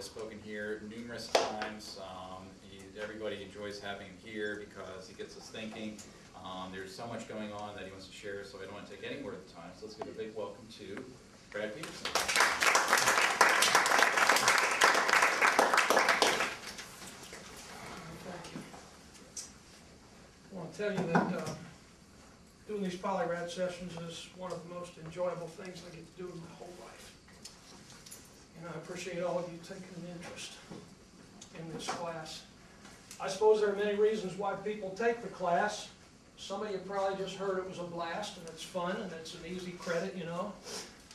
has spoken here numerous times. Um, he- Everybody enjoys having him here because he gets us thinking. Um, There's so much going on that he wants to share, so I don't want to take any more of the time. So let's give a big welcome to Brad Peterson. I want to tell you that uh, doing these polyrad sessions is one of the most enjoyable things I get to do in my whole life. And I appreciate all of you taking an interest in this class. I suppose there are many reasons why people take the class. Some of you probably just heard it was a blast and it's fun and it's an easy credit, you know.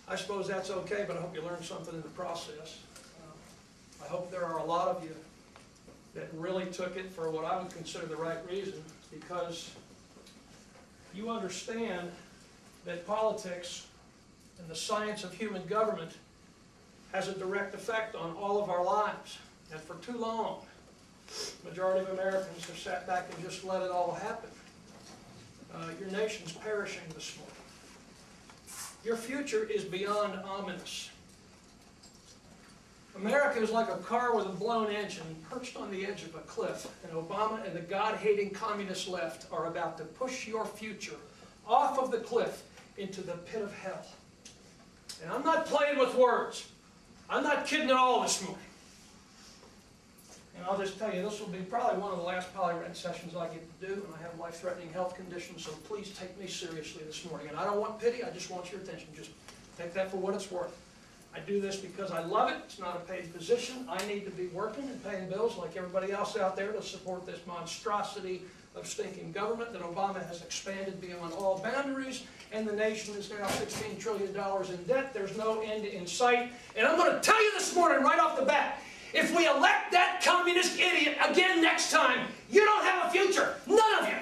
I suppose that's okay, but I hope you learned something in the process. Uh, I hope there are a lot of you that really took it for what I would consider the right reason, because you understand that politics and the science of human government has a direct effect on all of our lives. And for too long, the majority of Americans have sat back and just let it all happen. Uh, your nation's perishing this morning. Your future is beyond ominous. America is like a car with a blown engine perched on the edge of a cliff, and Obama and the God-hating communist left are about to push your future off of the cliff into the pit of hell. And I'm not playing with words. I'm not kidding at all this morning. And I'll just tell you, this will be probably one of the last polyrad sessions I get to do, and I have life-threatening health conditions, so please take me seriously this morning. And I don't want pity, I just want your attention. Just take that for what it's worth. I do this because I love it. It's not a paid position. I need to be working and paying bills like everybody else out there to support this monstrosity of stinking government that Obama has expanded beyond all boundaries, and the nation is now $16 trillion in debt. There's no end in sight. And I'm going to tell you this morning, right off the bat, if we elect that communist idiot again next time, you don't have a future. None of you.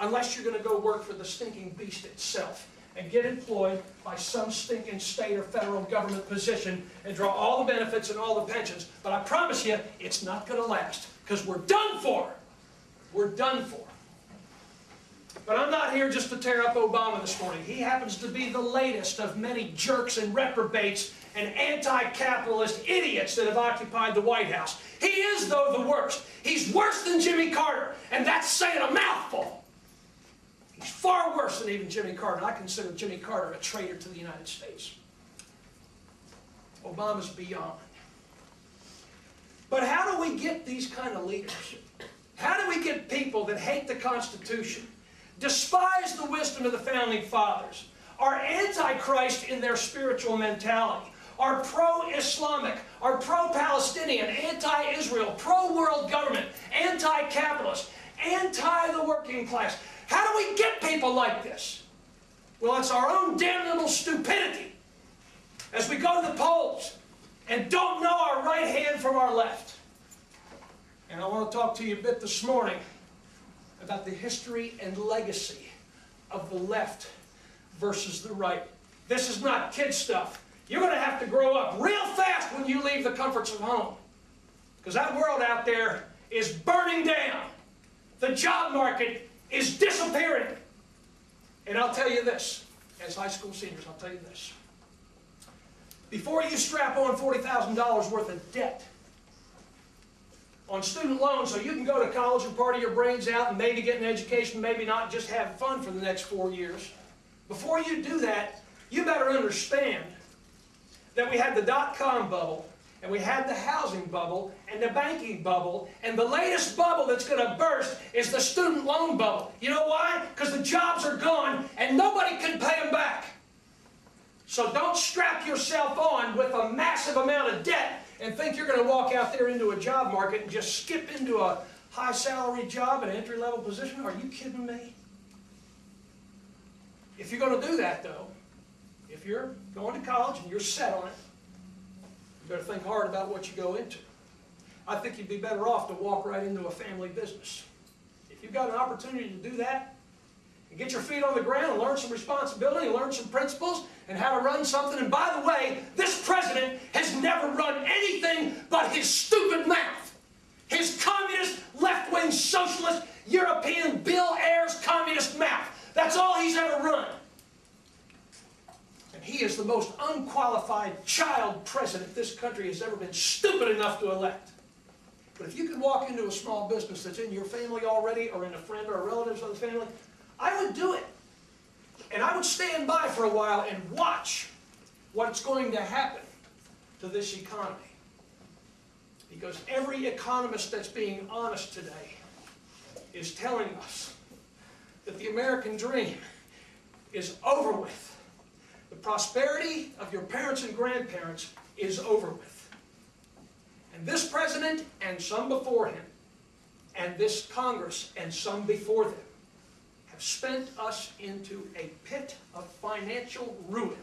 Unless you're going to go work for the stinking beast itself and get employed by some stinking state or federal government position and draw all the benefits and all the pensions. But I promise you, it's not going to last because we're done for. We're done for. But I'm not here just to tear up Obama this morning. He happens to be the latest of many jerks and reprobates and anti-capitalist idiots that have occupied the White House. He is, though, the worst. He's worse than Jimmy Carter, and that's saying a mouthful. He's far worse than even Jimmy Carter. I consider Jimmy Carter a traitor to the United States. Obama's beyond. But how do we get these kind of leaders? How do we get people that hate the Constitution, despise the wisdom of the Founding Fathers, are antichrist in their spiritual mentality, are pro-Islamic, are pro-Palestinian, anti-Israel, pro-world government, anti-capitalist, anti the working class? How do we get people like this? Well, it's our own damnable stupidity as we go to the polls and don't know our right hand from our left. And I want to talk to you a bit this morning about the history and legacy of the left versus the right. This is not kid stuff. You're going to have to grow up real fast when you leave the comforts of home. Because that world out there is burning down. The job market is disappearing. And I'll tell you this, as high school seniors, I'll tell you this. Before you strap on $40,000 worth of debt on student loans so you can go to college and party your brains out and maybe get an education, maybe not, just have fun for the next four years. Before you do that, you better understand that we had the dot-com bubble, and we had the housing bubble, and the banking bubble, and the latest bubble that's going to burst is the student loan bubble. You know why? Because the jobs are gone, and nobody can pay them back. So don't strap yourself on with a massive amount of debt and think you're going to walk out there into a job market and just skip into a high salary job, an entry level position. Are you kidding me? If you're going to do that, though, if you're going to college and you're set on it, you better think hard about what you go into. I think you'd be better off to walk right into a family business. If you've got an opportunity to do that, and get your feet on the ground and learn some responsibility, and learn some principles, and how to run something. And by the way, this president has never run anything but his stupid mouth. His communist, left-wing, socialist, European, Bill Ayers communist mouth. That's all he's ever run. And he is the most unqualified child president this country has ever been stupid enough to elect. But if you could walk into a small business that's in your family already, or in a friend or a relatives of the family, I would do it. And I would stand by for a while and watch what's going to happen to this economy. Because every economist that's being honest today is telling us that the American dream is over with. The prosperity of your parents and grandparents is over with. And this president and some before him, and this Congress and some before them, spent us into a pit of financial ruin.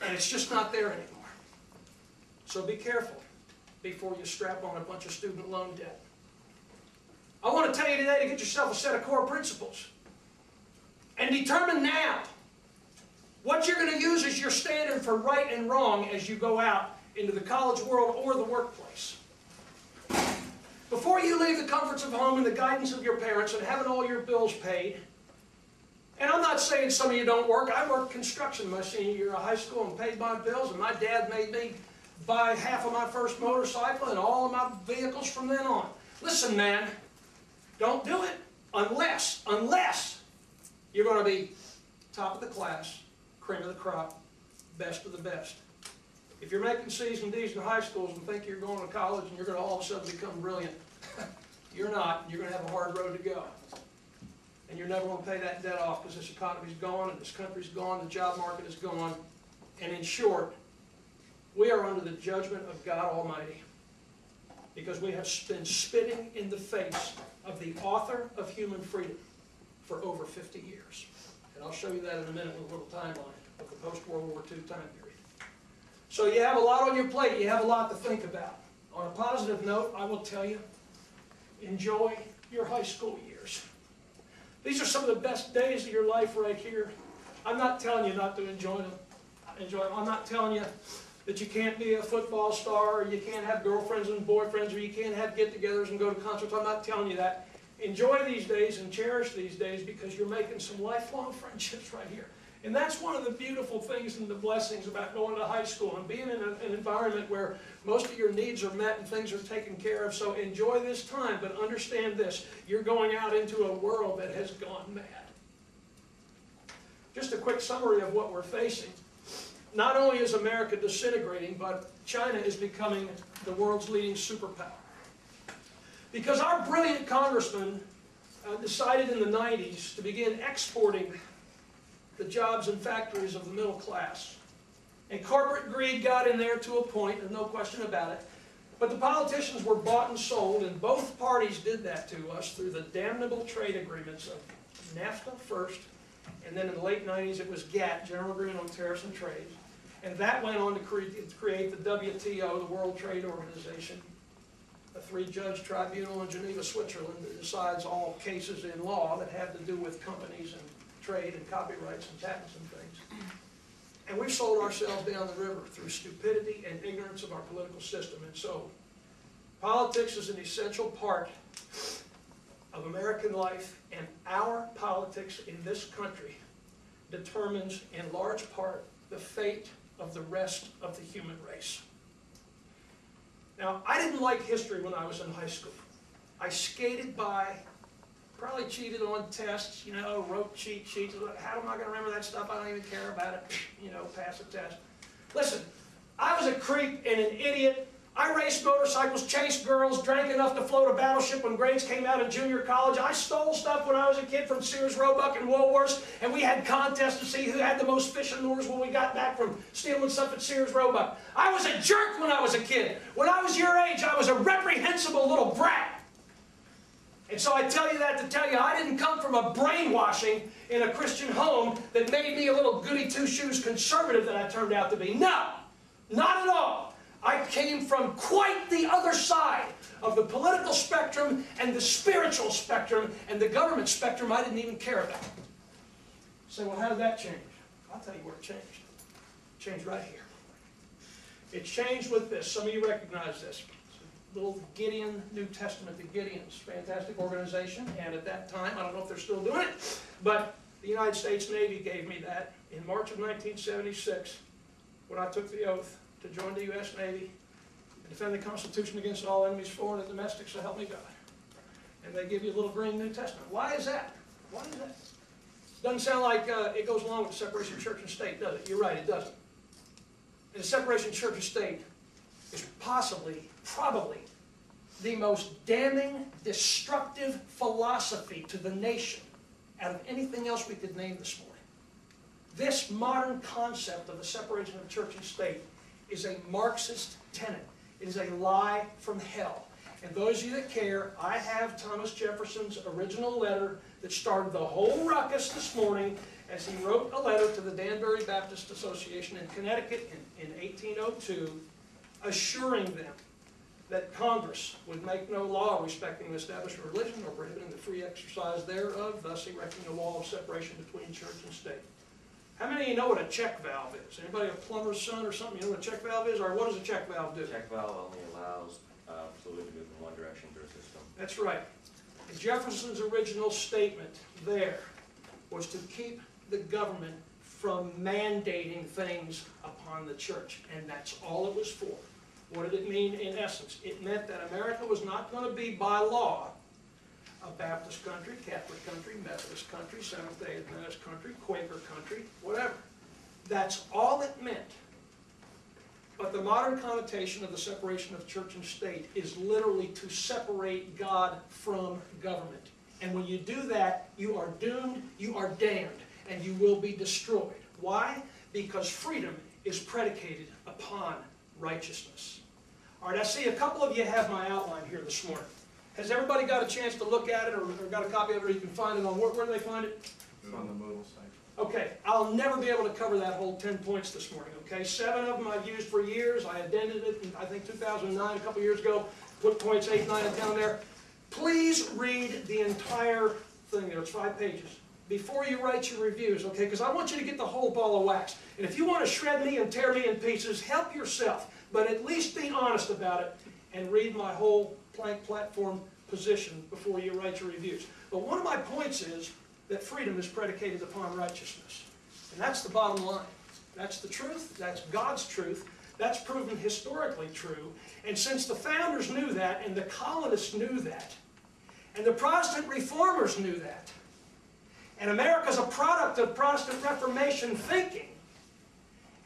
And it's just not there anymore. So be careful before you strap on a bunch of student loan debt. I want to tell you today to get yourself a set of core principles. And determine now what you're going to use as your standard for right and wrong as you go out into the college world or the workplace. Before you leave the comforts of home and the guidance of your parents and having all your bills paid, and I'm not saying some of you don't work. I worked construction my senior year of high school and paid my bills, and my dad made me buy half of my first motorcycle and all of my vehicles from then on. Listen, man, don't do it unless, unless you're going to be top of the class, cream of the crop, best of the best. If you're making C's and D's in high schools and think you're going to college and you're going to all of a sudden become brilliant, you're not. You're going to have a hard road to go. And you're never going to pay that debt off because this economy's gone and this country's gone, the job market is gone. And in short, we are under the judgment of God Almighty because we have been spitting in the face of the author of human freedom for over 50 years. And I'll show you that in a minute with a little timeline of the post-World War II time period. So you have a lot on your plate. You have a lot to think about. On a positive note, I will tell you, enjoy your high school years. These are some of the best days of your life right here. I'm not telling you not to enjoy them. Enjoy them. I'm not telling you that you can't be a football star or you can't have girlfriends and boyfriends or you can't have get-togethers and go to concerts. I'm not telling you that. Enjoy these days and cherish these days because you're making some lifelong friendships right here. And that's one of the beautiful things and the blessings about going to high school and being in a, an environment where most of your needs are met and things are taken care of. So enjoy this time, but understand this. You're going out into a world that has gone mad. Just a quick summary of what we're facing. Not only is America disintegrating, but China is becoming the world's leading superpower. Because our brilliant congressman uh, decided in the 90s to begin exporting the jobs and factories of the middle class. And corporate greed got in there to a point, and no question about it. But the politicians were bought and sold, and both parties did that to us through the damnable trade agreements of NAFTA first, and then in the late 90s it was GATT, General Agreement on Tariffs and Trade. And that went on to create, create the WTO, the World Trade Organization, a three-judge tribunal in Geneva, Switzerland that decides all cases in law that have to do with companies and trade and copyrights and patents and things. And we've sold ourselves down the river through stupidity and ignorance of our political system. And so, politics is an essential part of American life, and our politics in this country determines, in large part, the fate of the rest of the human race. Now, I didn't like history when I was in high school. I skated by Probably cheated on tests, you know, wrote cheat sheets. How am I going to remember that stuff? I don't even care about it. You know, pass a test. Listen, I was a creep and an idiot. I raced motorcycles, chased girls, drank enough to float a battleship when grades came out in junior college. I stole stuff when I was a kid from Sears Roebuck and Woolworths, and we had contests to see who had the most fish fishing lures when we got back from stealing stuff at Sears Roebuck. I was a jerk when I was a kid. When I was your age, I was a reprehensible little brat. And so I tell you that to tell you I didn't come from a brainwashing in a Christian home that made me a little goody two-shoes conservative that I turned out to be. No, not at all. I came from quite the other side of the political spectrum and the spiritual spectrum and the government spectrum I didn't even care about. say, well, how did that change? I'll tell you where it changed. It changed right here. It changed with this. Some of you recognize this little Gideon New Testament, the Gideons, fantastic organization. And at that time, I don't know if they're still doing it, but the United States Navy gave me that in March of 1976, when I took the oath to join the U.S. Navy and defend the Constitution against all enemies, foreign and domestic, so help me God. And they give you a little green New Testament. Why is that? Why is that? Doesn't sound like uh, it goes along with the separation of church and state, does it? You're right, it doesn't. And the separation of church and state is possibly, probably, the most damning, destructive philosophy to the nation out of anything else we could name this morning. This modern concept of the separation of church and state is a Marxist tenet. It is a lie from hell. And those of you that care, I have Thomas Jefferson's original letter that started the whole ruckus this morning as he wrote a letter to the Danbury Baptist Association in Connecticut in, in 1802, assuring them that Congress would make no law respecting the establishment of religion or prohibiting the free exercise thereof, thus erecting a wall of separation between church and state. How many of you know what a check valve is? Anybody a plumber's son or something, you know what a check valve is? Or what does a check valve do? Check valve only allows uh, fluid to move in one direction through a system. That's right. Jefferson's original statement there was to keep the government from mandating things upon the church, and that's all it was for. What did it mean in essence? It meant that America was not going to be by law a Baptist country, Catholic country, Methodist country, Seventh-day Adventist country, Quaker country, whatever. That's all it meant. But the modern connotation of the separation of church and state is literally to separate God from government. And when you do that, you are doomed, you are damned, and you will be destroyed. Why? Because freedom is predicated upon righteousness. All right, I see a couple of you have my outline here this morning. Has everybody got a chance to look at it or, or got a copy of it or you can find it on, where, where do they find it? It's on the Moodle site. Okay, I'll never be able to cover that whole 10 points this morning, okay? Seven of them I've used for years. I addended it in, I think, 2009, a couple years ago, put points 8, 9, and 10 there. Please read the entire thing there. It's five pages. Before you write your reviews, okay? Because I want you to get the whole ball of wax. And if you want to shred me and tear me in pieces, help yourself. But at least be honest about it and read my whole plank platform position before you write your reviews. But one of my points is that freedom is predicated upon righteousness. And that's the bottom line. That's the truth. That's God's truth. That's proven historically true. And since the founders knew that, and the colonists knew that, and the Protestant reformers knew that, and America's a product of Protestant Reformation thinking,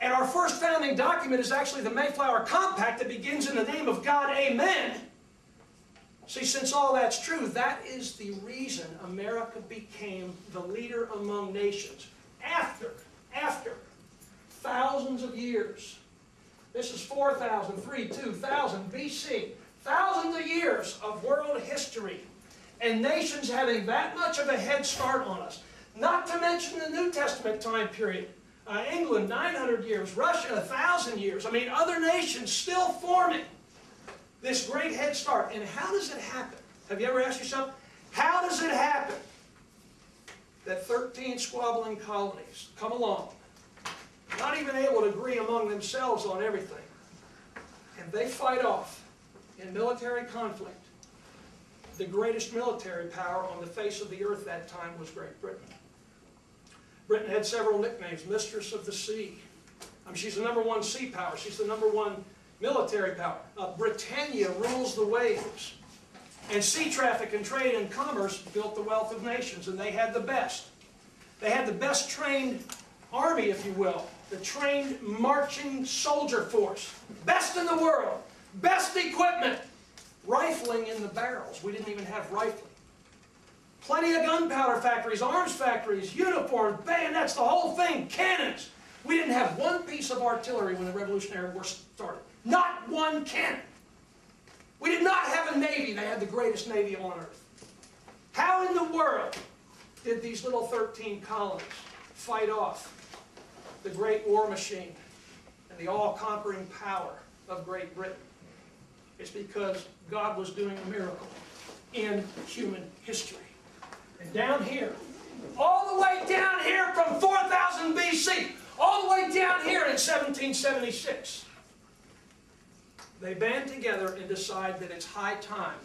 and our first founding document is actually the Mayflower Compact that begins in the name of God, Amen. See, since all that's true, that is the reason America became the leader among nations after, after thousands of years. This is 4,000, 3, 2,000 BC. Thousands of years of world history and nations having that much of a head start on us. Not to mention the New Testament time period. Uh, England, 900 years. Russia, 1,000 years. I mean, other nations still forming this great head start. And how does it happen? Have you ever asked yourself, how does it happen that 13 squabbling colonies come along, not even able to agree among themselves on everything, and they fight off in military conflict the greatest military power on the face of the earth that time was Great Britain. Britain had several nicknames, Mistress of the Sea. I mean, she's the number one sea power. She's the number one military power. Uh, Britannia rules the waves. And sea traffic and trade and commerce built the wealth of nations, and they had the best. They had the best trained army, if you will, the trained marching soldier force. Best in the world, best equipment, rifling in the barrels. We didn't even have rifling. Plenty of gunpowder factories, arms factories, uniforms, bayonets, the whole thing, cannons. We didn't have one piece of artillery when the Revolutionary War started. Not one cannon. We did not have a navy. They had the greatest navy on earth. How in the world did these little 13 colonies fight off the great war machine and the all-conquering power of Great Britain? It's because God was doing a miracle in human history. And down here, all the way down here from 4000 BC, all the way down here in 1776, they band together and decide that it's high time.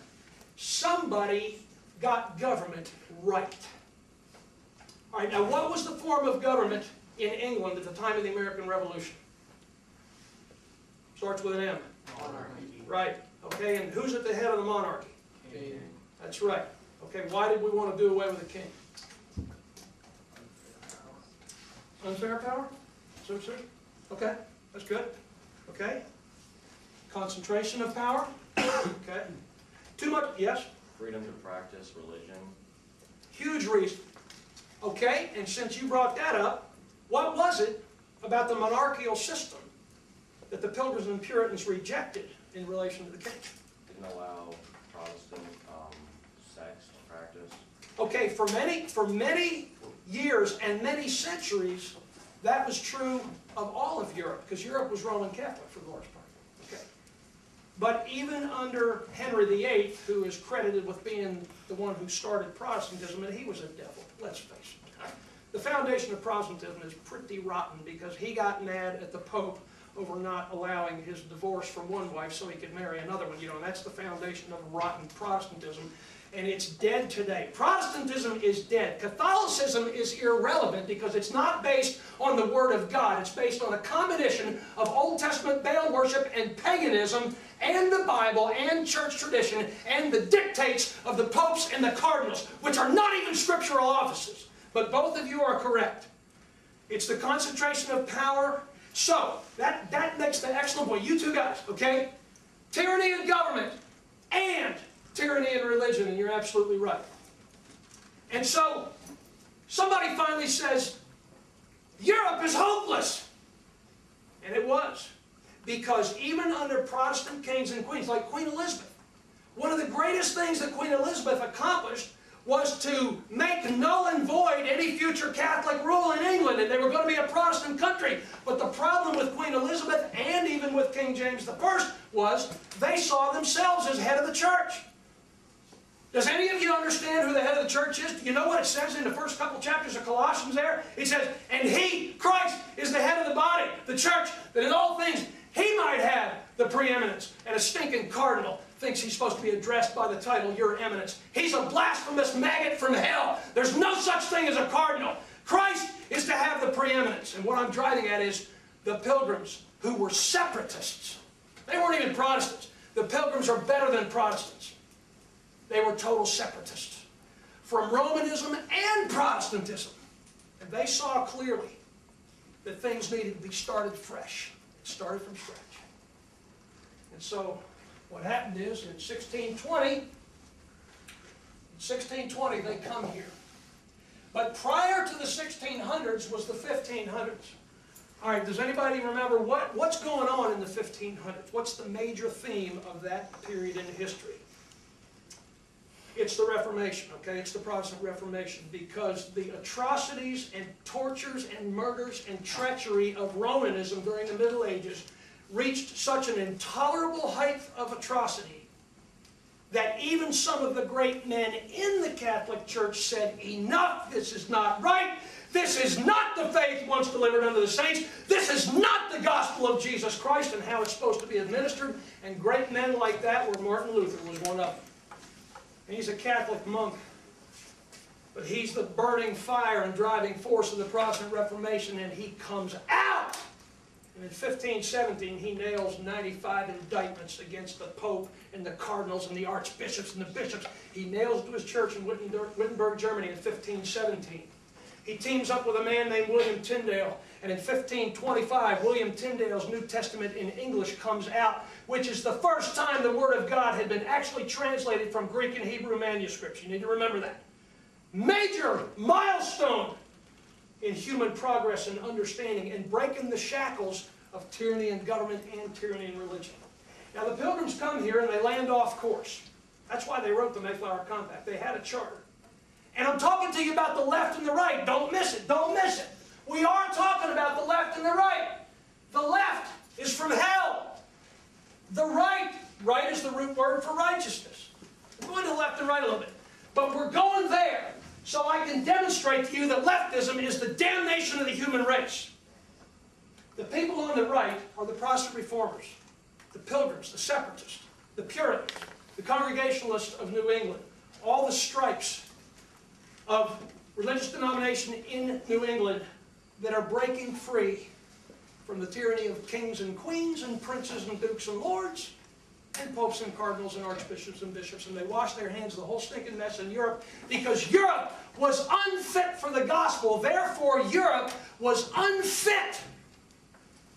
Somebody got government right. All right, now what was the form of government in England at the time of the American Revolution? Starts with an M. Monarchy. Right, okay, and who's at the head of the monarchy? King. That's right. Okay, why did we want to do away with the king? Unfair power? So, so, okay, that's good. Okay. Concentration of power? Okay. Too much, yes? Freedom to practice religion. Huge reason. Okay, and since you brought that up, what was it about the monarchical system that the Pilgrims and Puritans rejected in relation to the king? Didn't allow Protestant. Okay, for many, for many years and many centuries, that was true of all of Europe, because Europe was Roman Catholic for the large part. Okay. But even under Henry VIII, who is credited with being the one who started Protestantism, and he was a devil, let's face it. The foundation of Protestantism is pretty rotten because he got mad at the Pope over not allowing his divorce from one wife so he could marry another one, you know, and that's the foundation of rotten Protestantism and it's dead today. Protestantism is dead. Catholicism is irrelevant because it's not based on the Word of God. It's based on a combination of Old Testament Baal worship and paganism and the Bible and church tradition and the dictates of the popes and the cardinals, which are not even scriptural offices. But both of you are correct. It's the concentration of power. So, that, that makes the excellent point. You two guys, okay? Tyranny in government and tyranny in religion, and you're absolutely right. And so, somebody finally says, Europe is hopeless. And it was. Because even under Protestant kings and queens, like Queen Elizabeth, one of the greatest things that Queen Elizabeth accomplished was to make null and void any future Catholic rule in England, and they were going to be a Protestant country. But the problem with Queen Elizabeth and even with King James I was they saw themselves as head of the church. Does any of you understand who the head of the church is? Do you know what it says in the first couple chapters of Colossians there? It says, and he, Christ, is the head of the body, the church, that in all things he might have the preeminence. And a stinking cardinal thinks he's supposed to be addressed by the title, Your Eminence. He's a blasphemous maggot from hell. There's no such thing as a cardinal. Christ is to have the preeminence. And what I'm driving at is the pilgrims who were separatists. They weren't even Protestants. The pilgrims are better than Protestants. They were total separatists from Romanism and Protestantism. And they saw clearly that things needed to be started fresh. It started from scratch. And so what happened is in 1620, in 1620 they come here. But prior to the 1600s was the 1500s. All right, does anybody remember what, what's going on in the 1500s? What's the major theme of that period in history? It's the Reformation, okay? It's the Protestant Reformation. Because the atrocities and tortures and murders and treachery of Romanism during the Middle Ages reached such an intolerable height of atrocity that even some of the great men in the Catholic Church said, enough, this is not right, this is not the faith once delivered unto the saints, this is not the gospel of Jesus Christ and how it's supposed to be administered, and great men like that were Martin Luther was one of them. He's a Catholic monk. But he's the burning fire and driving force of the Protestant Reformation, and he comes out. And in 1517, he nails 95 indictments against the Pope and the cardinals and the archbishops and the bishops. He nails to his church in Wittenberg, Germany in 1517. He teams up with a man named William Tyndale, and in 1525, William Tyndale's New Testament in English comes out, which is the first time the Word of God had been actually translated from Greek and Hebrew manuscripts. You need to remember that. Major milestone in human progress and understanding and breaking the shackles of tyranny in government and tyranny in religion. Now the pilgrims come here and they land off course. That's why they wrote the Mayflower Compact. They had a charter. And I'm talking to you about the left and the right. Don't miss it. Don't miss it. We are talking about the left and the right. The left is from hell. The right, right is the root word for righteousness. We're going to left and right a little bit. But we're going there so I can demonstrate to you that leftism is the damnation of the human race. The people on the right are the Protestant reformers, the pilgrims, the separatists, the Puritans, the Congregationalists of New England, all the stripes of religious denomination in New England that are breaking free from the tyranny of kings and queens and princes and dukes and lords and popes and cardinals and archbishops and bishops, and they wash their hands of the whole stinking mess in Europe because Europe was unfit for the gospel. Therefore, Europe was unfit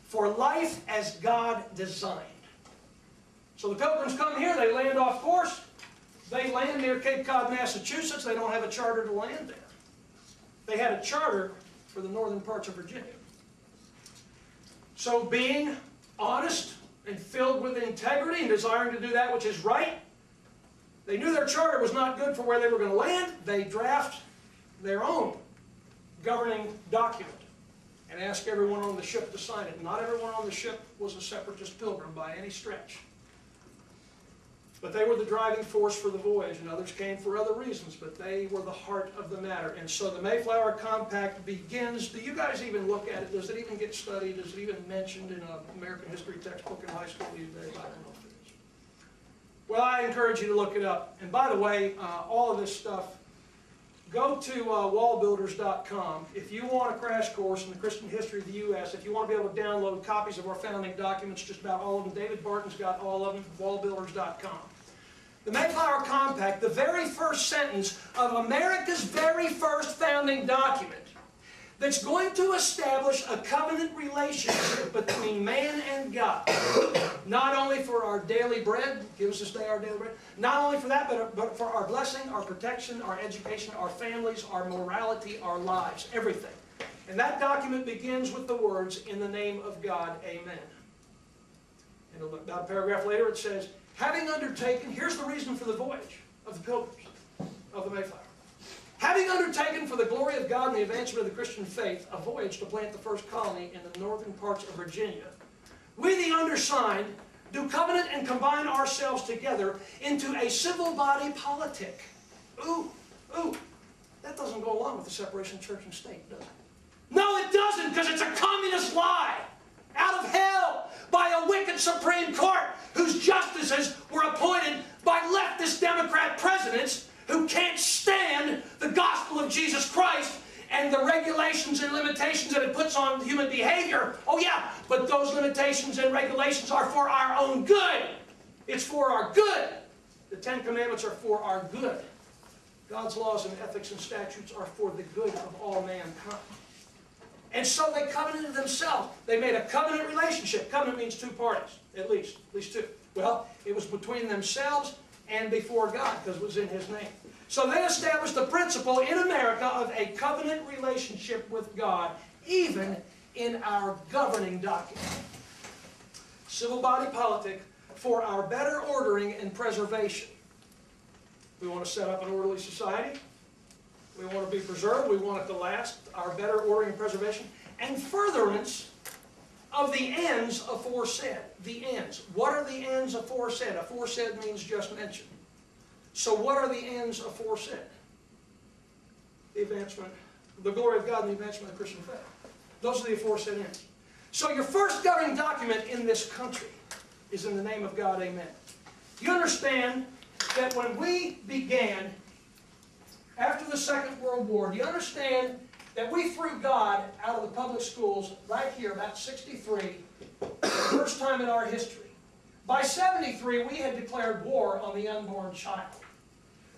for life as God designed. So the pilgrims come here, they land off course, they land near Cape Cod, Massachusetts, they don't have a charter to land there. They had a charter for the northern parts of Virginia. So being honest and filled with integrity and desiring to do that which is right, they knew their charter was not good for where they were going to land. They draft their own governing document and ask everyone on the ship to sign it. Not everyone on the ship was a separatist pilgrim by any stretch. But they were the driving force for the voyage, and others came for other reasons, but they were the heart of the matter. And so the Mayflower Compact begins. Do you guys even look at it? Does it even get studied? Is it even mentioned in an American history textbook in high school these days? I don't know if it is. Well, I encourage you to look it up. And by the way, uh, all of this stuff, go to uh, wallbuilders.com. If you want a crash course in the Christian history of the U.S., if you want to be able to download copies of our founding documents, just about all of them, David Barton's got all of them, wallbuilders.com. The Mayflower Compact, the very first sentence of America's very first founding document, that's going to establish a covenant relationship between man and God. Not only for our daily bread, give us this day our daily bread, not only for that, but, but for our blessing, our protection, our education, our families, our morality, our lives, everything. And that document begins with the words, in the name of God, amen. And about a paragraph later it says, having undertaken, here's the reason for the voyage of the pilgrims of the Mayflower. Having undertaken for the glory of God and the advancement of the Christian faith a voyage to plant the first colony in the northern parts of Virginia, we, the undersigned, do covenant and combine ourselves together into a civil body politic. Ooh, ooh, that doesn't go along with the separation of church and state, does it? No, it doesn't, because it's a communist lie out of hell by a wicked Supreme Court whose justices were appointed by leftist Democrat presidents who can't stand the gospel of Jesus Christ and the regulations and limitations that it puts on human behavior. Oh, yeah, but those limitations and regulations are for our own good. It's for our good. The Ten Commandments are for our good. God's laws and ethics and statutes are for the good of all mankind. And so they covenanted themselves. They made a covenant relationship. Covenant means two parties, at least, at least two. Well, it was between themselves and before God, because it was in His name. So they established the principle in America of a covenant relationship with God, even in our governing document. Civil body politic for our better ordering and preservation. We want to set up an orderly society. We want to be preserved. We want it to last. Our better ordering and preservation. And furtherance of the ends aforesaid. The ends. What are the ends aforesaid? Aforesaid means just mentioned. So what are the ends aforesaid? The advancement, the glory of God and the advancement of the Christian faith. Those are the aforesaid ends. So your first governing document in this country is in the name of God, amen. You understand that when we began after the Second World War, do you understand that we threw God out of the public schools right here, about 63, the first time in our history. By 73, we had declared war on the unborn child.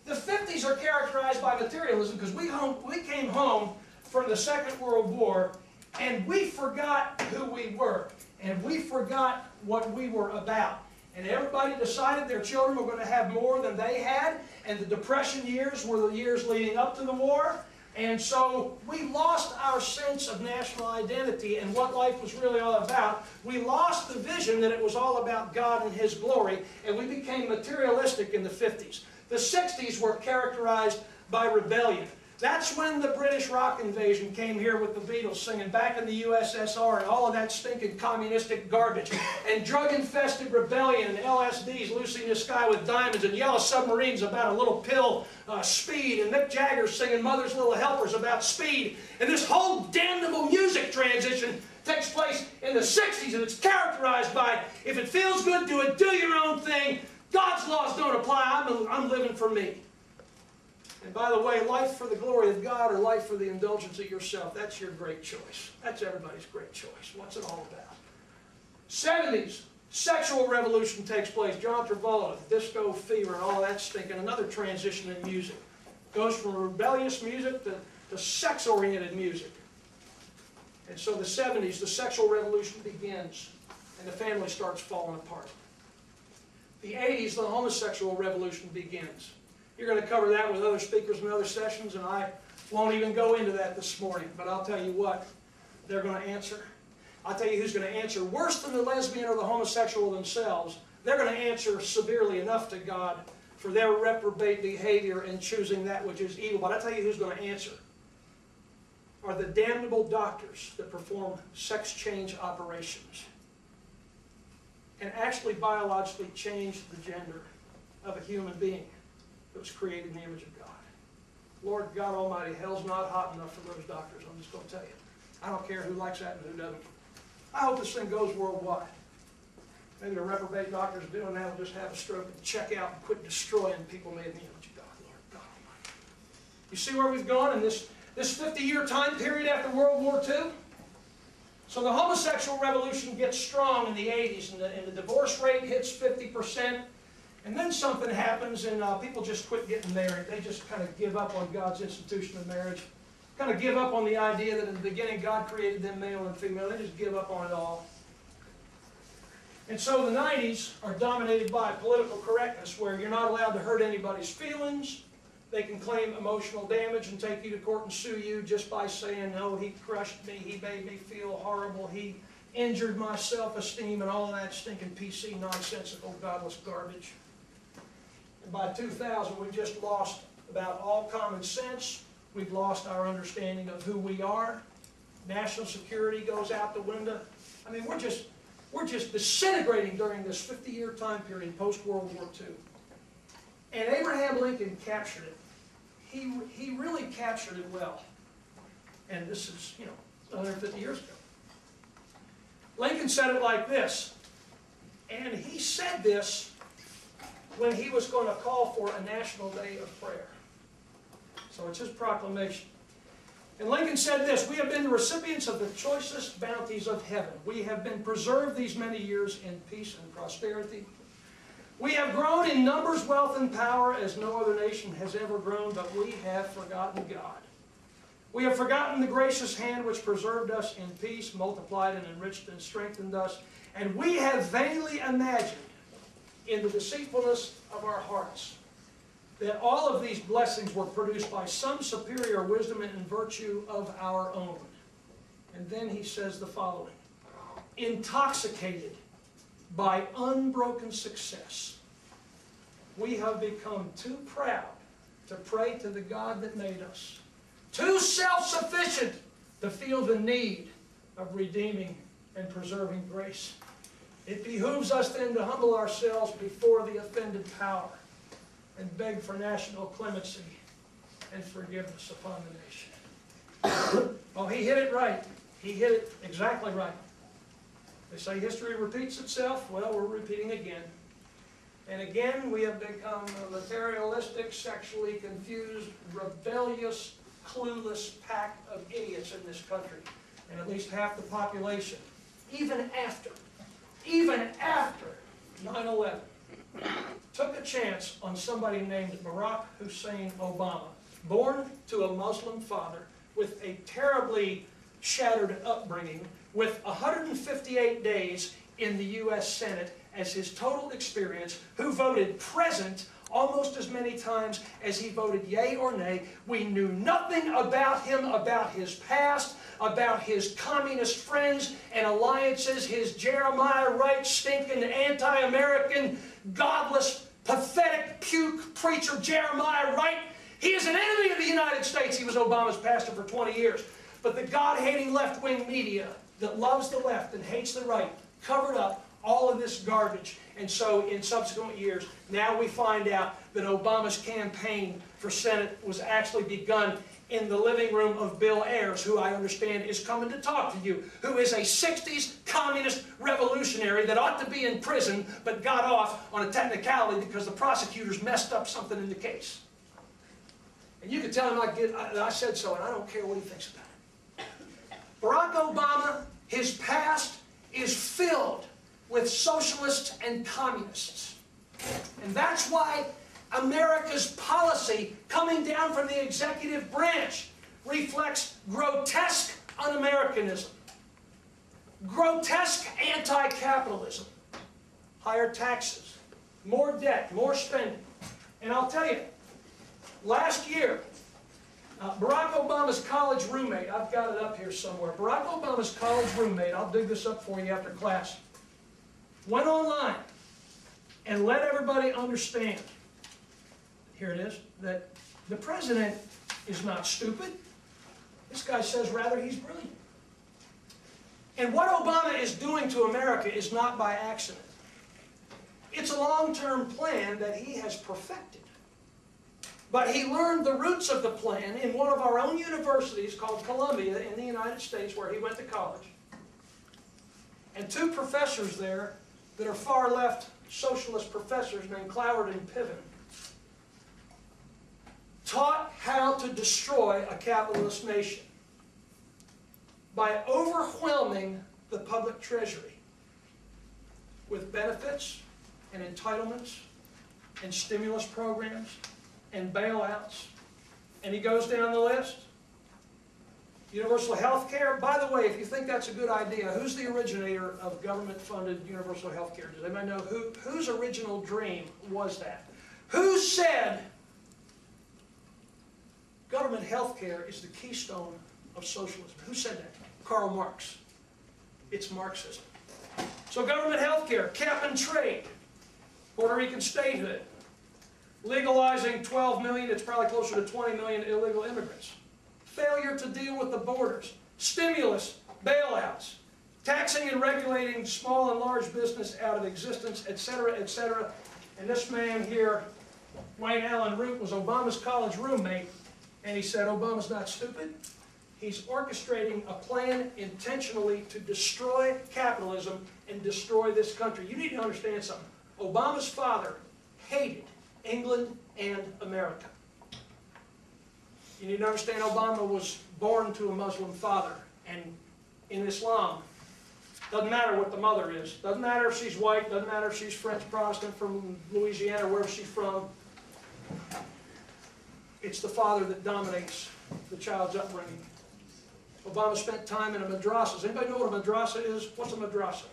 The 50s are characterized by materialism because we, we came home from the Second World War and we forgot who we were and we forgot what we were about. And everybody decided their children were going to have more than they had, and the Depression years were the years leading up to the war. And so we lost our sense of national identity and what life was really all about. We lost the vision that it was all about God and His glory, and we became materialistic in the 50s. The 60s were characterized by rebellion. That's when the British rock invasion came here with the Beatles singing back in the USSR and all of that stinking communistic garbage. And drug-infested rebellion and LSDs Lucy in the sky with diamonds and yellow submarines about a little pill, uh, speed, and Mick Jagger singing Mother's Little Helpers about speed. And this whole damnable music transition takes place in the 60s and it's characterized by if it feels good, do it, do your own thing. God's laws don't apply. I'm, I'm living for me. And by the way, life for the glory of God or life for the indulgence of yourself, that's your great choice. That's everybody's great choice. What's it all about? 70s, sexual revolution takes place. John Travolta, disco fever, and all that stinking. Another transition in music. Goes from rebellious music to, to sex-oriented music. And so the 70s, the sexual revolution begins, and the family starts falling apart. The 80s, the homosexual revolution begins. You're going to cover that with other speakers in other sessions, and I won't even go into that this morning. But I'll tell you what, they're going to answer. I'll tell you who's going to answer worse than the lesbian or the homosexual themselves. They're going to answer severely enough to God for their reprobate behavior in choosing that which is evil. But I'll tell you who's going to answer are the damnable doctors that perform sex change operations and actually biologically change the gender of a human being that was created in the image of God. Lord God Almighty, hell's not hot enough for those doctors, I'm just going to tell you. I don't care who likes that and who doesn't. I hope this thing goes worldwide. Maybe the reprobate doctors doing that will just have a stroke and check out and quit destroying people made in the image of God, Lord God Almighty. You see where we've gone in this, this 50-year time period after World War II? So the homosexual revolution gets strong in the 80s, and the, and the divorce rate hits 50%. And then something happens, and uh, people just quit getting married. They just kind of give up on God's institution of marriage. Kind of give up on the idea that in the beginning God created them male and female. They just give up on it all. And so the 90s are dominated by political correctness, where you're not allowed to hurt anybody's feelings. They can claim emotional damage and take you to court and sue you just by saying, oh, he crushed me, he made me feel horrible, he injured my self-esteem, and all of that stinking PC nonsensical godless garbage. By 2000, we've just lost about all common sense. We've lost our understanding of who we are. National security goes out the window. I mean, we're just, we're just disintegrating during this 50-year time period post-World War II. And Abraham Lincoln captured it. He, he really captured it well. And this is, you know, 150 years ago. Lincoln said it like this, and he said this when he was going to call for a national day of prayer. So it's his proclamation. And Lincoln said this, we have been the recipients of the choicest bounties of heaven. We have been preserved these many years in peace and prosperity. We have grown in numbers, wealth, and power as no other nation has ever grown, but we have forgotten God. We have forgotten the gracious hand which preserved us in peace, multiplied and enriched and strengthened us, and we have vainly imagined in the deceitfulness of our hearts that all of these blessings were produced by some superior wisdom and virtue of our own. And then he says the following Intoxicated by unbroken success, we have become too proud to pray to the God that made us, too self sufficient to feel the need of redeeming and preserving grace. It behooves us then to humble ourselves before the offended power and beg for national clemency and forgiveness upon the nation. oh, he hit it right. He hit it exactly right. They say history repeats itself. Well, we're repeating again. And again, we have become a materialistic, sexually confused, rebellious, clueless pack of idiots in this country. And at least half the population, even after, even after 9-11, took a chance on somebody named Barack Hussein Obama, born to a Muslim father with a terribly shattered upbringing, with 158 days in the U.S. Senate as his total experience, who voted present almost as many times as he voted yea or nay. We knew nothing about him, about his past, about his communist friends and alliances, his Jeremiah Wright stinking anti-American, godless, pathetic puke preacher Jeremiah Wright. He is an enemy of the United States. He was Obama's pastor for 20 years. But the God-hating left-wing media that loves the left and hates the right covered up all of this garbage. And so in subsequent years, now we find out that Obama's campaign for Senate was actually begun in the living room of Bill Ayers, who I understand is coming to talk to you, who is a 60s communist revolutionary that ought to be in prison but got off on a technicality because the prosecutors messed up something in the case. And you can tell him I, get, I, I said so, and I don't care what he thinks about it. Barack Obama, his past is filled with socialists and communists. And that's why America's policy coming down from the executive branch reflects grotesque un-Americanism, grotesque anti-capitalism, higher taxes, more debt, more spending. And I'll tell you, last year, uh, Barack Obama's college roommate, I've got it up here somewhere, Barack Obama's college roommate, I'll dig this up for you after class, went online and let everybody understand, here it is, that the president is not stupid. This guy says rather he's brilliant. And what Obama is doing to America is not by accident. It's a long-term plan that he has perfected. But he learned the roots of the plan in one of our own universities called Columbia in the United States where he went to college. And two professors there that are far left socialist professors named Cloward and Piven taught how to destroy a capitalist nation by overwhelming the public treasury with benefits and entitlements and stimulus programs and bailouts. And he goes down the list. Universal health care. By the way, if you think that's a good idea, who's the originator of government-funded universal health care? Does anybody know who, whose original dream was that? Who said government health care is the keystone of socialism? Who said that? Karl Marx. It's Marxism. So government health care, cap and trade, Puerto Rican statehood, legalizing 12 million, it's probably closer to 20 million illegal immigrants. Failure to deal with the borders, stimulus, bailouts, taxing and regulating small and large business out of existence, etc., etc. And this man here, Wayne Allyn Root, was Obama's college roommate, and he said Obama's not stupid. He's orchestrating a plan intentionally to destroy capitalism and destroy this country. You need to understand something. Obama's father hated England and America. You need to understand Obama was born to a Muslim father, and in Islam, doesn't matter what the mother is. Doesn't matter if she's white, doesn't matter if she's French Protestant from Louisiana, wherever she's from. It's the father that dominates the child's upbringing. Obama spent time in a madrasa. Does anybody know what a madrasa is? What's a madrasa?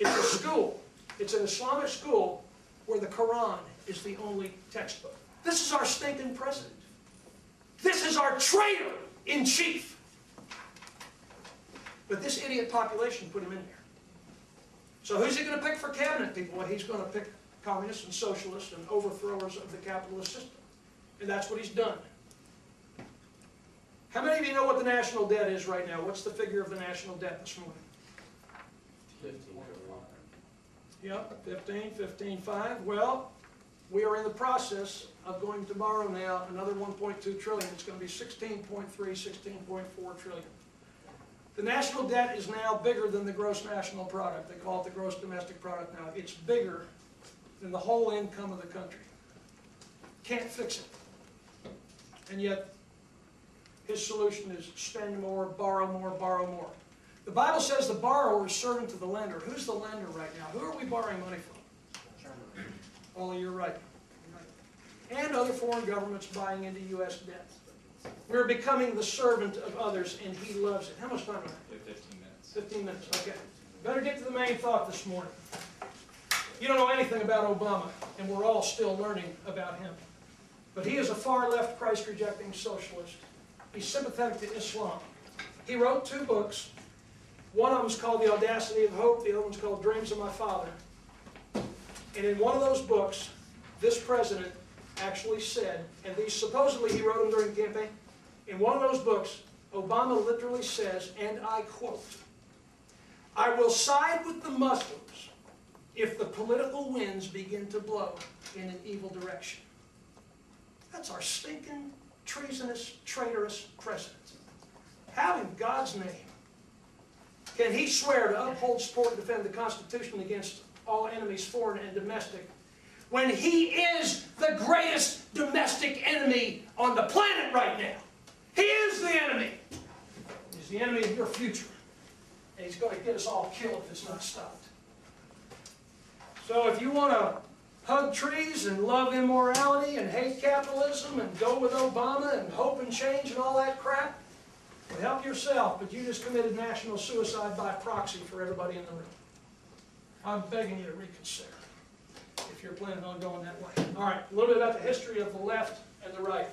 It's a school. It's an Islamic school where the Quran is the only textbook. This is our stinking president. This is our traitor in chief. But this idiot population put him in there. So who's he going to pick for cabinet people? Well, he's going to pick communists and socialists and overthrowers of the capitalist system. And that's what he's done. How many of you know what the national debt is right now? What's the figure of the national debt this morning? Yep, 15, 15, 5. Well, we are in the process of going to borrow now another 1.2 trillion. It's going to be 16.3, 16.4 trillion. The national debt is now bigger than the gross national product. They call it the gross domestic product now. It's bigger than the whole income of the country. Can't fix it. And yet, his solution is spend more, borrow more, borrow more. The Bible says the borrower is servant to the lender. Who's the lender right now? Who are we borrowing money from? Oh, you're right. And other foreign governments buying into U.S. debt. We're becoming the servant of others, and he loves it. How much time do I have? Have fifteen minutes. 15 minutes, okay. Better get to the main thought this morning. You don't know anything about Obama, and we're all still learning about him. But he is a far-left, Christ-rejecting socialist. He's sympathetic to Islam. He wrote two books. One of them is called The Audacity of Hope, the other one's called Dreams of My Father. And in one of those books, this president actually said, and these supposedly he wrote them during the campaign, in one of those books, Obama literally says, and I quote, I will side with the Muslims if the political winds begin to blow in an evil direction. That's our stinking, treasonous, traitorous president. How in God's name can he swear to uphold, support, and defend the Constitution against all enemies, foreign and domestic, when he is the greatest domestic enemy on the planet right now. He is the enemy. He's the enemy of your future. And he's going to get us all killed if it's not stopped. So if you want to hug trees and love immorality and hate capitalism and go with Obama and hope and change and all that crap, well, help yourself, but you just committed national suicide by proxy for everybody in the room. I'm begging you to reconsider if you're planning on going that way. All right, a little bit about the history of the left and the right.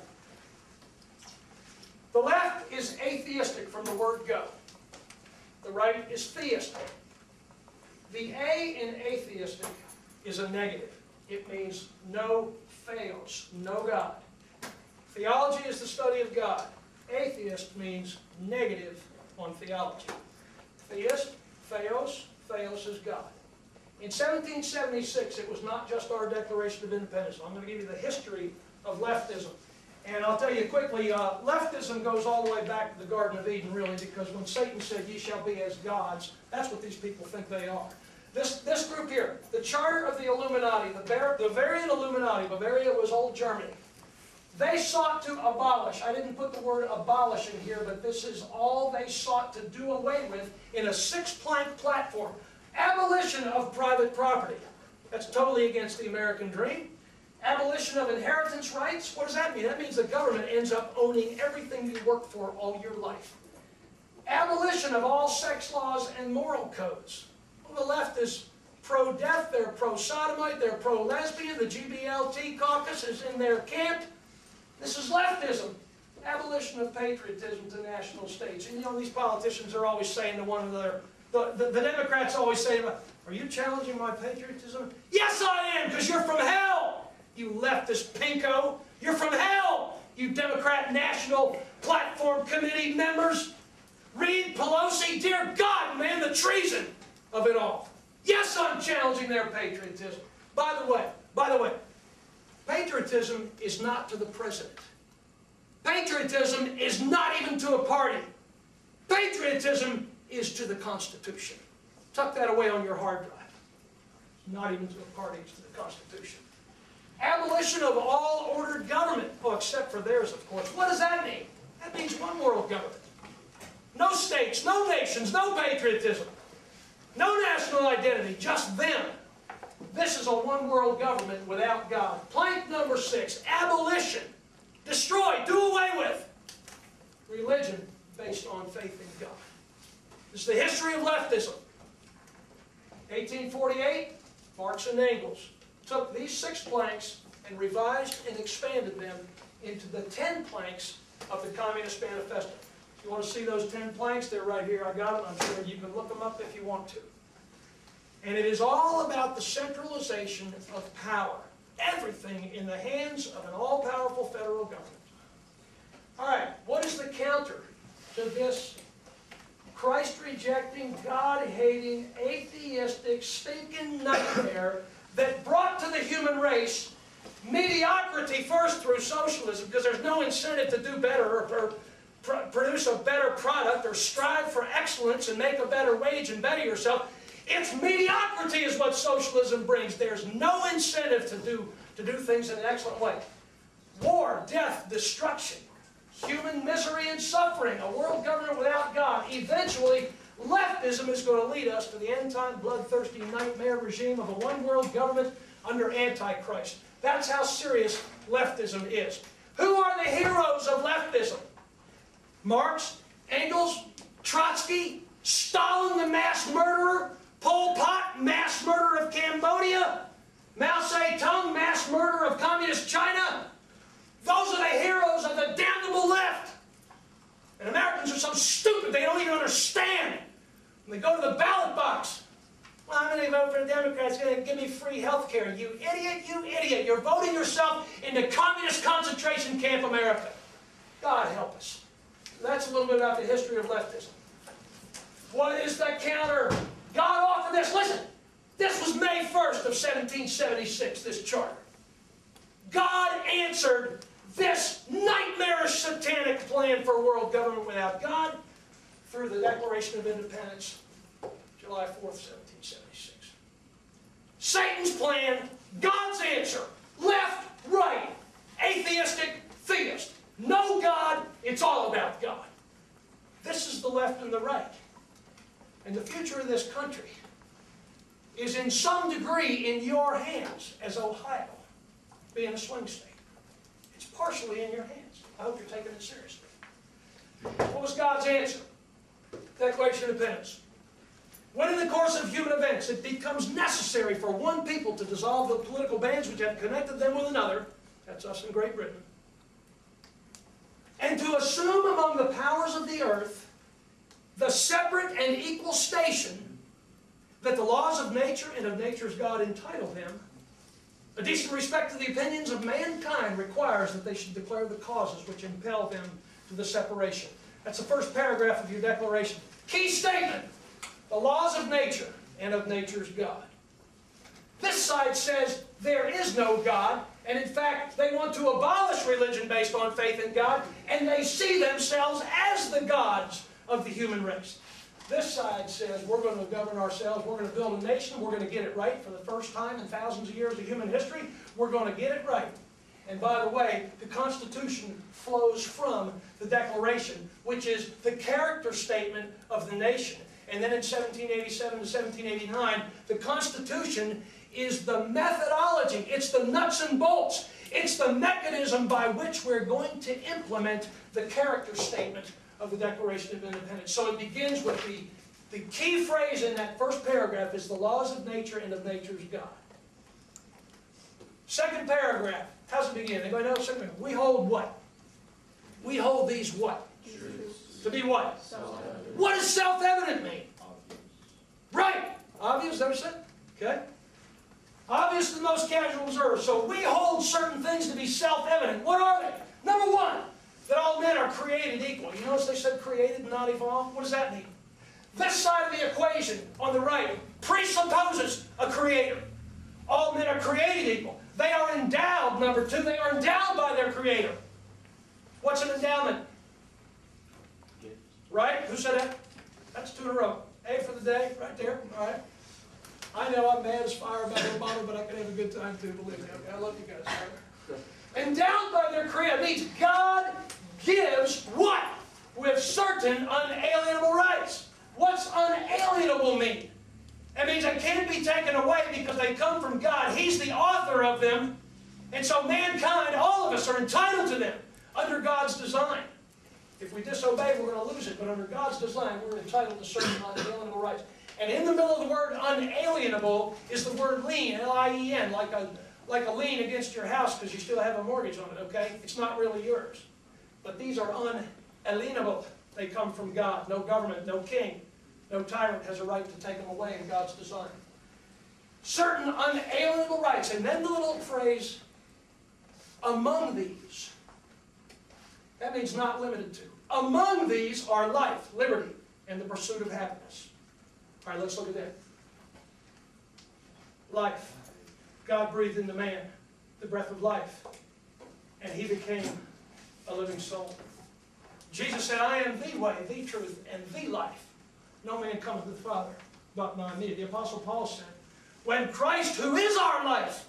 The left is atheistic from the word go. The right is theistic. The A in atheistic is a negative. It means no fails, no God. Theology is the study of God. Atheist means negative on theology. Theist, theos, theos is God. In 1776, it was not just our Declaration of Independence. I'm going to give you the history of leftism. And I'll tell you quickly, uh, leftism goes all the way back to the Garden of Eden, really, because when Satan said, ye shall be as gods, that's what these people think they are. This, this group here, the Charter of the Illuminati, the Bar- Bavarian Illuminati, Bavaria was old Germany. They sought to abolish, I didn't put the word abolish in here, but this is all they sought to do away with in a six-plank platform. Abolition of private property. That's totally against the American dream. Abolition of inheritance rights. What does that mean? That means the government ends up owning everything you worked for all your life. Abolition of all sex laws and moral codes. The left is pro-death, they're pro-sodomite, they're pro-lesbian, the GBLT caucus is in their camp. This is leftism. Abolition of patriotism to national states. And you know, these politicians are always saying to one another, the, the, the Democrats always say, are you challenging my patriotism? Yes, I am, because you're from hell, you leftist pinko. You're from hell, you Democrat National Platform Committee members. Reid Pelosi, dear God, man, the treason of it all. Yes, I'm challenging their patriotism. By the way, by the way, patriotism is not to the president. Patriotism is not even to a party. Patriotism is to the Constitution. Tuck that away on your hard drive. Not even to a party, it's to the Constitution. Abolition of all ordered government. Oh, except for theirs, of course. What does that mean? That means one world government. No states, no nations, no patriotism. No national identity, just them. This is a one world government without God. Plank number six, abolition. Destroy, do away with. Religion based on faith in God. This is the history of leftism. 1848, Marx and Engels took these six planks and revised and expanded them into the ten planks of the Communist Manifesto. You want to see those ten planks, they're right here. I got them. I'm sure you can look them up if you want to. And it is all about the centralization of power. Everything in the hands of an all-powerful federal government. All right, what is the counter to this Christ-rejecting, God-hating, atheistic, stinking nightmare that brought to the human race mediocrity first through socialism, because there's no incentive to do better or, or produce a better product or strive for excellence and make a better wage and better yourself. It's mediocrity is what socialism brings. There's no incentive to do, to do things in an excellent way. War, death, destruction, human misery and suffering, a world government without God. Eventually, leftism is going to lead us to the end-time bloodthirsty nightmare regime of a one-world government under Antichrist. That's how serious leftism is. Who are the heroes of leftism? Marx, Engels, Trotsky, Stalin the mass murderer, Pol Pot, mass murder of Cambodia, Mao Zedong, mass murder of communist China. Those are the heroes of the damnable left. And Americans are so stupid they don't even understand. When they go to the ballot box, well, I'm going to vote for the Democrats, going to give me free health care. You idiot, you idiot. You're voting yourself into communist concentration camp America. God help us. That's a little bit about the history of leftism. What is the counter? God offered this. Listen, this was May 1st of 1776, this charter. God answered this nightmarish satanic plan for world government without God through the Declaration of Independence, July 4th, 1776. Satan's plan, God's answer, left, right, atheistic, theist. No God, it's all about God. This is the left and the right. And the future of this country is in some degree in your hands as Ohio, being a swing state. It's partially in your hands. I hope you're taking it seriously. What was God's answer? Declaration of Independence. When in the course of human events it becomes necessary for one people to dissolve the political bands which have connected them with another, that's us in Great Britain, and to assume among the powers of the earth the separate and equal station that the laws of nature and of nature's God entitle him, a decent respect to the opinions of mankind requires that they should declare the causes which impel them to the separation. That's the first paragraph of your declaration. Key statement the laws of nature and of nature's God. This side says there is no God, and in fact, they want to abolish religion based on faith in God, and they see themselves as the gods of the human race. This side says we're going to govern ourselves, we're going to build a nation, we're going to get it right for the first time in thousands of years of human history, we're going to get it right. And by the way, the Constitution flows from the Declaration, which is the character statement of the nation. And then in 1787 to 1789, the Constitution is the methodology, it's the nuts and bolts, it's the mechanism by which we're going to implement the character statement of the Declaration of Independence. So it begins with the, the key phrase in that first paragraph is the laws of nature and of nature's God. Second paragraph, how's it begin? Anybody know? Second paragraph. We hold what? We hold these what? To be what? What does self-evident mean? Right. Obvious, that what I said? Okay. Obvious to the most casual observer. So we hold certain things to be self-evident. What are they? Number one, that all men are created equal. You notice they said created, not evolved? What does that mean? This side of the equation, on the right, presupposes a creator. All men are created equal. They are endowed, number two, they are endowed by their creator. What's an endowment? Right? Who said that? That's two in a row. A for the day, right there. All right. I know I'm mad as fire about Obama, but I can have a good time too, believe me. I love you guys. right? Endowed by their creator means God gives what? With certain unalienable rights. What's unalienable mean? It means they can't be taken away because they come from God. He's the author of them. And so mankind, all of us, are entitled to them under God's design. If we disobey, we're going to lose it. But under God's design, we're entitled to certain unalienable rights. And in the middle of the word unalienable is the word lien, L-I-E-N, like a, like a lien against your house because you still have a mortgage on it, okay? It's not really yours. But these are unalienable. They come from God. No government, no king, no tyrant has a right to take them away in God's design. Certain unalienable rights. And then the little phrase, among these. That means not limited to. Among these are life, liberty, and the pursuit of happiness. All right, let's look at that. Life. God breathed into man the breath of life, and he became a living soul. Jesus said, I am the way, the truth, and the life. No man cometh to the Father but by me. The Apostle Paul said, When Christ, who is our life,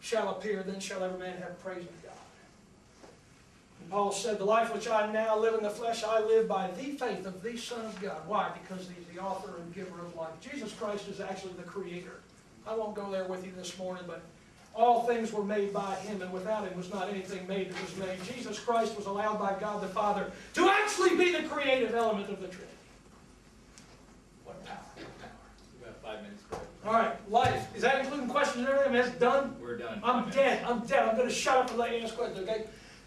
shall appear, then shall every man have praise God. And Paul said, The life which I now live in the flesh, I live by the faith of the Son of God. Why? Because he's the author and giver of life. Jesus Christ is actually the creator. I won't go there with you this morning, but all things were made by him, and without him was not anything made that was made. Jesus Christ was allowed by God the Father to actually be the creative element of the Trinity. What power, what power. We got five minutes. All right, life. Is that including questions and everything? I mean, that's done? We're done. I'm dead. I'm dead. I'm going to shut up and let you ask questions, okay?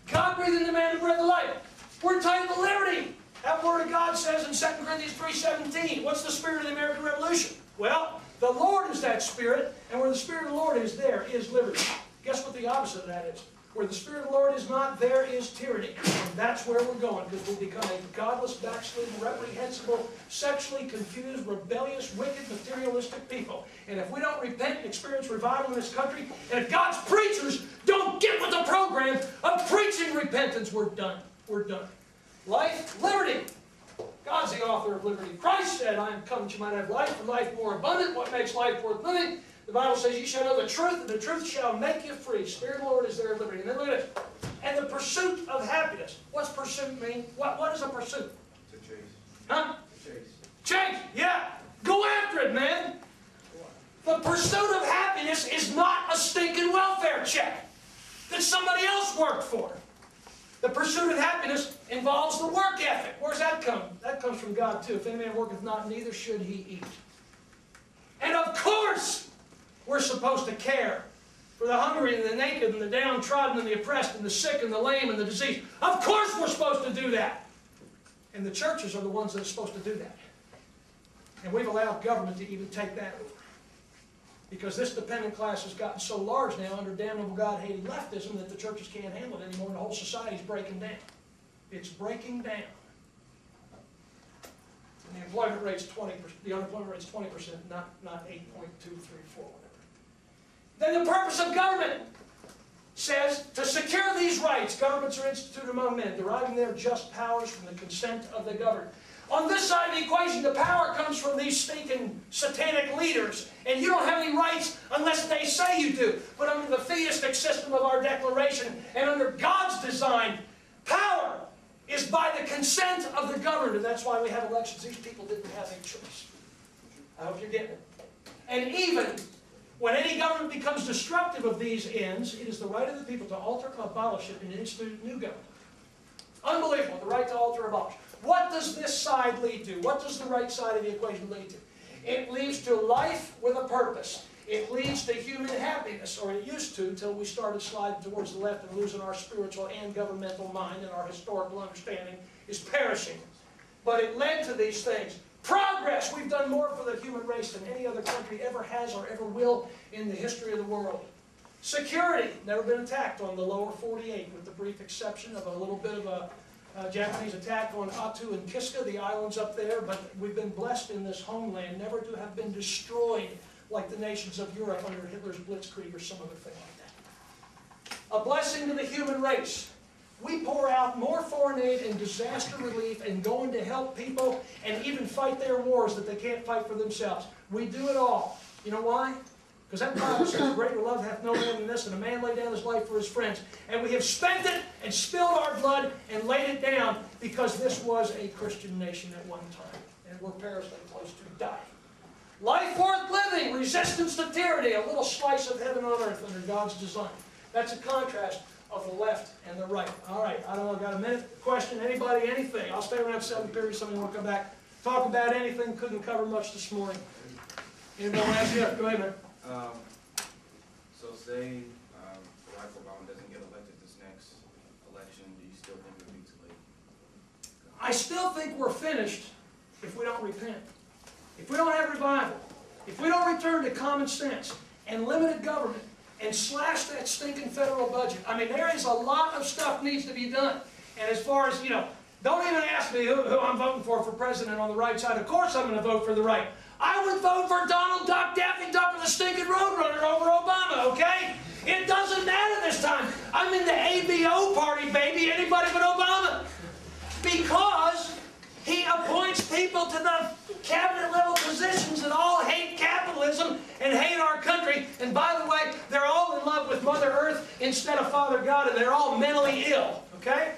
God breathed into man the breath of life. We're entitled to liberty. That word of God says in 2 Corinthians 3.17, what's the spirit of the American Revolution? Well, the Lord is that spirit, and where the spirit of the Lord is, there is liberty. Guess what the opposite of that is? Where the spirit of the Lord is not, there is tyranny. And that's where we're going, because we'll become a godless, backslidden, reprehensible, sexually confused, rebellious, wicked, materialistic people. And if we don't repent and experience revival in this country, and if God's preachers don't get with the program of preaching repentance, we're done. We're done. Life, liberty. God's the author of liberty. Christ said, I am come that you might have life and life more abundant. What makes life worth living? The Bible says, You shall know the truth, and the truth shall make you free. Spirit of the Lord is there liberty. And then look at this. And the pursuit of happiness. What's pursuit mean? What, what is a pursuit? To chase. Huh? To chase. Change. Yeah. Go after it, man. The pursuit of happiness is not a stinking welfare check that somebody else worked for. The pursuit of happiness involves the work ethic. Where's that come? That comes from God too. If any man worketh not, neither should he eat. And of course, we're supposed to care for the hungry and the naked and the downtrodden and the oppressed and the sick and the lame and the diseased. Of course we're supposed to do that. And the churches are the ones that are supposed to do that. And we've allowed government to even take that over. Because this dependent class has gotten so large now under damnable God-hating leftism that the churches can't handle it anymore and the whole society's breaking down. It's breaking down. And the employment rate's 20 the unemployment rate's 20%, not, not 8.234. Then the purpose of government says to secure these rights, governments are instituted among men, deriving their just powers from the consent of the governed. On this side of the equation, the power comes from these stinking satanic leaders, and you don't have any rights unless they say you do. But under the theistic system of our declaration, and under God's design, power is by the consent of the governed, and that's why we have elections. These people didn't have a choice. I hope you're getting it. And even when any government becomes destructive of these ends, it is the right of the people to alter, abolish it, and institute new government. Unbelievable, the right to alter, abolish. What does this side lead to? What does the right side of the equation lead to? It leads to life with a purpose. It leads to human happiness, or it used to until we started sliding towards the left and losing our spiritual and governmental mind and our historical understanding is perishing. But it led to these things. Progress! We've done more for the human race than any other country ever has or ever will in the history of the world. Security, never been attacked on the lower 48, with the brief exception of a little bit of a Japanese attack on Attu and Kiska, the islands up there, but we've been blessed in this homeland never to have been destroyed like the nations of Europe under Hitler's Blitzkrieg or some other thing like that. A blessing to the human race. We pour out more foreign aid and disaster relief and going to help people and even fight their wars that they can't fight for themselves. We do it all. You know why? Because that Bible says, greater love hath no man than this, and a man lay down his life for his friends. And we have spent it and spilled our blood and laid it down because this was a Christian nation at one time. And we're perilously close to dying. Life worth living, resistance to tyranny, a little slice of heaven on earth under God's design. That's a contrast of the left and the right. All right, I don't know, got a minute? Question, anybody, anything? I'll stay around seven period, want to come back. Talk about anything, couldn't cover much this morning. Anybody want to ask Jeff? Go ahead, man. Um, so say, um, Barack Obama doesn't get elected this next election, do you still think it would be too late? I still think we're finished if we don't repent. If we don't have revival, if we don't return to common sense and limited government and slash that stinking federal budget. I mean, there is a lot of stuff needs to be done. And as far as, you know, don't even ask me who, who I'm voting for for president on the right side. Of course I'm going to vote for the right. I would vote for Donald Duck, Daffy Duck, or the stinking Roadrunner over Obama, okay? It doesn't matter this time. I'm in the ABO party, baby, anybody but Obama. Because he appoints people to the cabinet level positions that all hate capitalism and hate our country. And by the way, they're all in love with Mother Earth instead of Father God, and they're all mentally ill, okay?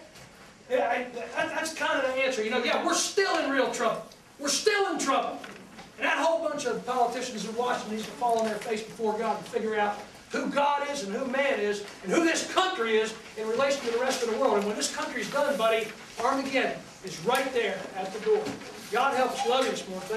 Yeah, that's kind of the answer. You know, yeah, we're still in real trouble. We're still in trouble. And that whole bunch of politicians in Washington needs to fall on their face before God and figure out who God is and who man is and who this country is in relation to the rest of the world. And when this country's done, buddy, Armageddon is right there at the door. God help us. Love you this morning.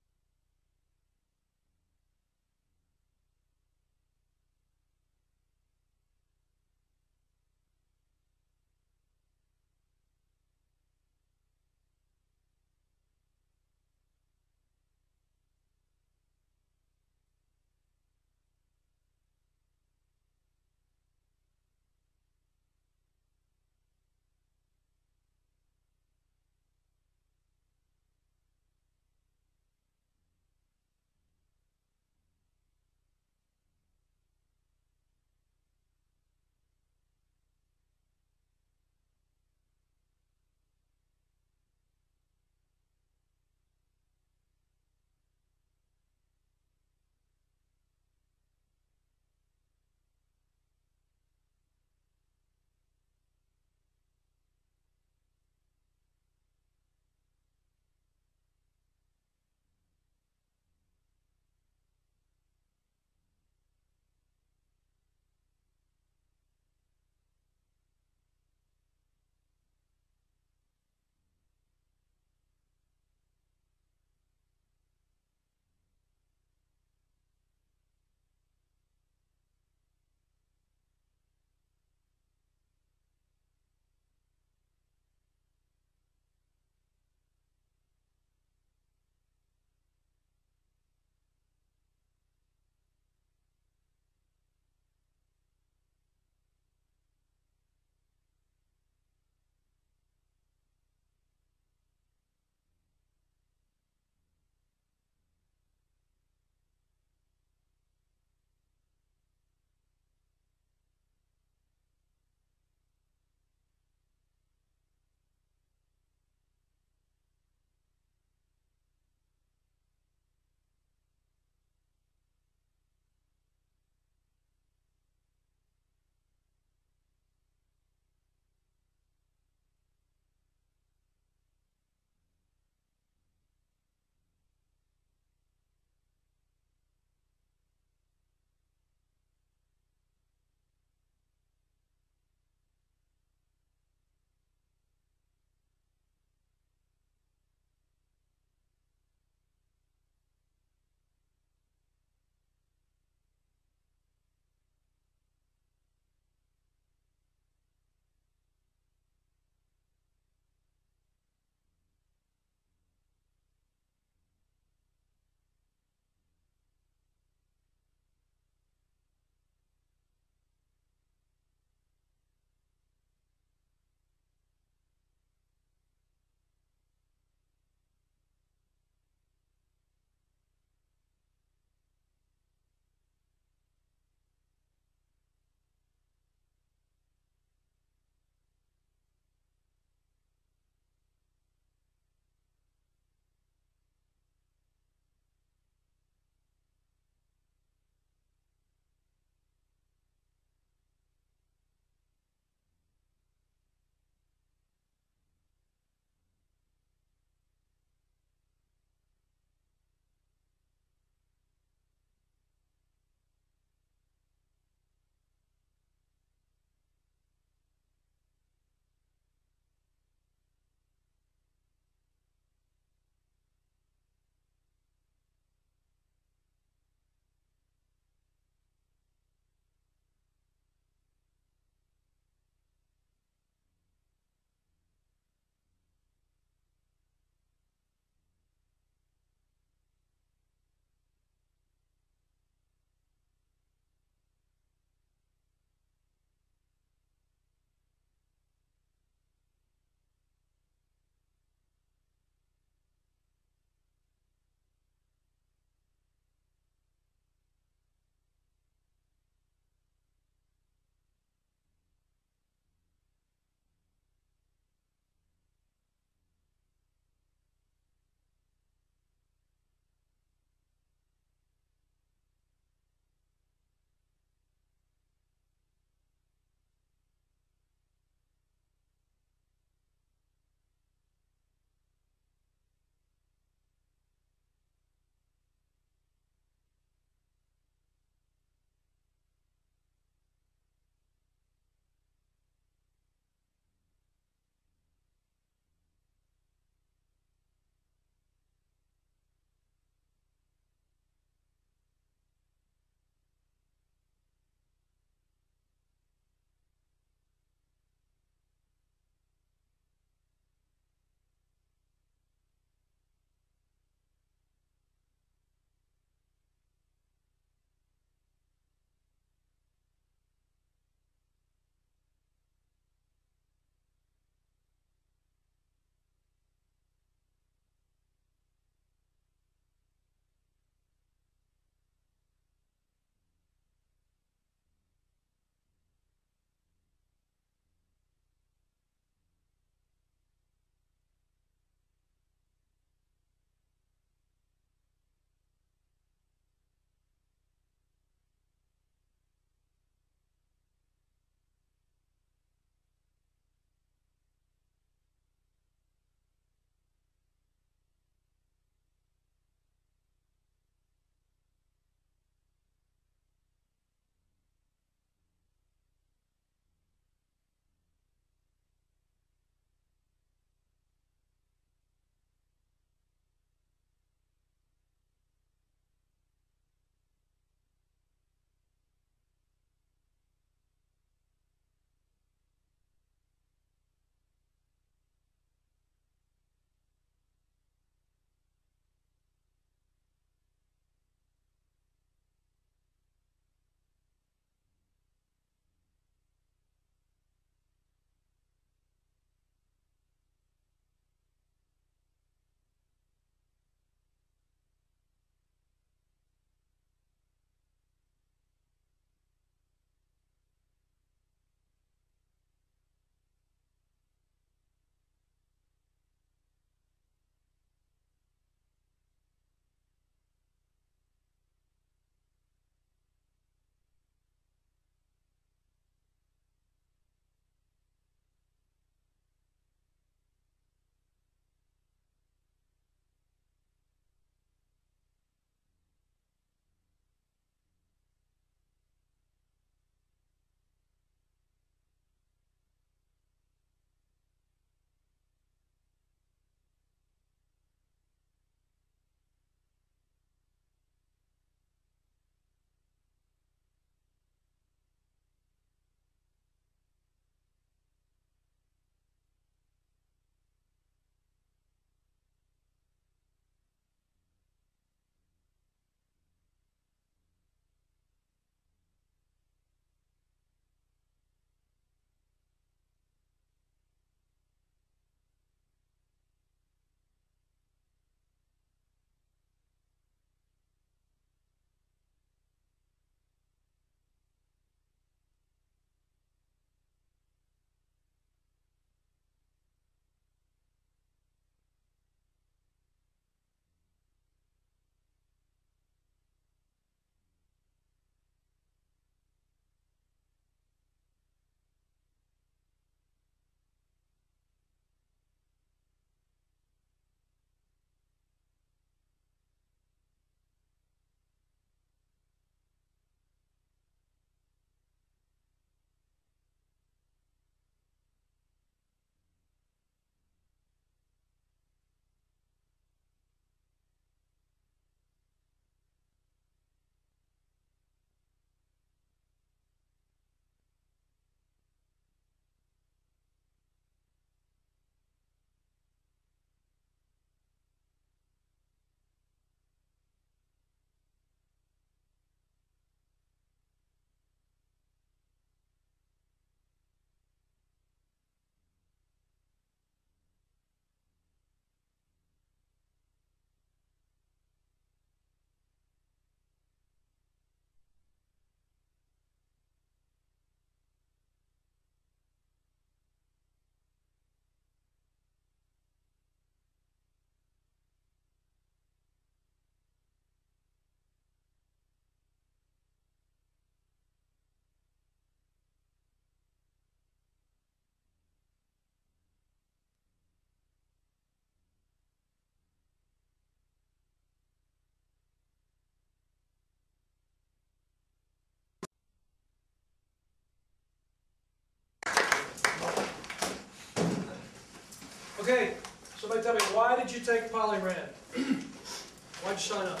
Okay, somebody tell me, why did you take Poly Rad? Why'd you sign up?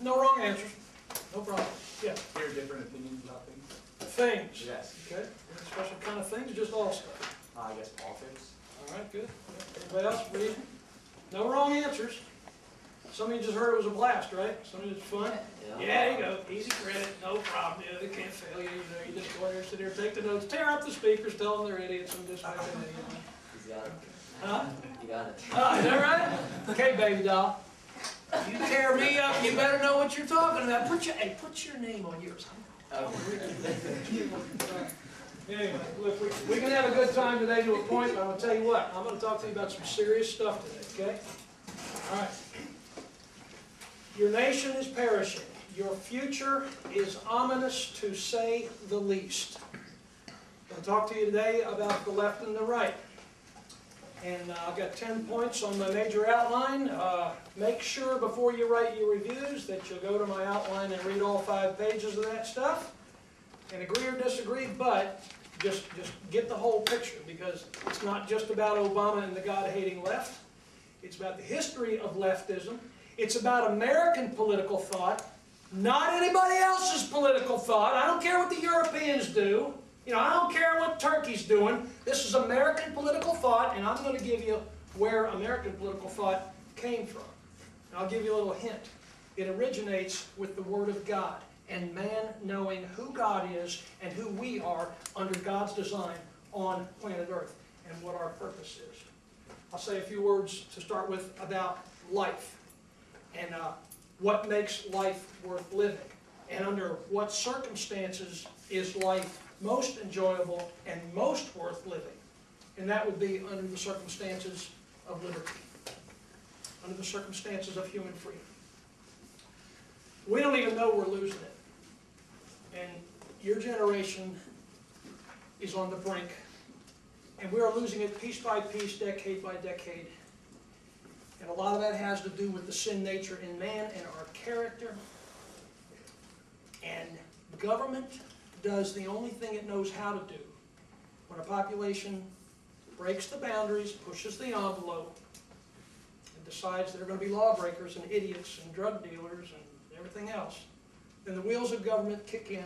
No wrong answers, no problem. Yeah, Hear different opinions about things? things. Yes. Okay, any special kind of things, or just all stuff? Uh, I guess politics. All right, good. Anybody else read? No wrong answers. Some of you just heard it was a blast, right? Some of you it's fun? Yeah, there you go, easy credit, no problem, yeah, they can't fail you, you know, you just go in there, sit there, take the notes, tear up the speakers, tell them they're idiots, and just make them idiots. He's got it. Huh? You got it. Oh, is that right? Okay, baby doll. You tear me up, you better know what you're talking about. Put your, hey, put your name on yours. Anyway, look, we, we can have a good time today to a point, but I'm gonna tell you what, I'm gonna talk to you about some serious stuff today, okay? All right. Your nation is perishing. Your future is ominous to say the least. I'll talk to you today about the left and the right. And uh, I've got 10 points on my major outline. Uh, Make sure before you write your reviews that you'll go to my outline and read all five pages of that stuff. And agree or disagree, but just, just get the whole picture because it's not just about Obama and the God-hating left. It's about the history of leftism. It's about American political thought, not anybody else's political thought. I don't care what the Europeans do. You know, I don't care what Turkey's doing. This is American political thought, and I'm going to give you where American political thought came from. And I'll give you a little hint. It originates with the Word of God and man knowing who God is and who we are under God's design on planet Earth and what our purpose is. I'll say a few words to start with about life and uh, what makes life worth living and under what circumstances is life most enjoyable and most worth living. And that would be under the circumstances of liberty, under the circumstances of human freedom. We don't even know we're losing it. And your generation is on the brink. And we are losing it piece by piece, decade by decade. And a lot of that has to do with the sin nature in man and our character. And government does the only thing it knows how to do. When a population breaks the boundaries, pushes the envelope, and decides they're going to be lawbreakers and idiots and drug dealers and everything else, then the wheels of government kick in,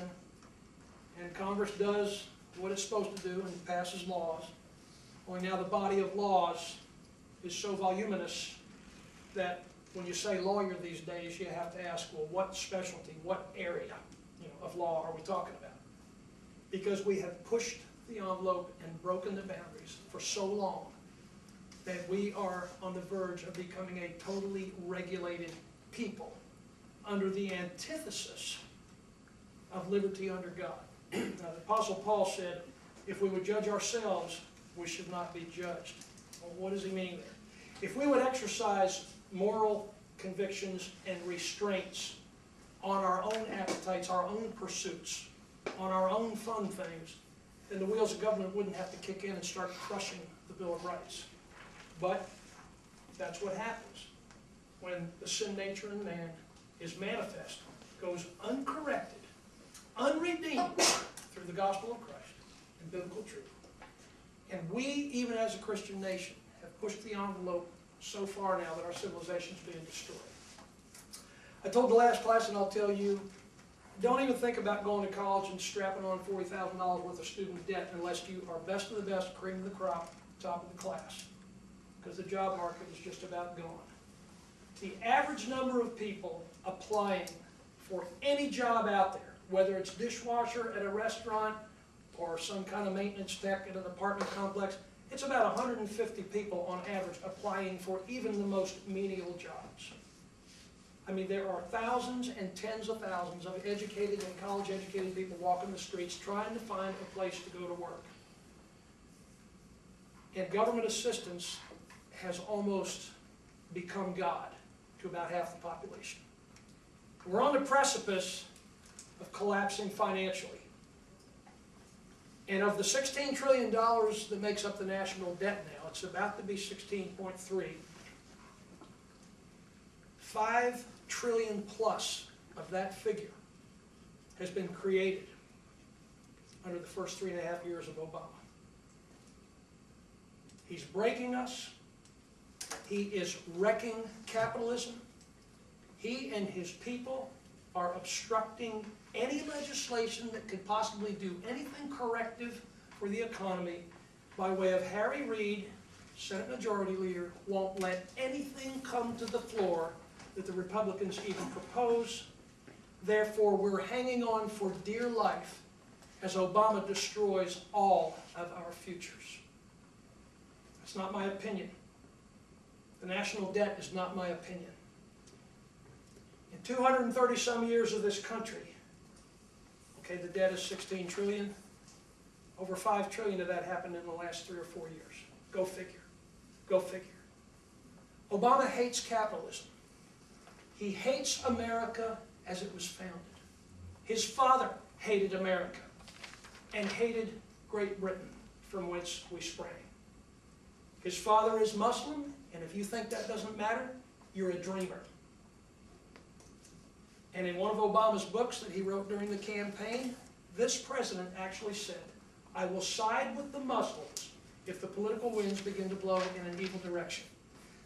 and Congress does what it's supposed to do and passes laws. Only now the body of laws is so voluminous that when you say lawyer these days, you have to ask, well, what specialty, what area you know, of law are we talking about? Because we have pushed the envelope and broken the boundaries for so long that we are on the verge of becoming a totally regulated people under the antithesis of liberty under God. Now, the Apostle Paul said, if we would judge ourselves, we should not be judged. Well, what does he mean there? If we would exercise moral convictions and restraints on our own appetites, our own pursuits, on our own fun things, then the wheels of government wouldn't have to kick in and start crushing the Bill of Rights. But that's what happens when the sin nature in man is manifest, goes uncorrected, unredeemed through the gospel of Christ and biblical truth. And we, even as a Christian nation, have pushed the envelope so far now that our civilization is being destroyed. I told the last class, and I'll tell you, don't even think about going to college and strapping on forty thousand dollars worth of student debt unless you are best of the best, cream of the crop, top of the class. Because the job market is just about gone. The average number of people applying for any job out there, whether it's dishwasher at a restaurant or some kind of maintenance tech at an apartment complex, it's about hundred and fifty people on average applying for even the most menial jobs. I mean, there are thousands and tens of thousands of educated and college-educated people walking the streets trying to find a place to go to work. And government assistance has almost become God to about half the population. We're on the precipice of collapsing financially. And of the $16 trillion that makes up the national debt now, it's about to be 16.3. Five trillion plus of that figure has been created under the first three and a half years of Obama. He's breaking us. He is wrecking capitalism. He and his people are obstructing any legislation that could possibly do anything corrective for the economy by way of Harry Reid, Senate Majority Leader, won't let anything come to the floor that the Republicans even propose. Therefore, we're hanging on for dear life as Obama destroys all of our futures. That's not my opinion. The national debt is not my opinion. In 230 some years of this country, okay, the debt is 16 trillion. Over 5 trillion of that happened in the last three or four years. Go figure. Go figure. Obama hates capitalism. He hates America as it was founded. His father hated America and hated Great Britain, from which we sprang. His father is Muslim, and if you think that doesn't matter, you're a dreamer. And in one of Obama's books that he wrote during the campaign, this president actually said, I will side with the Muslims if the political winds begin to blow in an evil direction.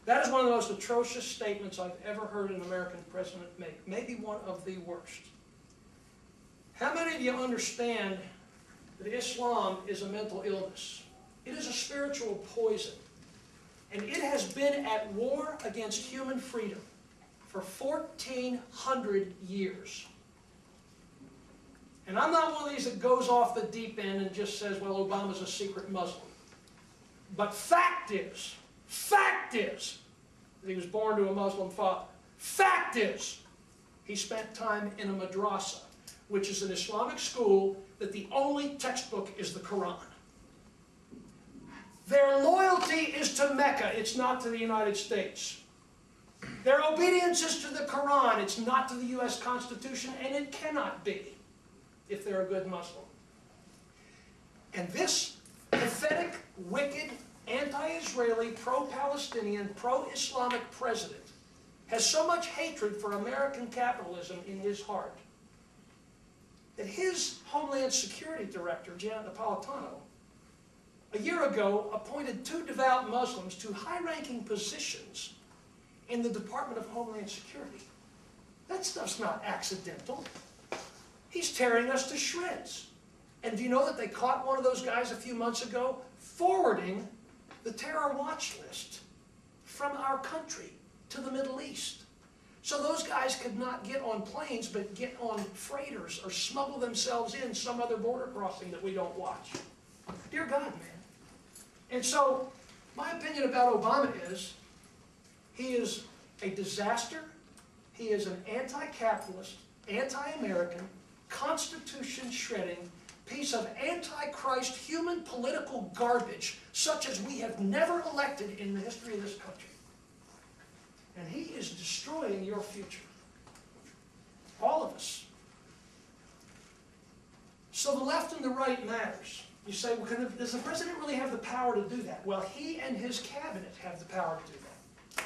That is one of the most atrocious statements I've ever heard an American president make, maybe one of the worst. How many of you understand that Islam is a mental illness? It is a spiritual poison. And it has been at war against human freedom for 1,400 years. And I'm not one of these that goes off the deep end and just says, well, Obama's a secret Muslim. But fact is, fact is, that he was born to a Muslim father. Fact is, he spent time in a madrasa, which is an Islamic school that the only textbook is the Quran. Their loyalty is to Mecca, it's not to the United States. Their obedience is to the Quran, it's not to the U.S. Constitution, and it cannot be if they're a good Muslim. And this pathetic, wicked, anti-Israeli, pro-Palestinian, pro-Islamic president has so much hatred for American capitalism in his heart that his Homeland Security Director, Janet Napolitano, a year ago appointed two devout Muslims to high-ranking positions in the Department of Homeland Security. That stuff's not accidental. He's tearing us to shreds. And do you know that they caught one of those guys a few months ago forwarding the terror watch list from our country to the Middle East? So those guys could not get on planes, but get on freighters or smuggle themselves in some other border crossing that we don't watch. Dear God, man. And so, my opinion about Obama is he is a disaster. He is an anti-capitalist, anti-American, constitution shredding, piece of antichrist human political garbage such as we have never elected in the history of this country. And he is destroying your future. All of us. So the left and the right matters. You say, well, can, does the president really have the power to do that? Well, he and his cabinet have the power to do that.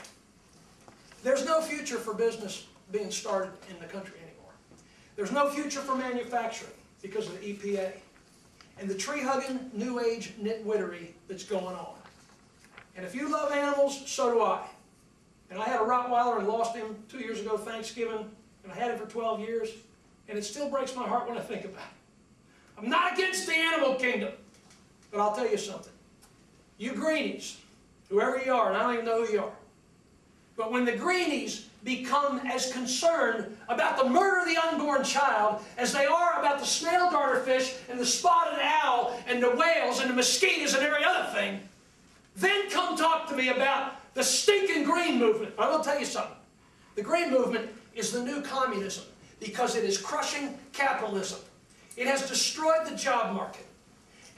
There's no future for business being started in the country anymore. There's no future for manufacturing because of the EPA and the tree-hugging, new age nitwittery that's going on. And if you love animals, so do I. And I had a Rottweiler and lost him two years ago Thanksgiving, and I had him for 12 years, and it still breaks my heart when I think about it. I'm not against the animal kingdom, but I'll tell you something. You greenies, whoever you are, and I don't even know who you are, but when the greenies become as concerned about the murder of the unborn child as they are about the snail darterfish and the spotted owl and the whales and the mosquitoes and every other thing, then come talk to me about the stinking green movement. I will tell you something. The green movement is the new communism because it is crushing capitalism. It has destroyed the job market.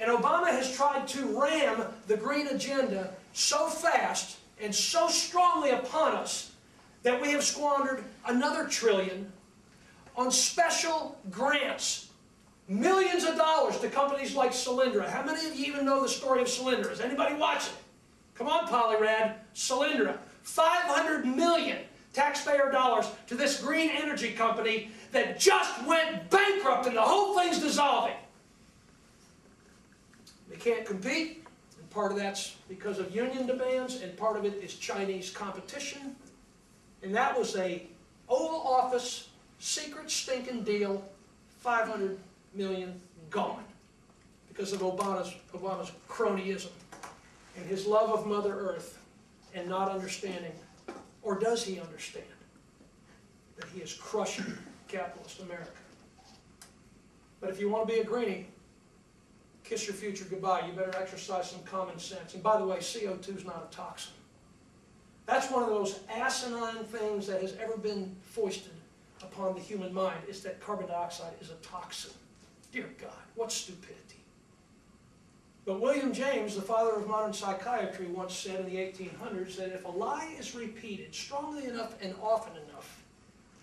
And Obama has tried to ram the green agenda so fast and so strongly upon us that we have squandered another trillion on special grants. Millions of dollars to companies like Solyndra. How many of you even know the story of Solyndra? Is anybody watching? Come on, Polyrad. Solyndra. 500 million taxpayer dollars to this green energy company that just went bankrupt and the whole thing's dissolving. They can't compete and part of that's because of union demands, and part of it is Chinese competition. And that was a Oval Office secret stinking deal, five hundred million gone because of Obama's, Obama's cronyism and his love of Mother Earth and not understanding, or does he understand, that he is crushing capitalist America? But if you want to be a greenie, kiss your future goodbye. You better exercise some common sense. And by the way, CO2 is not a toxin. That's one of those asinine things that has ever been foisted upon the human mind, is that carbon dioxide is a toxin. Dear God, what stupidity. But William James, the father of modern psychiatry, once said in the 1800s that if a lie is repeated strongly enough and often enough,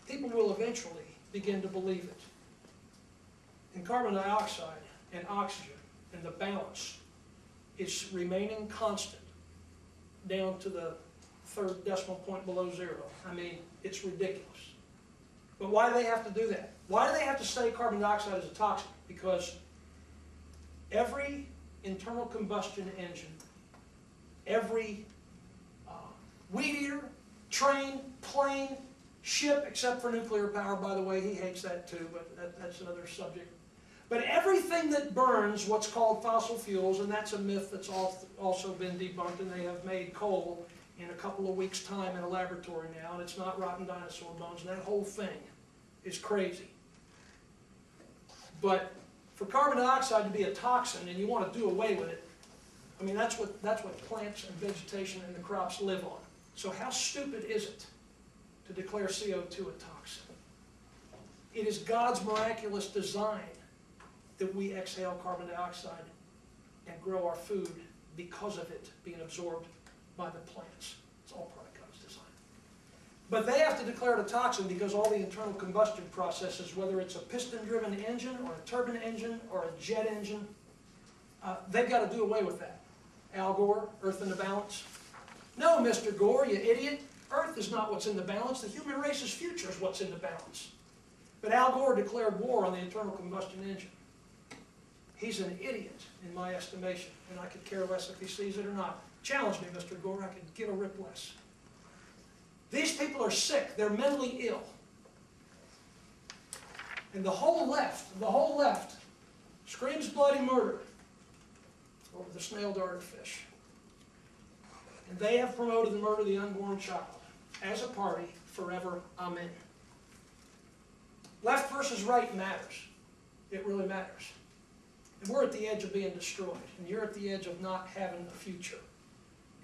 people will eventually begin to believe it. And carbon dioxide and oxygen and the balance is remaining constant down to the third decimal point below zero. I mean, it's ridiculous. But why do they have to do that? Why do they have to say carbon dioxide is a toxin? Because every internal combustion engine, every uh, weed eater, train, plane, ship, except for nuclear power, by the way, he hates that too, but that, that's another subject. But everything that burns what's called fossil fuels, and that's a myth that's also been debunked, and they have made coal in a couple of weeks' time in a laboratory now, and it's not rotten dinosaur bones, and that whole thing is crazy. But for carbon dioxide to be a toxin and you want to do away with it, I mean, that's what, that's what plants and vegetation and the crops live on. So how stupid is it to declare CO2 a toxin? It is God's miraculous design that we exhale carbon dioxide and grow our food because of it being absorbed by the plants. It's all part of God's design. But they have to declare it a toxin because all the internal combustion processes, whether it's a piston-driven engine or a turbine engine or a jet engine, uh, they've got to do away with that. Al Gore, Earth in the Balance. No, Mr. Gore, you idiot. Earth is not what's in the balance. The human race's future is what's in the balance. But Al Gore declared war on the internal combustion engine. He's an idiot, in my estimation, and I could care less if he sees it or not. Challenge me, Mr. Gore, I could give a rip less. These people are sick, they're mentally ill. And the whole left, the whole left, screams bloody murder over the snail darter fish. And they have promoted the murder of the unborn child. As a party, forever, amen. Left versus right matters. It really matters. And we're at the edge of being destroyed, and you're at the edge of not having a future.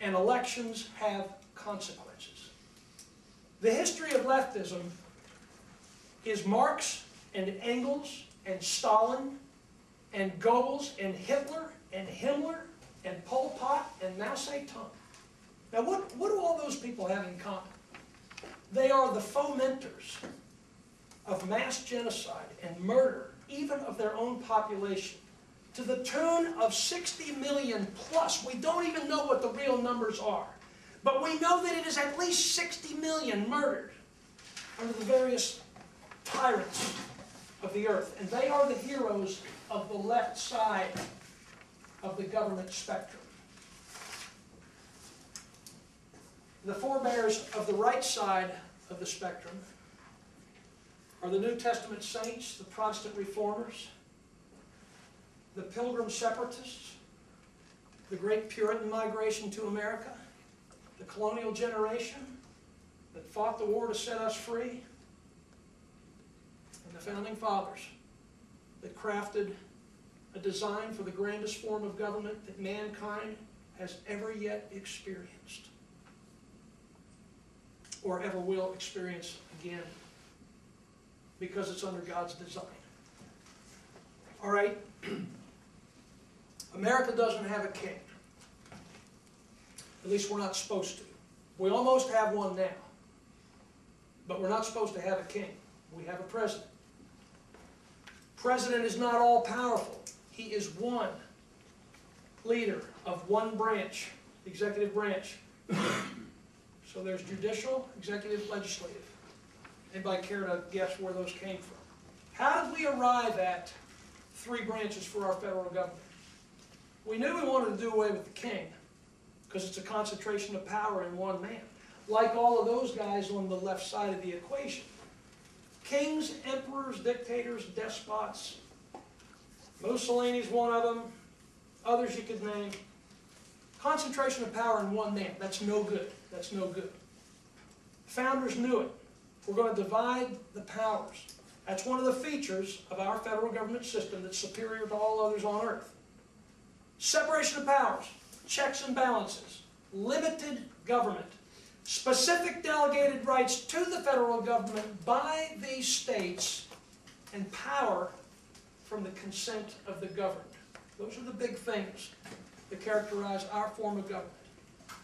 And elections have consequences. The history of leftism is Marx and Engels and Stalin and Goebbels and Hitler and Himmler and Pol Pot and Mao Zedong. Now, what, what do all those people have in common? They are the fomenters of mass genocide and murder, even of their own population, to the tune of 60 million plus. We don't even know what the real numbers are. But we know that it is at least 60 million murdered under the various tyrants of the earth. And they are the heroes of the left side of the government spectrum. The forebears of the right side of the spectrum are the New Testament saints, the Protestant reformers, the Pilgrim separatists, the great Puritan migration to America, the colonial generation that fought the war to set us free, and the founding fathers that crafted a design for the grandest form of government that mankind has ever yet experienced or ever will experience again because it's under God's design. All right? America doesn't have a king. At least we're not supposed to. We almost have one now. But we're not supposed to have a king. We have a president. President is not all powerful. He is one leader of one branch, executive branch. so there's judicial, executive, legislative. Anybody care to guess where those came from? How did we arrive at three branches for our federal government? We knew we wanted to do away with the king, because it's a concentration of power in one man, like all of those guys on the left side of the equation. Kings, emperors, dictators, despots, Mussolini's one of them, others you could name. Concentration of power in one man, that's no good, that's no good. Founders knew it. We're going to divide the powers. That's one of the features of our federal government system that's superior to all others on earth. Separation of powers, checks and balances, limited government, specific delegated rights to the federal government by these states, and power from the consent of the governed. Those are the big things that characterize our form of government.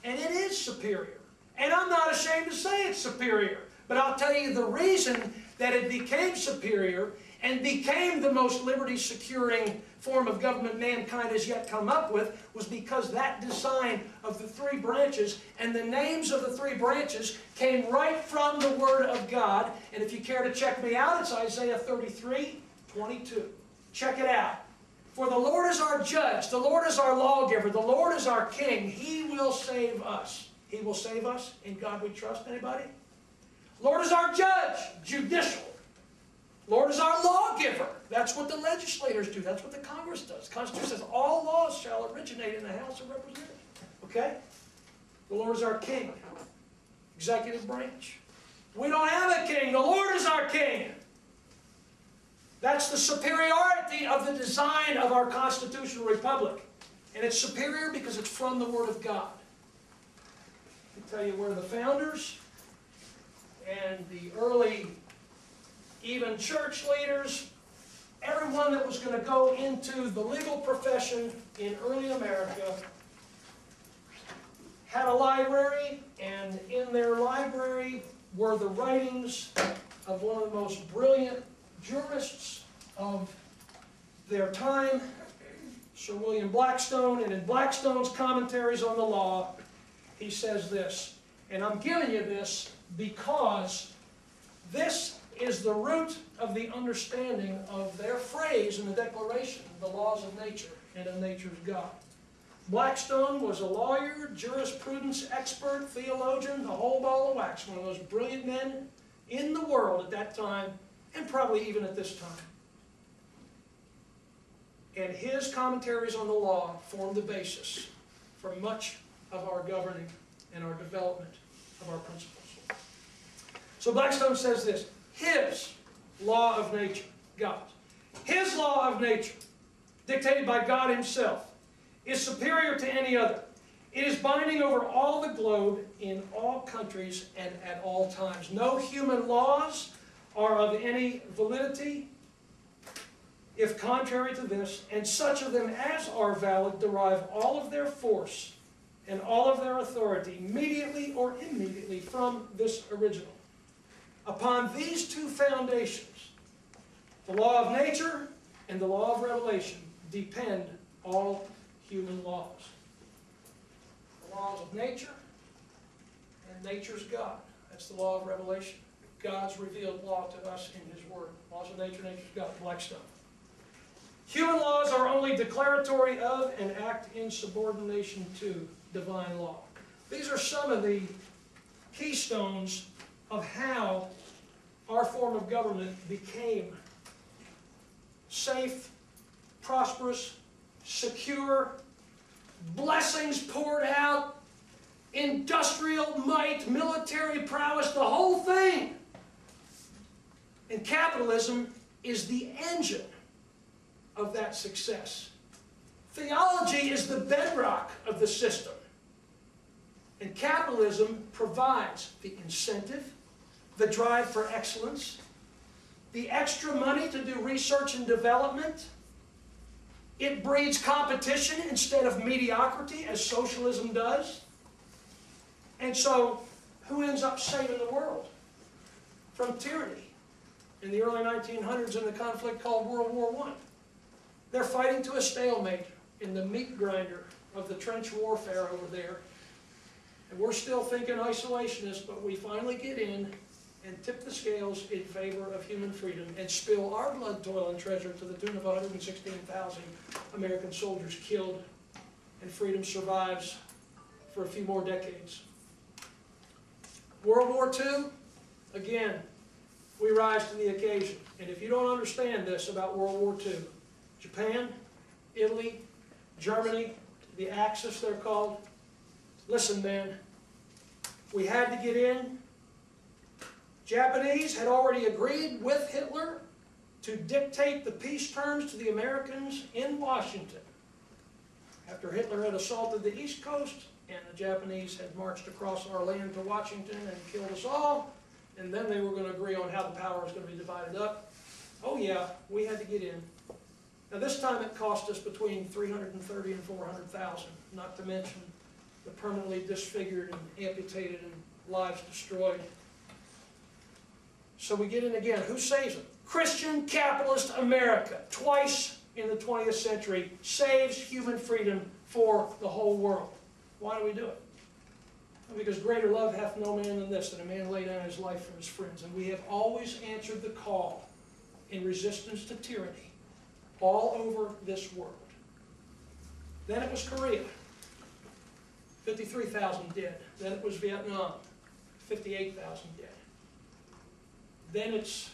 And it is superior. And I'm not ashamed to say it's superior. But I'll tell you the reason that it became superior and became the most liberty securing form of government mankind has yet come up with was because that design of the three branches and the names of the three branches came right from the Word of God. And if you care to check me out, it's Isaiah 33 22. Check it out. For the Lord is our judge, the Lord is our lawgiver, the Lord is our king. He will save us. He will save us. In God we trust. Anybody? Lord is our judge, judicial. Lord is our lawgiver. That's what the legislators do. That's what the Congress does. The Constitution says all laws shall originate in the House of Representatives. Okay? The Lord is our king. Executive branch. We don't have a king. The Lord is our king. That's the superiority of the design of our constitutional republic. And it's superior because it's from the Word of God. I can tell you where the founders and the early, even church leaders, everyone that was going to go into the legal profession in early America had a library, and in their library were the writings of one of the most brilliant jurists of their time, Sir William Blackstone, and in Blackstone's commentaries on the law, he says this, and I'm giving you this because this is the root of the understanding of their phrase in the Declaration, the laws of nature and of nature's God. Blackstone was a lawyer, jurisprudence expert, theologian, the whole ball of wax, one of those brilliant men in the world at that time, and probably even at this time. And his commentaries on the law form the basis for much of our governing and our development of our principles. So Blackstone says this, his law of nature, God's, his law of nature, dictated by God himself, is superior to any other. It is binding over all the globe in all countries and at all times. No human laws are of any validity if contrary to this, and such of them as are valid derive all of their force and all of their authority, immediately or immediately, from this original. Upon these two foundations, the law of nature and the law of revelation, depend all human laws. The laws of nature and nature's God. That's the law of revelation. God's revealed law to us in His Word. Laws of nature, nature's God, Blackstone. Human laws are only declaratory of and act in subordination to divine law. These are some of the keystones of how our form of government became safe, prosperous, secure, blessings poured out, industrial might, military prowess, the whole thing. And capitalism is the engine of that success. Theology is the bedrock of the system. And capitalism provides the incentive, the drive for excellence, the extra money to do research and development. It breeds competition instead of mediocrity, as socialism does. And so, who ends up saving the world from tyranny? In the early 1900s, in the conflict called World War I. They're fighting to a stalemate in the meat grinder of the trench warfare over there. And we're still thinking isolationist, but we finally get in and tip the scales in favor of human freedom and spill our blood, toil, and treasure to the tune of 116,000 American soldiers killed and freedom survives for a few more decades. World War II, again, we rise to the occasion. And if you don't understand this about World War II, Japan, Italy, Germany, the Axis they're called, listen, man, we had to get in. Japanese had already agreed with Hitler to dictate the peace terms to the Americans in Washington. After Hitler had assaulted the East Coast and the Japanese had marched across our land to Washington and killed us all, and then they were going to agree on how the power was going to be divided up. Oh yeah, we had to get in. Now this time it cost us between 330 and 400,000, not to mention the permanently disfigured and amputated and lives destroyed. So we get in again. Who saves it? Christian capitalist America, twice in the 20th century, saves human freedom for the whole world. Why do we do it? Because greater love hath no man than this, that a man lay down his life for his friends. And we have always answered the call in resistance to tyranny all over this world. Then it was Korea, 53,000 dead. Then it was Vietnam, 58,000 dead. Then it's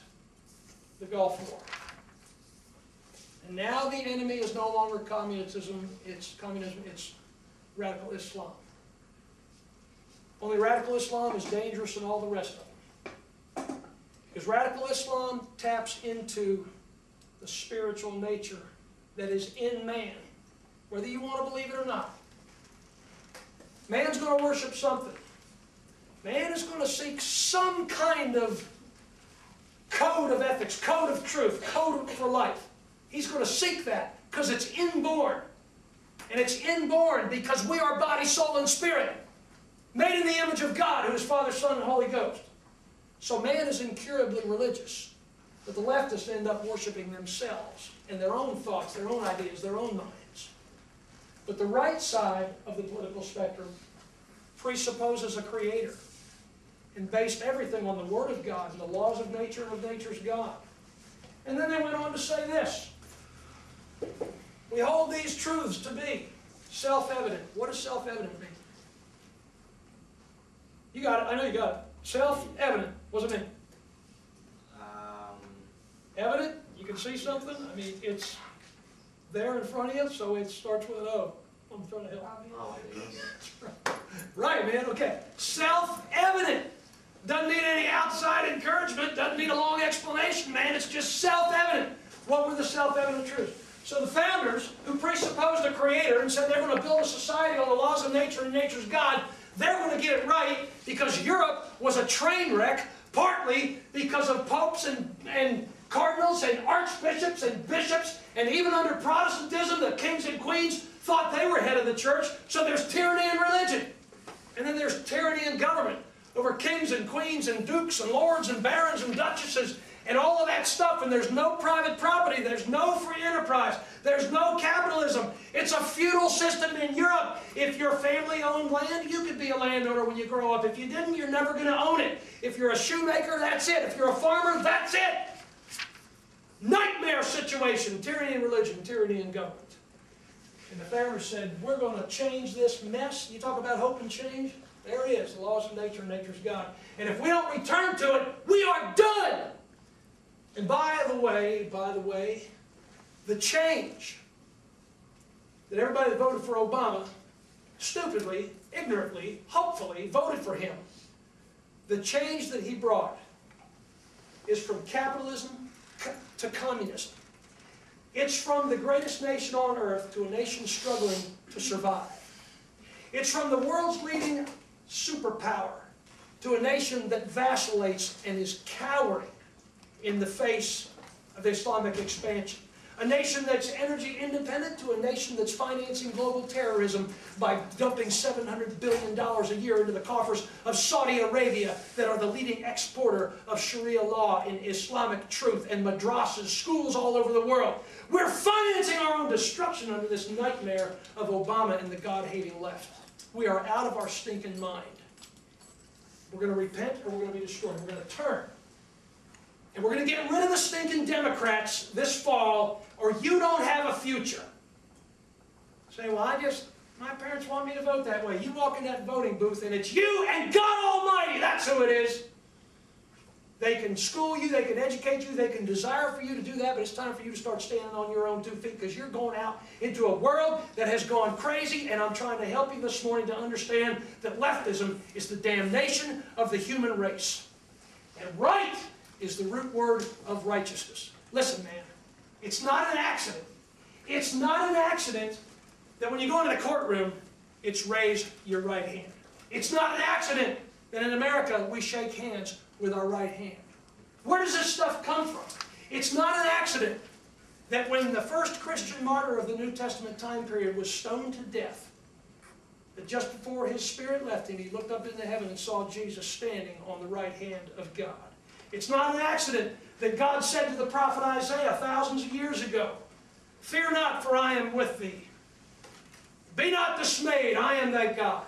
the Gulf War. And now the enemy is no longer communism, it's communism, it's radical Islam. Only radical Islam is dangerous than all the rest of them. Because radical Islam taps into the spiritual nature that is in man, whether you want to believe it or not. Man's going to worship something. Man is going to seek some kind of code of ethics, code of truth, code for life. He's going to seek that because it's inborn. And it's inborn because we are body, soul, and spirit, made in the image of God, who is Father, Son, and Holy Ghost. So man is incurably religious, but the leftists end up worshiping themselves and their own thoughts, their own ideas, their own minds. But the right side of the political spectrum presupposes a creator and based everything on the Word of God and the laws of nature and of nature's God. And then they went on to say this We hold these truths to be self evident. What does self evident mean? You got it, I know you got it. Self evident. What does it mean? Um, Evident? You can see something? I mean, it's there in front of you, so it starts with an O. I'm trying to help. Right, man, okay. Self-evident. Doesn't need any outside encouragement, doesn't need a long explanation, man. It's just self-evident. What were the self-evident truths? So the founders, who presupposed a creator and said they're going to build a society on the laws of nature and nature's God, they're going to get it right because Europe was a train wreck, partly because of popes and, and cardinals and archbishops and bishops, and even under Protestantism, the kings and queens thought they were head of the church, so there's tyranny in religion. And then there's tyranny in government over kings and queens and dukes and lords and barons and duchesses and all of that stuff. And there's no private property. There's no free enterprise. There's no capitalism. It's a feudal system in Europe. If your family owned land, you could be a landowner when you grow up. If you didn't, you're never going to own it. If you're a shoemaker, that's it. If you're a farmer, that's it. Nightmare situation. Tyranny in religion, tyranny in government. And the founders said, we're going to change this mess. You talk about hope and change? There it is, the laws of nature nature's God. And if we don't return to it, we are done. And by the way, by the way, the change that everybody that voted for Obama stupidly, ignorantly, hopefully voted for him. The change that he brought is from capitalism to communism. It's from the greatest nation on earth to a nation struggling to survive. It's from the world's leading superpower to a nation that vacillates and is cowering in the face of Islamic expansion. A nation that's energy independent to a nation that's financing global terrorism by dumping $700 billion a year into the coffers of Saudi Arabia that are the leading exporter of Sharia law in Islamic truth and madrasas, schools all over the world. We're financing our own destruction under this nightmare of Obama and the God-hating left. We are out of our stinking mind. We're going to repent or we're going to be destroyed. We're going to turn. And we're going to get rid of the stinking Democrats this fall, or you don't have a future. Say, well, I just, My parents want me to vote that way. You walk in that voting booth and it's you and God Almighty. That's who it is. They can school you, they can educate you, they can desire for you to do that, but it's time for you to start standing on your own two feet because you're going out into a world that has gone crazy, and I'm trying to help you this morning to understand that leftism is the damnation of the human race. And right is the root word of righteousness. Listen, man, it's not an accident. It's not an accident that when you go into the courtroom, it's raise your right hand. It's not an accident that in America we shake hands with our right hand. Where does this stuff come from? It's not an accident that when the first Christian martyr of the New Testament time period was stoned to death, that just before his spirit left him, he looked up into heaven and saw Jesus standing on the right hand of God. It's not an accident that God said to the prophet Isaiah thousands of years ago, Fear not, for I am with thee. Be not dismayed, I am thy God.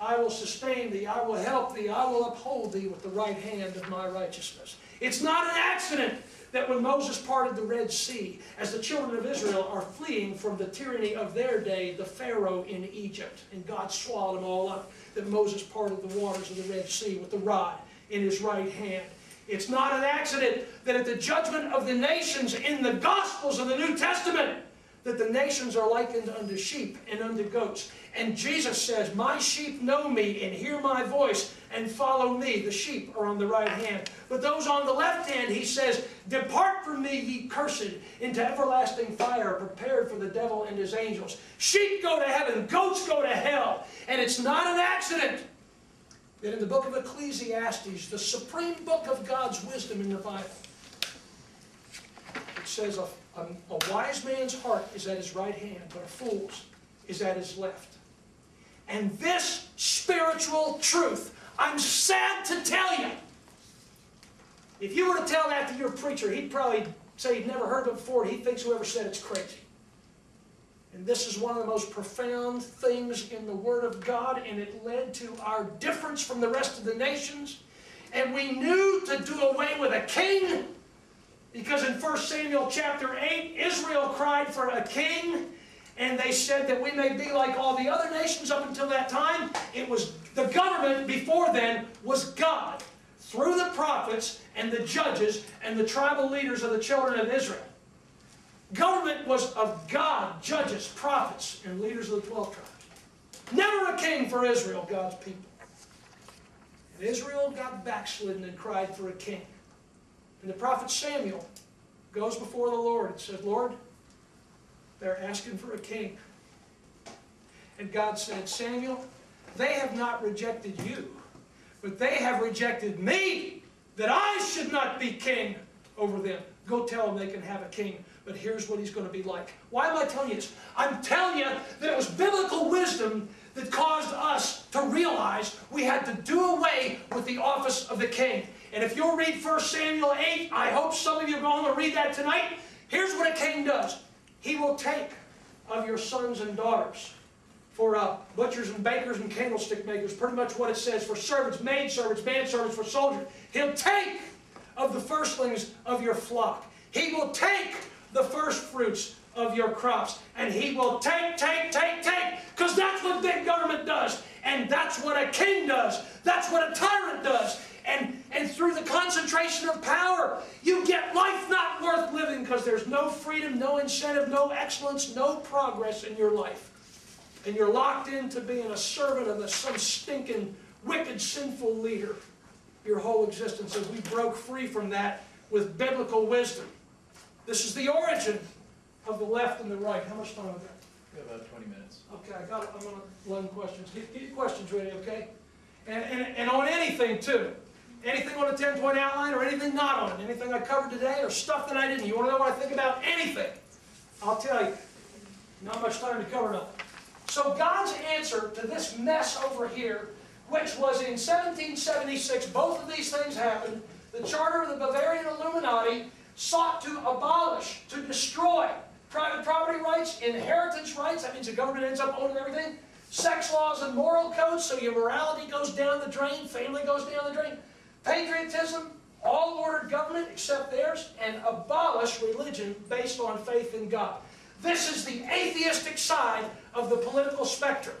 I will sustain thee, I will help thee, I will uphold thee with the right hand of my righteousness. It's not an accident that when Moses parted the Red Sea, as the children of Israel are fleeing from the tyranny of their day, the Pharaoh in Egypt, and God swallowed them all up, that Moses parted the waters of the Red Sea with the rod in his right hand. It's not an accident that at the judgment of the nations in the Gospels of the New Testament, that the nations are likened unto sheep and unto goats. And Jesus says, My sheep know me and hear my voice and follow me. The sheep are on the right hand. But those on the left hand, he says, Depart from me, ye cursed, into everlasting fire, prepared for the devil and his angels. Sheep go to heaven, goats go to hell. And it's not an accident that in the book of Ecclesiastes, the supreme book of God's wisdom in the Bible, it says, a, a, a wise man's heart is at his right hand, but a fool's is at his left. And this spiritual truth, I'm sad to tell you, if you were to tell that to your preacher, he'd probably say he'd never heard it before, he thinks whoever said it's crazy. And this is one of the most profound things in the Word of God, and it led to our difference from the rest of the nations. And we knew to do away with a king, because in 1 Samuel chapter 8, Israel cried for a king, and they said that we may be like all the other nations up until that time. It was the government before then was God, through the prophets and the judges and the tribal leaders of the children of Israel. Government was of God, judges, prophets, and leaders of the 12 tribes. Never a king for Israel, God's people. And Israel got backslidden and cried for a king. And the prophet Samuel goes before the Lord and says, Lord, they're asking for a king. And God said, Samuel, they have not rejected you, but they have rejected me, that I should not be king over them. Go tell them they can have a king but here's what he's going to be like. Why am I telling you this? I'm telling you that it was biblical wisdom that caused us to realize we had to do away with the office of the king. And if you'll read 1 Samuel 8, I hope some of you are going to read that tonight. Here's what a king does. He will take of your sons and daughters for uh, butchers and bakers and candlestick makers, pretty much what it says, for servants, maidservants, manservants, for soldiers. He'll take of the firstlings of your flock. He will take the first fruits of your crops. And he will take, take, take, take, because that's what big government does. And that's what a king does. That's what a tyrant does. And, and through the concentration of power, you get life not worth living because there's no freedom, no incentive, no excellence, no progress in your life. And you're locked into being a servant of some stinking, wicked, sinful leader your whole existence. And we broke free from that with biblical wisdom. This is the origin of the left and the right. How much time have I got? We have about twenty minutes. Okay, I got. I'm gonna learn questions. Get, get your questions ready, okay? And, and, and on anything too. Anything on a 10-point outline or anything not on it. Anything I covered today or stuff that I didn't. You wanna know what I think about anything? I'll tell you. Not much time to cover nothing. So God's answer to this mess over here, which was in 1776, both of these things happened. The charter of the Bavarian Illuminati sought to abolish, to destroy private property rights, inheritance rights, that means the government ends up owning everything, sex laws and moral codes, so your morality goes down the drain, family goes down the drain, patriotism, all ordered government except theirs, and abolish religion based on faith in God. This is the atheistic side of the political spectrum.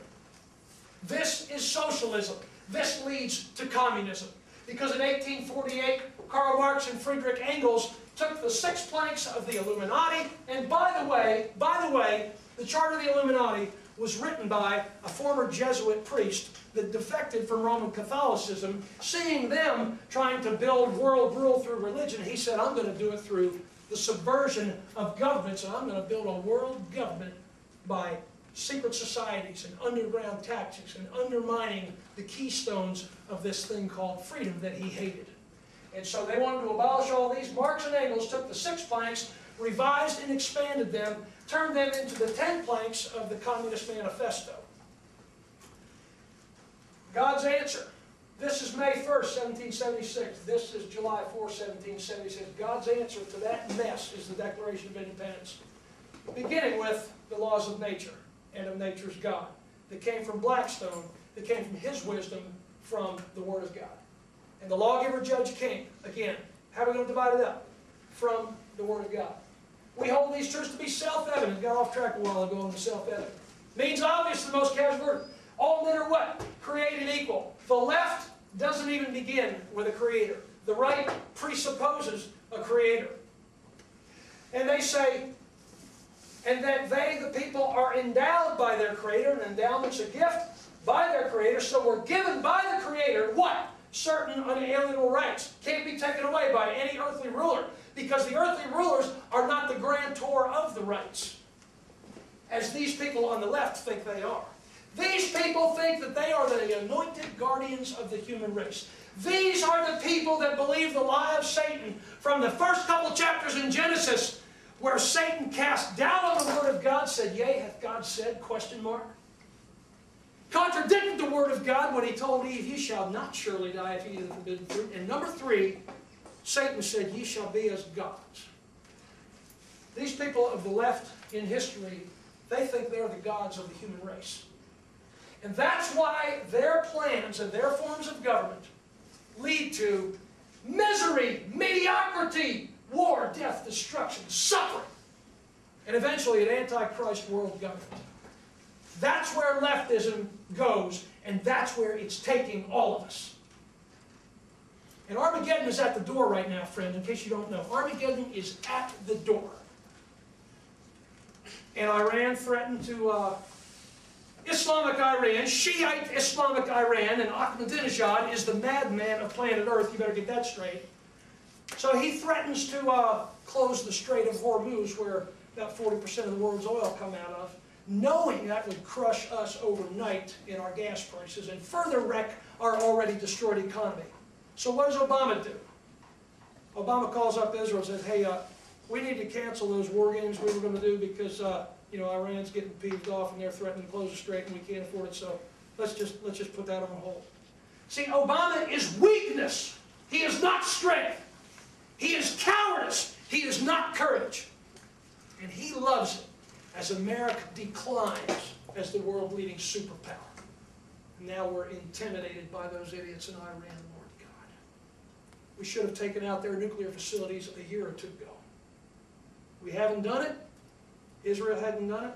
This is socialism. This leads to communism. Because in 1848, Karl Marx and Friedrich Engels took the six planks of the Illuminati, and by the way, by the way, the Charter of the Illuminati was written by a former Jesuit priest that defected from Roman Catholicism, seeing them trying to build world rule through religion, he said, I'm going to do it through the subversion of governments, and I'm going to build a world government by secret societies and underground tactics and undermining the keystones of this thing called freedom that he hated. And so they wanted to abolish all these. Marx and Engels took the six planks, revised and expanded them, turned them into the ten planks of the Communist Manifesto. God's answer. This is May 1st, 1776. This is July 4, 1776. God's answer to that mess is the Declaration of Independence. Beginning with the laws of nature and of nature's God that came from Blackstone, that came from his wisdom from the Word of God. And the lawgiver judge king, again, how are we going to divide it up? From the Word of God. We hold these truths to be self-evident. Got off track a while ago on the self-evident. Means obvious, the most casual word. All men are what? Created equal. The left doesn't even begin with a creator. The right presupposes a creator. And they say, and that they, the people, are endowed by their creator, and endowment's a gift by their creator, so we're given by the creator what? Certain unalienable rights. Can't be taken away by any earthly ruler, because the earthly rulers are not the grantor of the rights, as these people on the left think they are. People think that they are the anointed guardians of the human race. These are the people that believe the lie of Satan from the first couple chapters in Genesis, where Satan cast doubt on the word of God, said, Yea, hath God said, question mark. Contradicted the word of God when he told Eve, Ye shall not surely die if you eat the forbidden fruit. And number three, Satan said, Ye shall be as gods. These people of the left in history, they think they're the gods of the human race. And that's why their plans and their forms of government lead to misery, mediocrity, war, death, destruction, suffering, and eventually an antichrist world government. That's where leftism goes, and that's where it's taking all of us. And Armageddon is at the door right now, friend, in case you don't know. Armageddon is at the door. And Iran threatened to uh, Islamic Iran, Shiite Islamic Iran, and Ahmadinejad is the madman of planet Earth. You better get that straight. So he threatens to uh, close the Strait of Hormuz, where about 40% of the world's oil come out of, knowing that would crush us overnight in our gas prices and further wreck our already destroyed economy. So what does Obama do? Obama calls up Israel and says, hey, uh, we need to cancel those war games we were going to do because uh, you know Iran's getting peeved off and they're threatening to close the strait and we can't afford it. So let's just let's just put that on hold. See, Obama is weakness. He is not strength. He is cowardice. He is not courage. And he loves it as America declines as the world-leading superpower. Now we're intimidated by those idiots in Iran, Lord God. We should have taken out their nuclear facilities a year or two ago. We haven't done it. Israel hadn't done it.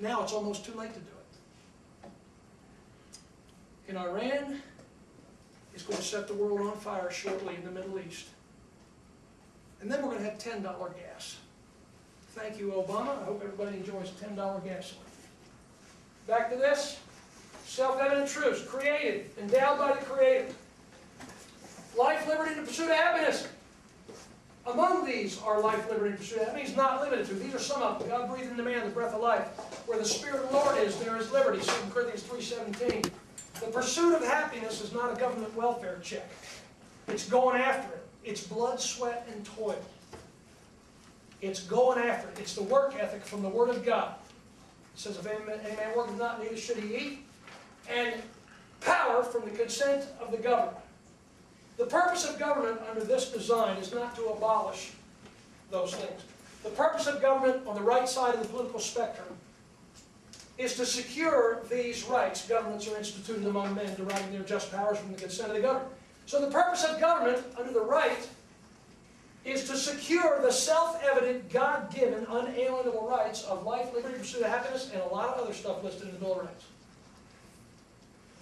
Now it's almost too late to do it. And Iran is going to set the world on fire shortly in the Middle East. And then we're going to have $10 gas. Thank you, Obama. I hope everybody enjoys $10 gasoline. Back to this. Self-evident truths, created, endowed by the Creator. Life, liberty, and the pursuit of happiness. Among these are life, liberty, and pursuit That means Not limited to. These are some of them. God breathed into man the breath of life. Where the Spirit of the Lord is, there is liberty. 2 Corinthians 3.17. The pursuit of happiness is not a government welfare check. It's going after it. It's blood, sweat, and toil. It's going after it. It's the work ethic from the Word of God. It says, if any man, any man worketh not, neither should he eat. And power from the consent of the government. The purpose of government under this design is not to abolish those things. The purpose of government on the right side of the political spectrum is to secure these rights. Governments are instituted among men, deriving their just powers from the consent of the governed. So the purpose of government under the right is to secure the self-evident, God-given, unalienable rights of life, liberty, pursuit of happiness, and a lot of other stuff listed in the Bill of Rights.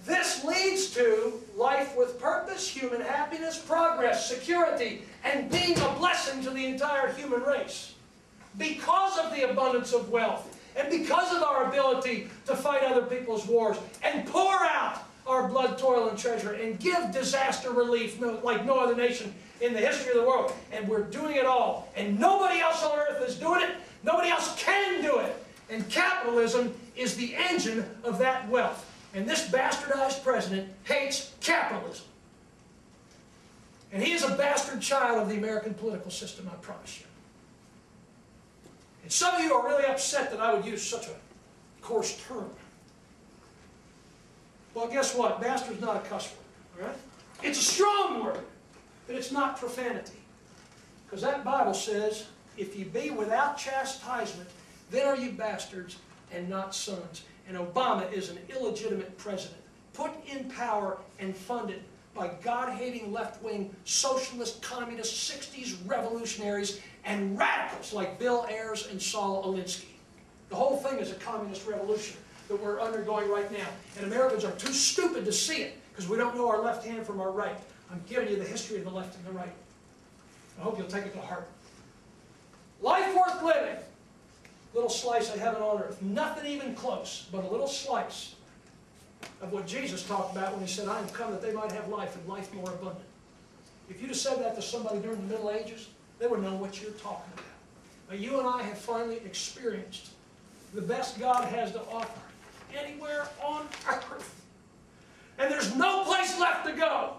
This leads to life with purpose, human happiness, progress, security, and being a blessing to the entire human race. Because of the abundance of wealth, and because of our ability to fight other people's wars, and pour out our blood, toil, and treasure, and give disaster relief like no other nation in the history of the world. And we're doing it all. And nobody else on earth is doing it. Nobody else can do it. And capitalism is the engine of that wealth. And this bastardized president hates capitalism. And he is a bastard child of the American political system, I promise you. And some of you are really upset that I would use such a coarse term. Well, guess what? Bastard's not a cuss word, all right? It's a strong word, but it's not profanity. Because that Bible says, if you be without chastisement, then are you bastards and not sons. And Obama is an illegitimate president, put in power and funded by God-hating left-wing socialist, communist, 60s revolutionaries and radicals like Bill Ayers and Saul Alinsky. The whole thing is a communist revolution that we're undergoing right now. And Americans are too stupid to see it because we don't know our left hand from our right. I'm giving you the history of the left and the right. I hope you'll take it to heart. Life worth living. Little slice of heaven on earth. Nothing even close, but a little slice of what Jesus talked about when he said, I am come that they might have life and life more abundant. If you'd have said that to somebody during the Middle Ages, they would know what you're talking about. But you and I have finally experienced the best God has to offer anywhere on earth. And there's no place left to go.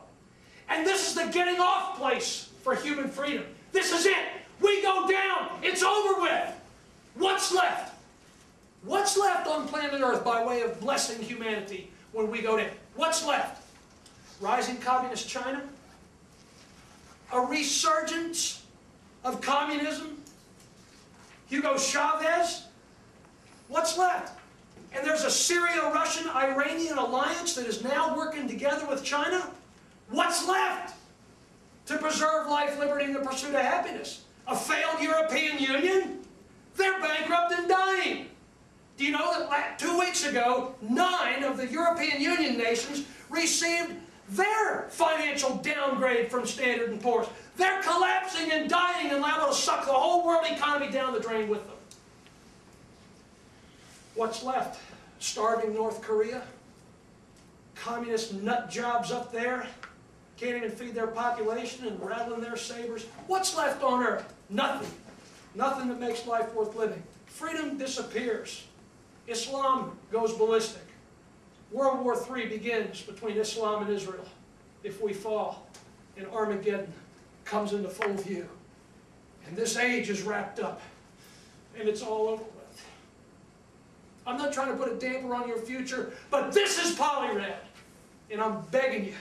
And this is the getting off place for human freedom. This is it. We go down. It's over with. What's left? What's left on planet Earth by way of blessing humanity when we go down? What's left? Rising communist China? A resurgence of communism? Hugo Chavez? What's left? And there's a Syrio-Russian-Iranian alliance that is now working together with China? What's left to preserve life, liberty, and the pursuit of happiness? A failed European Union? They're bankrupt and dying. Do you know that two weeks ago, nine of the European Union nations received their financial downgrade from Standard & Poor's? They're collapsing and dying and liable to suck the whole world economy down the drain with them. What's left? Starving North Korea? Communist nut jobs up there? Can't even feed their population and rattling their sabers? What's left on earth? Nothing. Nothing that makes life worth living. Freedom disappears. Islam goes ballistic. World War III begins between Islam and Israel. If we fall, and Armageddon comes into full view. And this age is wrapped up, and it's all over with. I'm not trying to put a damper on your future, but this is PolyRad. And I'm begging you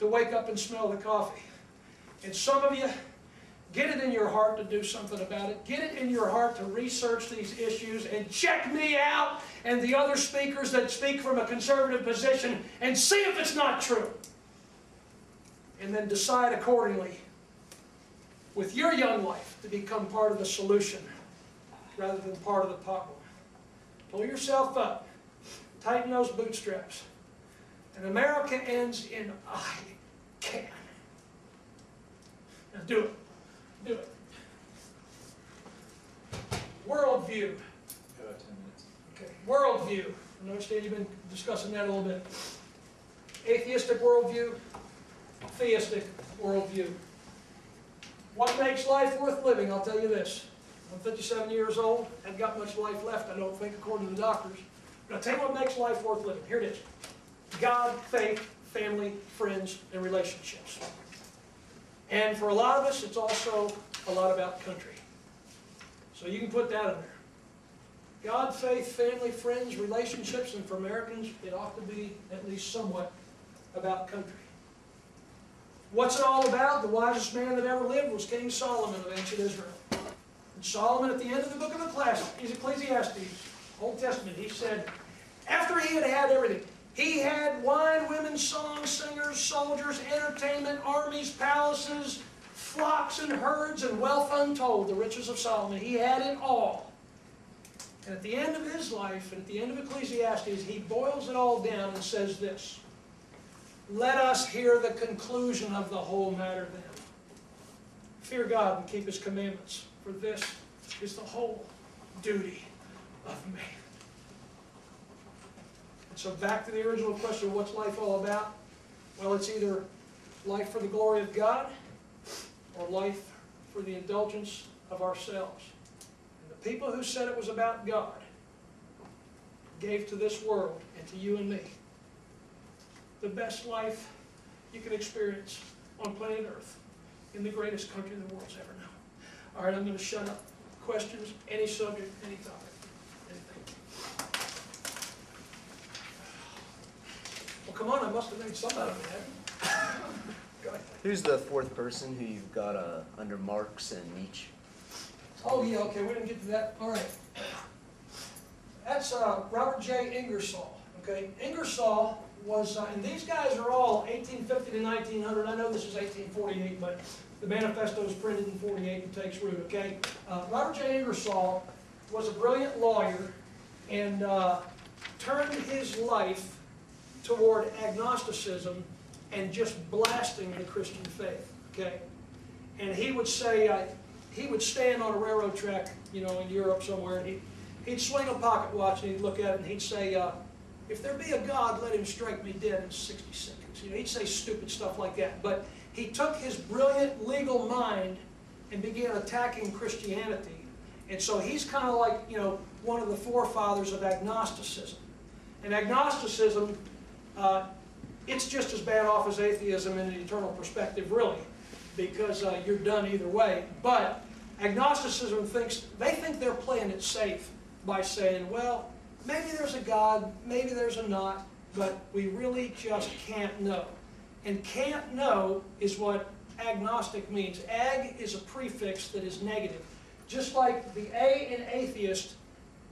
to wake up and smell the coffee. And some of you, get it in your heart to do something about it. Get it in your heart to research these issues and check me out and the other speakers that speak from a conservative position and see if it's not true. And then decide accordingly with your young life to become part of the solution rather than part of the problem. Pull yourself up. Tighten those bootstraps. And America ends in I can. Now do it. Do it. Worldview. About ten minutes. Okay. Worldview. I understand you've been discussing that a little bit. Atheistic worldview, theistic worldview. What makes life worth living? I'll tell you this. I'm 57 years old, haven't got much life left, I don't think, according to the doctors. But I'll tell you what makes life worth living. Here it is. God, faith, family, friends, and relationships. And for a lot of us, it's also a lot about country. So you can put that in there. God, faith, family, friends, relationships, and for Americans, it ought to be at least somewhat about country. What's it all about? The wisest man that ever lived was King Solomon of ancient Israel. And Solomon, at the end of the book of Ecclesi- Ecclesiastes, Old Testament, he said, after he had had everything, he had wine, women, song singers, soldiers, entertainment, armies, palaces, flocks and herds and wealth untold, the riches of Solomon. He had it all. And at the end of his life, and at the end of Ecclesiastes, he boils it all down and says this Let us hear the conclusion of the whole matter then. Fear God and keep his commandments, for this is the whole duty of man. So back to the original question what's life all about? Well, it's either life for the glory of God or life for the indulgence of ourselves. And the people who said it was about God gave to this world and to you and me the best life you can experience on planet Earth in the greatest country the world's ever known. All right, I'm going to shut up. Questions, any subject, any topic, Well, come on, I must have made somebody mad. Go ahead. Who's the fourth person who you've got uh, under Marx and Nietzsche? Oh, yeah, okay, we didn't get to that, all right. That's uh, Robert J. Ingersoll, okay? Ingersoll was, uh, and these guys are all 1850 to 1900, I know this is 1848, but the manifesto is printed in 48 and takes root, okay? Uh, Robert J. Ingersoll was a brilliant lawyer and uh, turned his life toward agnosticism and just blasting the Christian faith, okay? And he would say, uh, he would stand on a railroad track, you know, in Europe somewhere, and he'd, he'd swing a pocket watch and he'd look at it and he'd say, uh, if there be a God, let him strike me dead in 60 seconds. You know, he'd say stupid stuff like that. But he took his brilliant legal mind and began attacking Christianity. And so he's kind of like, you know, one of the forefathers of agnosticism. And agnosticism, uh, it's just as bad off as atheism in an eternal perspective, really, because uh, you're done either way. But agnosticism thinks, they think they're playing it safe by saying, well, maybe there's a God, maybe there's a not, but we really just can't know. And can't know is what agnostic means. Ag is a prefix that is negative. Just like the A in atheist,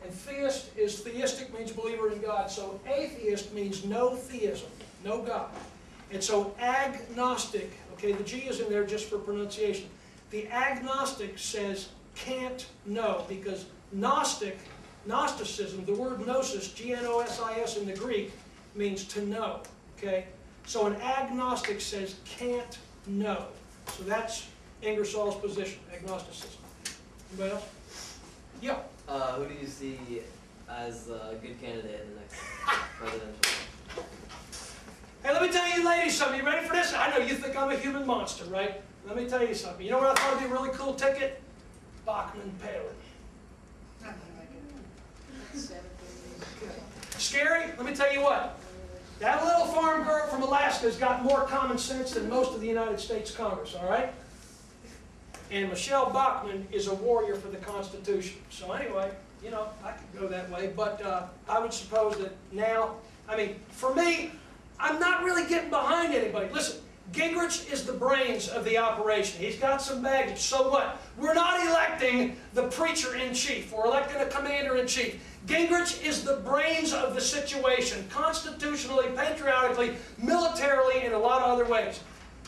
and theist is theistic means believer in God. So atheist means no theism, no God. And so agnostic, okay, the G is in there just for pronunciation. The agnostic says can't know because Gnostic, Gnosticism, the word gnosis, G-N-O-S-I-S in the Greek, means to know, okay? So an agnostic says can't know. So that's Ingersoll's position, agnosticism. Anybody else? Yeah. Uh, who do you see as a good candidate in the next presidential? Hey, let me tell you ladies something. You ready for this? I know you think I'm a human monster, right? Let me tell you something. You know what I thought would be a really cool ticket? Bachmann Palin. Scary? Let me tell you what. That little farm girl from Alaska's got more common sense than most of the United States Congress, all right? And Michelle Bachmann is a warrior for the Constitution. So anyway, you know, I could go that way, but uh, I would suppose that now, I mean, for me, I'm not really getting behind anybody. Listen, Gingrich is the brains of the operation. He's got some baggage. So what? We're not electing the preacher in chief. We're electing a commander in chief. Gingrich is the brains of the situation, constitutionally, patriotically, militarily, and a lot of other ways.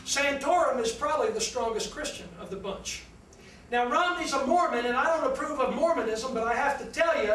Santorum is probably the strongest Christian of the bunch. Now, Romney's a Mormon, and I don't approve of Mormonism, but I have to tell you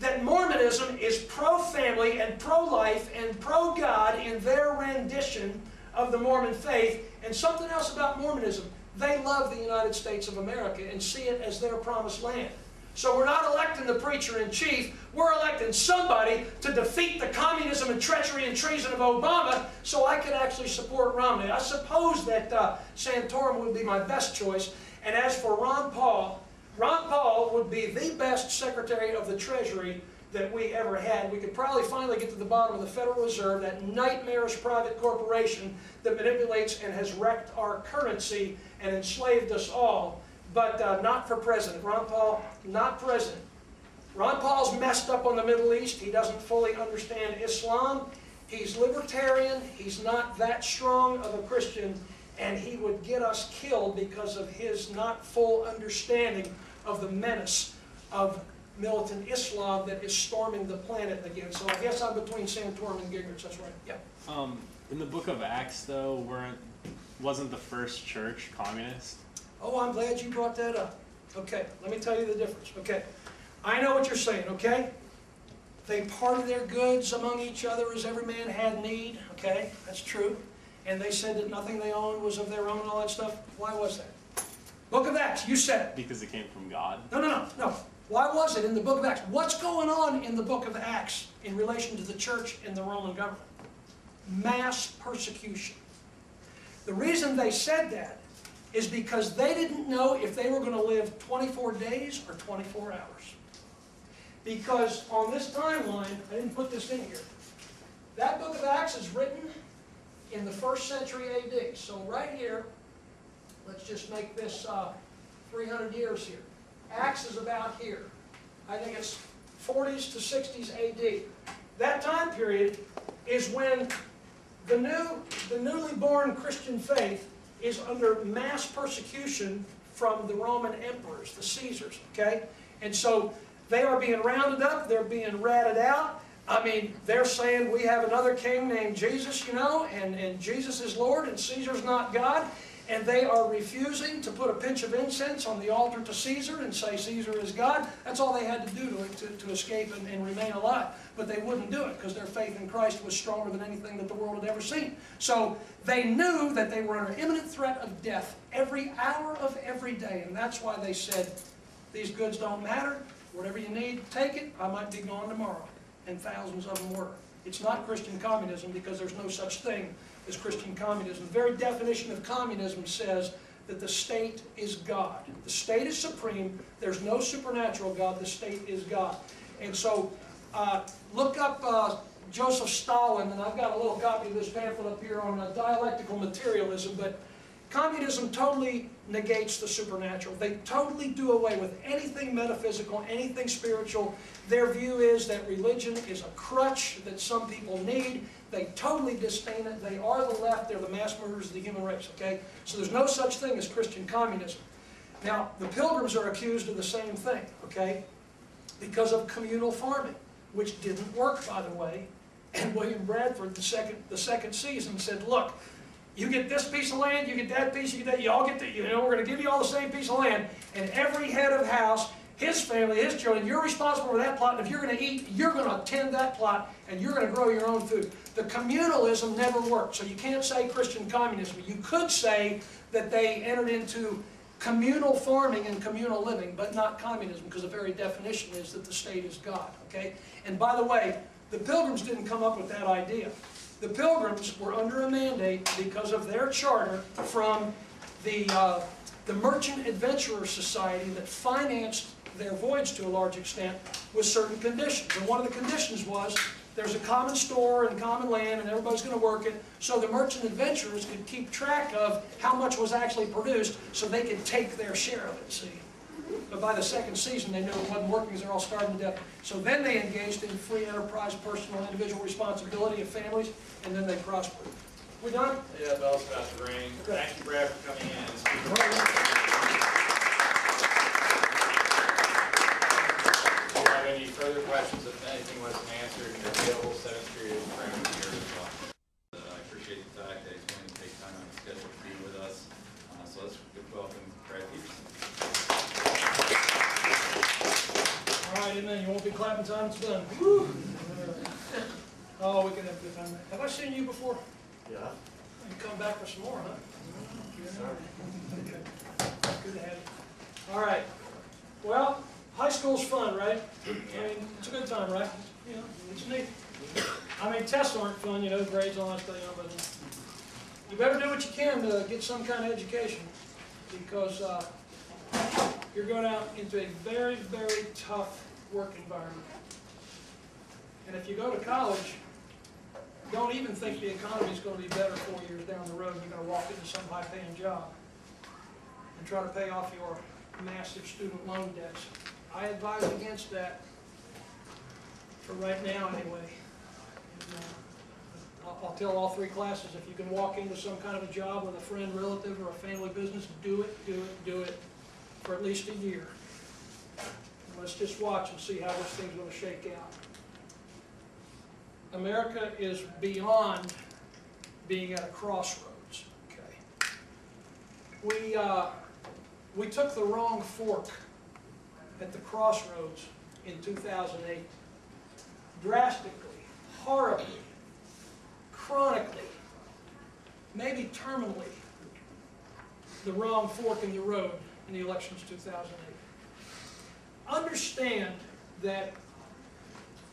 that Mormonism is pro-family and pro-life and pro-God in their rendition of the Mormon faith. And something else about Mormonism, they love the United States of America and see it as their promised land. So we're not electing the preacher in chief, we're electing somebody to defeat the communism and treachery and treason of Obama so I could actually support Romney. I suppose that uh, Santorum would be my best choice. And as for Ron Paul, Ron Paul would be the best Secretary of the Treasury that we ever had. We could probably finally get to the bottom of the Federal Reserve, that nightmarish private corporation that manipulates and has wrecked our currency and enslaved us all but uh, not for president. Ron Paul, not president. Ron Paul's messed up on the Middle East. He doesn't fully understand Islam. He's libertarian. He's not that strong of a Christian, and he would get us killed because of his not full understanding of the menace of militant Islam that is storming the planet again. So I guess I'm between Santorum and Gingrich. That's right. Yeah. Um, in the book of Acts, though, weren't wasn't the first church communist? Oh, I'm glad you brought that up. Okay, let me tell you the difference, okay? I know what you're saying, okay? They parted their goods among each other as every man had need, okay? That's true. And they said that nothing they owned was of their own and all that stuff. Why was that? Book of Acts, you said it. Because it came from God. No, no, no, no. Why was it in the book of Acts? What's going on in the book of Acts in relation to the church and the Roman government? Mass persecution. The reason they said that is because they didn't know if they were going to live 24 days or 24 hours. Because on this timeline, I didn't put this in here, that book of Acts is written in the first century AD. So right here, let's just make this uh, 300 years here. Acts is about here. I think it's 40s to 60s AD. That time period is when the new, the newly born Christian faith is under mass persecution from the Roman emperors, the Caesars, okay? And so they are being rounded up, they're being ratted out. I mean, they're saying we have another king named Jesus, you know, and, and Jesus is Lord and Caesar's not God. And they are refusing to put a pinch of incense on the altar to Caesar and say Caesar is God. That's all they had to do to, to, to escape and, and remain alive. But they wouldn't do it because their faith in Christ was stronger than anything that the world had ever seen. So they knew that they were under imminent threat of death every hour of every day. And that's why they said, these goods don't matter. Whatever you need, take it. I might be gone tomorrow. And thousands of them were. It's not Christian communism because there's no such thing as Christian communism. The very definition of communism says that the state is God. The state is supreme. There's no supernatural God. The state is God. And so uh, look up uh, Joseph Stalin, and I've got a little copy of this pamphlet up here on uh, dialectical materialism, but communism totally negates the supernatural. They totally do away with anything metaphysical, anything spiritual. Their view is that religion is a crutch that some people need. They totally disdain it. They are the left. They're the mass murderers of the human race, okay? So there's no such thing as Christian communism. Now, the pilgrims are accused of the same thing, okay? Because of communal farming, which didn't work, by the way. And William Bradford, the second, the second season, said, look, you get this piece of land, you get that piece, you get that, you all get the, you know, we're gonna give you all the same piece of land, and every head of house, his family, his children, you're responsible for that plot, and if you're gonna eat, you're gonna tend that plot, and you're gonna grow your own food. The communalism never worked, so you can't say Christian communism. You could say that they entered into communal farming and communal living, but not communism, because the very definition is that the state is God, okay? And by the way, the Pilgrims didn't come up with that idea. The Pilgrims were under a mandate because of their charter from the, uh, the Merchant Adventurer Society that financed their voyage to a large extent with certain conditions. And one of the conditions was there's a common store and common land and everybody's going to work it so the merchant adventurers could keep track of how much was actually produced so they could take their share of it, see. But by the second season, they knew it wasn't working because they're all starving to death. So then they engaged in free enterprise, personal, individual responsibility of families, and then they prospered. We done? Yeah, bell's about to ring. Thank you, Brad, for coming in and speaking. If you have any further questions, if anything wasn't answered, you're available seventh period room here as well. Uh, I appreciate the fact that he's willing to take time on his schedule to be with us. Uh, So let's welcome Brad Peterson. All right, amen. You won't be clapping time it's done. Woo. Oh, we can have a good time. Have I seen you before? Yeah. You come back for some more, huh? Okay. Good to have you. All right. Well, high school's fun, right? I mean, it's a good time, right? You know, it's neat. I mean, tests aren't fun, you know, grades, all that stuff, you know, but you better do what you can to get some kind of education because uh, you're going out into a very, very tough work environment. And if you go to college, don't even think the economy is gonna be better four years down the road. You're gonna walk into some high-paying job and try to pay off your massive student loan debts. I advise against that for right now anyway. Uh, I'll, I'll tell all three classes, if you can walk into some kind of a job with a friend, relative, or a family business, do it, do it, do it for at least a year. And let's just watch and see how this thing's gonna shake out. America is beyond being at a crossroads, okay? We, uh, we took the wrong fork at the crossroads in 2008. Drastically, horribly, chronically, maybe terminally, the wrong fork in the road in the elections 2008. Understand that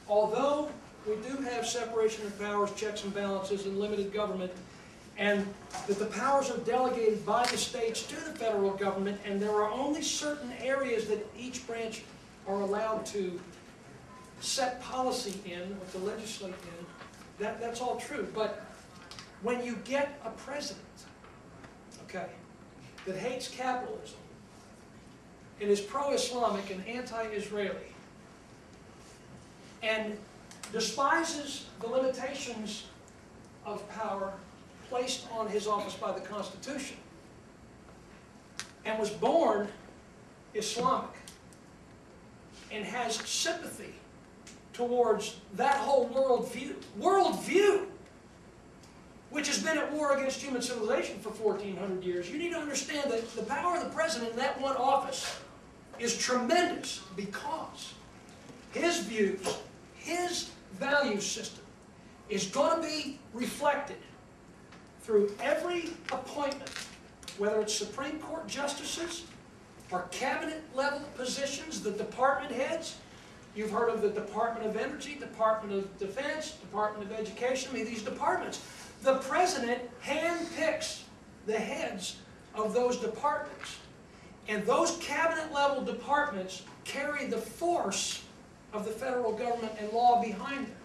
although we do have separation of powers, checks and balances, and limited government, and that the powers are delegated by the states to the federal government, and there are only certain areas that each branch are allowed to set policy in, or to legislate in, that, that's all true. But when you get a president, okay, that hates capitalism, and is pro-Islamic and anti-Israeli, and despises the limitations of power placed on his office by the Constitution, and was born Islamic, and has sympathy towards that whole worldview, worldview, which has been at war against human civilization for 1400 years. You need to understand that the power of the president in that one office is tremendous because his views, his value system is going to be reflected through every appointment, whether it's Supreme Court justices or cabinet level positions, the department heads. You've heard of the Department of Energy, Department of Defense, Department of Education, I mean, these departments. The president handpicks the heads of those departments. And those cabinet level departments carry the force of the federal government and law behind them.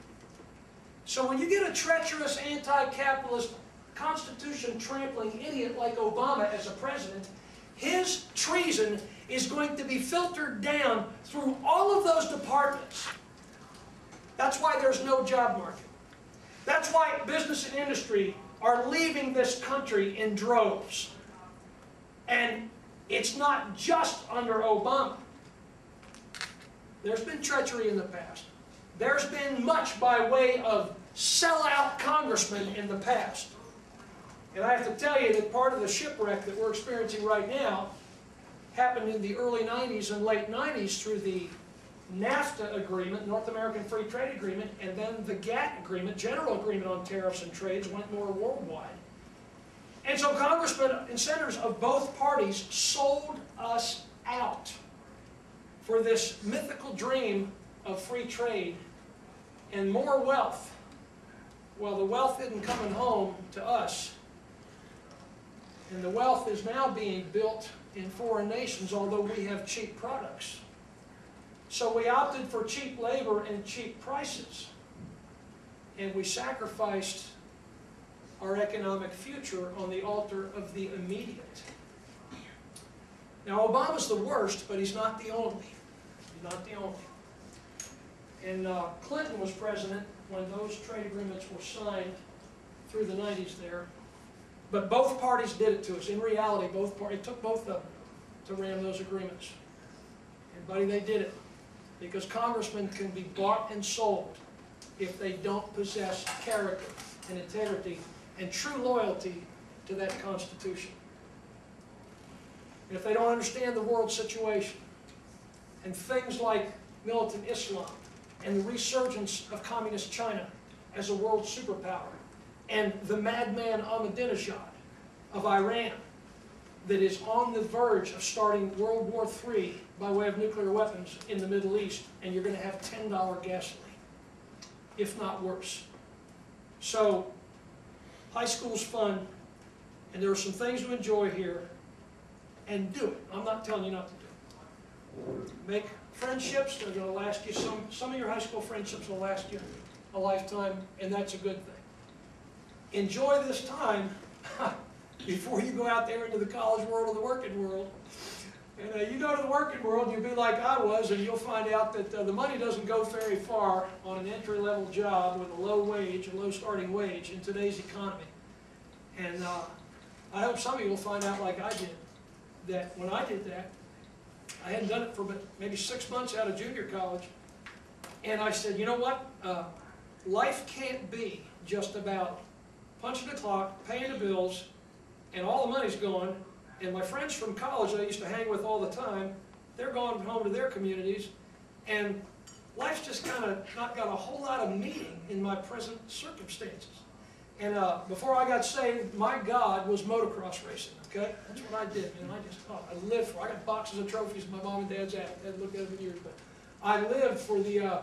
So when you get a treacherous, anti-capitalist, constitution trampling idiot like Obama as a president, his treason is going to be filtered down through all of those departments. That's why there's no job market. That's why business and industry are leaving this country in droves. And it's not just under Obama. There's been treachery in the past. There's been much by way of sellout congressmen in the past. And I have to tell you that part of the shipwreck that we're experiencing right now happened in the early 90s and late 90s through the NAFTA agreement, North American Free Trade Agreement, and then the GATT agreement, General Agreement on Tariffs and Trades, went more worldwide. And so congressmen and senators of both parties sold us out for this mythical dream of free trade and more wealth. Well, the wealth isn't coming home to us. And the wealth is now being built in foreign nations, although we have cheap products. So we opted for cheap labor and cheap prices. And we sacrificed our economic future on the altar of the immediate. Now, Obama's the worst, but he's not the only. He's not the only. And uh, Clinton was president when those trade agreements were signed through the 90s there. But both parties did it to us. In reality, both parties, it took both of them to ram those agreements. And buddy, they did it. Because congressmen can be bought and sold if they don't possess character and integrity and true loyalty to that Constitution. And if they don't understand the world situation and things like militant Islam and the resurgence of communist China as a world superpower and the madman Ahmadinejad of Iran that is on the verge of starting World War III by way of nuclear weapons in the Middle East, and you're going to have $10 gasoline, if not worse. So, high school's fun, and there are some things to enjoy here, and do it. I'm not telling you not to do it. Make friendships, they're going to last you, some, some of your high school friendships will last you a lifetime, and that's a good thing. Enjoy this time before you go out there into the college world or the working world. And uh, you go to the working world, you'll be like I was, and you'll find out that uh, the money doesn't go very far on an entry-level job with a low wage, a low starting wage in today's economy. And uh, I hope some of you will find out like I did, that when I did that, I hadn't done it for maybe six months out of junior college, and I said, you know what? Uh, life can't be just about punching the clock, paying the bills, and all the money's gone, And my friends from college I used to hang with all the time, they're gone home to their communities, and life's just kind of not got a whole lot of meaning in my present circumstances. And uh, before I got saved, my God was motocross racing, okay? That's what I did, man. I just, oh, I lived for I got boxes of trophies my mom and dad's attic. I hadn't looked at them in years, but I lived for the, uh,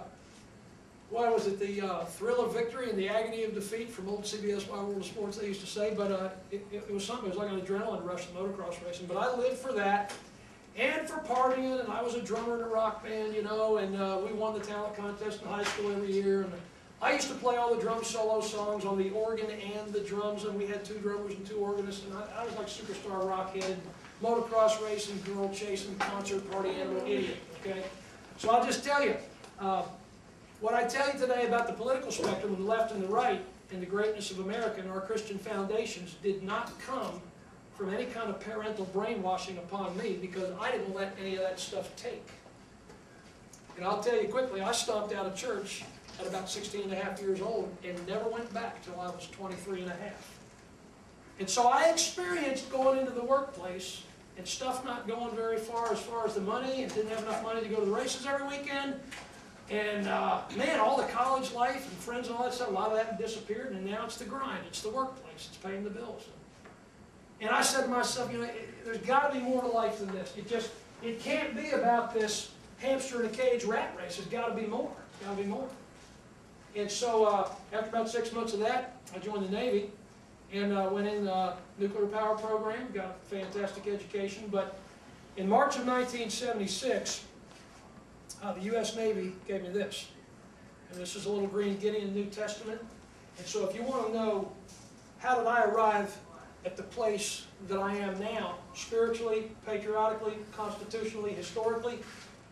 what was it, the uh, thrill of victory and the agony of defeat from old CBS Wide World of Sports, they used to say. But uh, it, it was something, it was like an adrenaline rush, the motocross racing. But I lived for that and for partying, and I was a drummer in a rock band, you know, and uh, we won the talent contest in high school every year. And I used to play all the drum solo songs on the organ and the drums, and we had two drummers and two organists, and I, I was like superstar rockhead, motocross racing, girl chasing, concert party idiot, okay? So I'll just tell you, uh, what I tell you today about the political spectrum, the left and the right, and the greatness of America and our Christian foundations did not come from any kind of parental brainwashing upon me because I didn't let any of that stuff take. And I'll tell you quickly, I stomped out of church at about 16 and a half years old and never went back till I was 23 and a half. And so I experienced going into the workplace and stuff not going very far as far as the money and didn't have enough money to go to the races every weekend. And uh, man, all the college life and friends and all that stuff, a lot of that disappeared and now it's the grind, it's the workplace, it's paying the bills. And I said to myself, you know, it- there's got to be more to life than this. It just, it can't be about this hamster in a cage rat race. There's got to be more. Got to be more. And so uh, after about six months of that, I joined the Navy and uh, went in the nuclear power program, got a fantastic education. But in March of 1976, uh, the U.S. Navy gave me this. And this is a little green the New Testament. And so if you want to know how did I arrive at the place that I am now, spiritually, patriotically, constitutionally, historically,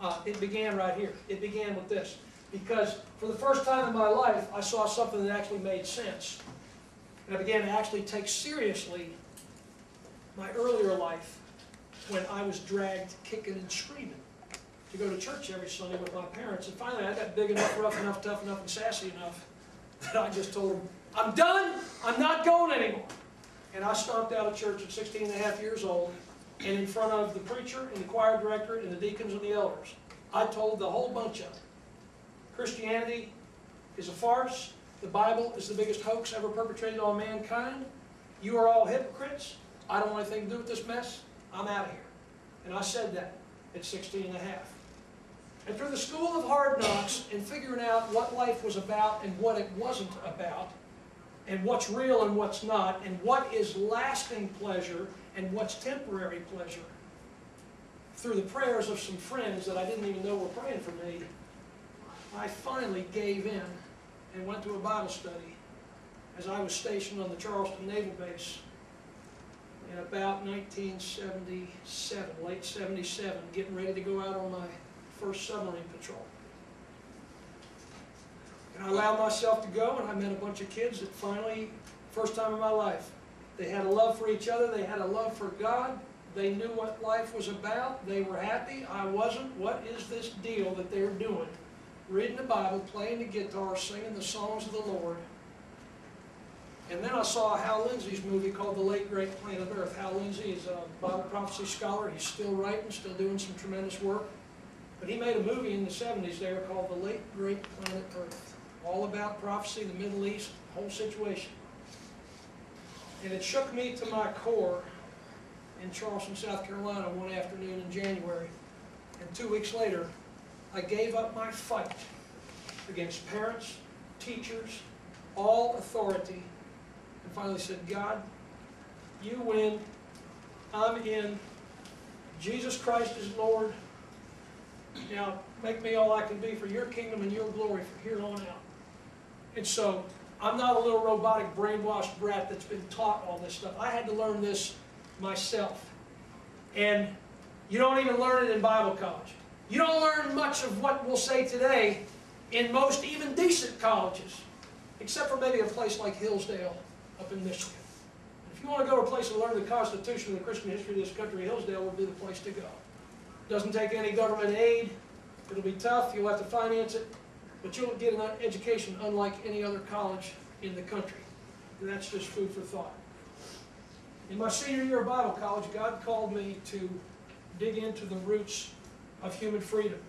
uh, it began right here. It began with this. Because for the first time in my life, I saw something that actually made sense. And I began to actually take seriously my earlier life when I was dragged kicking and screaming to go to church every Sunday with my parents. And finally, I got big enough, rough enough, tough enough, and sassy enough that I just told them, I'm done, I'm not going anymore. And I stomped out of church at 16 and a half years old, and in front of the preacher and the choir director and the deacons and the elders, I told the whole bunch of them, Christianity is a farce, the Bible is the biggest hoax ever perpetrated on mankind, you are all hypocrites, I don't want anything to do with this mess, I'm out of here. And I said that at 16 and a half. And through the school of hard knocks and figuring out what life was about and what it wasn't about, and what's real and what's not, and what is lasting pleasure and what's temporary pleasure, through the prayers of some friends that I didn't even know were praying for me, I finally gave in and went to a Bible study as I was stationed on the Charleston Naval Base in about 1977, late 77, getting ready to go out on my first submarine patrol. And I allowed myself to go, and I met a bunch of kids that finally, first time in my life, they had a love for each other, they had a love for God, they knew what life was about, they were happy, I wasn't. What is this deal that they're doing? Reading the Bible, playing the guitar, singing the songs of the Lord. And then I saw Hal Lindsey's movie called The Late Great Planet Earth. Hal Lindsey is a Bible prophecy scholar. He's still writing, still doing some tremendous work. But he made a movie in the 70s there called The Late Great Planet Earth. All about prophecy, the Middle East, the whole situation. And it shook me to my core in Charleston, South Carolina one afternoon in January. And two weeks later, I gave up my fight against parents, teachers, all authority, and finally said, God, you win, I'm in, Jesus Christ is Lord. Now, make me all I can be for your kingdom and your glory from here on out. And so, I'm not a little robotic brainwashed brat that's been taught all this stuff. I had to learn this myself. And you don't even learn it in Bible college. You don't learn much of what we'll say today in most even decent colleges, except for maybe a place like Hillsdale up in Michigan. If you want to go to a place to learn the Constitution and the Christian history of this country, Hillsdale would be the place to go. Doesn't take any government aid. It'll be tough. You'll have to finance it. But you'll get an education unlike any other college in the country. And that's just food for thought. In my senior year of Bible college, God called me to dig into the roots of human freedom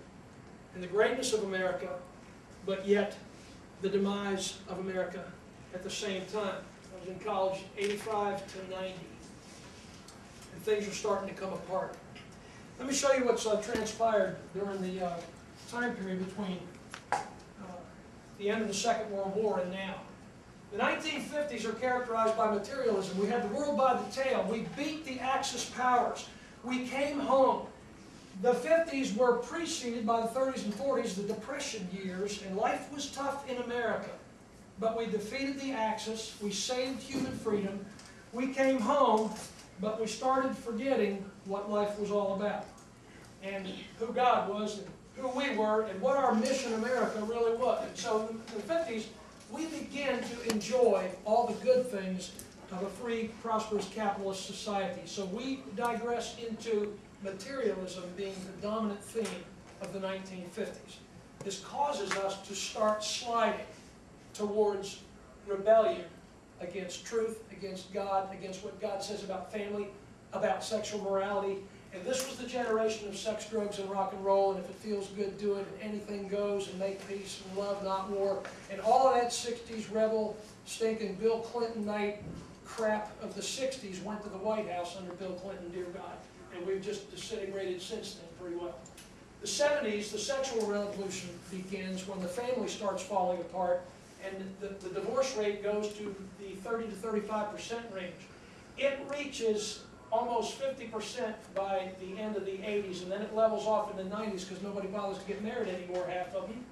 and the greatness of America, but yet the demise of America at the same time. I was in college 85 to 90, and things were starting to come apart. Let me show you what's uh, transpired during the uh, time period between uh, the end of the Second World War and now. The 1950s are characterized by materialism. We had the world by the tail. We beat the Axis powers. We came home. The 50s were preceded by the 30s and 40s, the Depression years, and life was tough in America. But we defeated the Axis. We saved human freedom. We came home, but we started forgetting what life was all about and who God was and who we were and what our mission America really was. And so in the 50s, we began to enjoy all the good things of a free, prosperous capitalist society. So we digress into materialism being the dominant theme of the 1950s. This causes us to start sliding towards rebellion against truth, against God, against what God says about family, about sexual morality. And this was the generation of sex, drugs, and rock and roll, and if it feels good, do it, and anything goes, and make peace and love, not war. And all of that 60s rebel, stinking Bill Clinton night crap of the 60s went to the White House under Bill Clinton, dear God. And we've just disintegrated since then pretty well. The 70s, the sexual revolution begins when the family starts falling apart and the, the divorce rate goes to the 30 to 35% range. It reaches almost 50% by the end of the 80s, and then it levels off in the 90s because nobody bothers to get married anymore, half of them.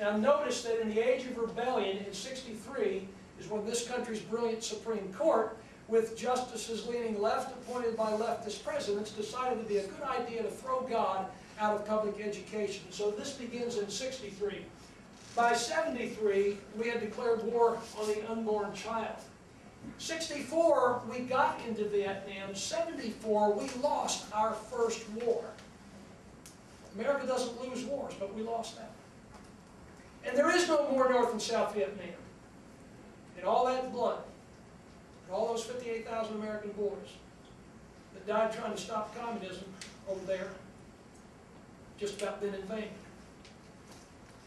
Now notice that in the age of rebellion in 63 is when this country's brilliant Supreme Court, with justices leaning left appointed by leftist presidents, decided would be a good idea to throw God out of public education. So this begins in 63. By 73, we had declared war on the unborn child. 64, we got into Vietnam. 74, we lost our first war. America doesn't lose wars, but we lost that. And there is no more North and South Vietnam. And all that blood, and all those 58,000 American boys that died trying to stop communism over there, just about been in vain.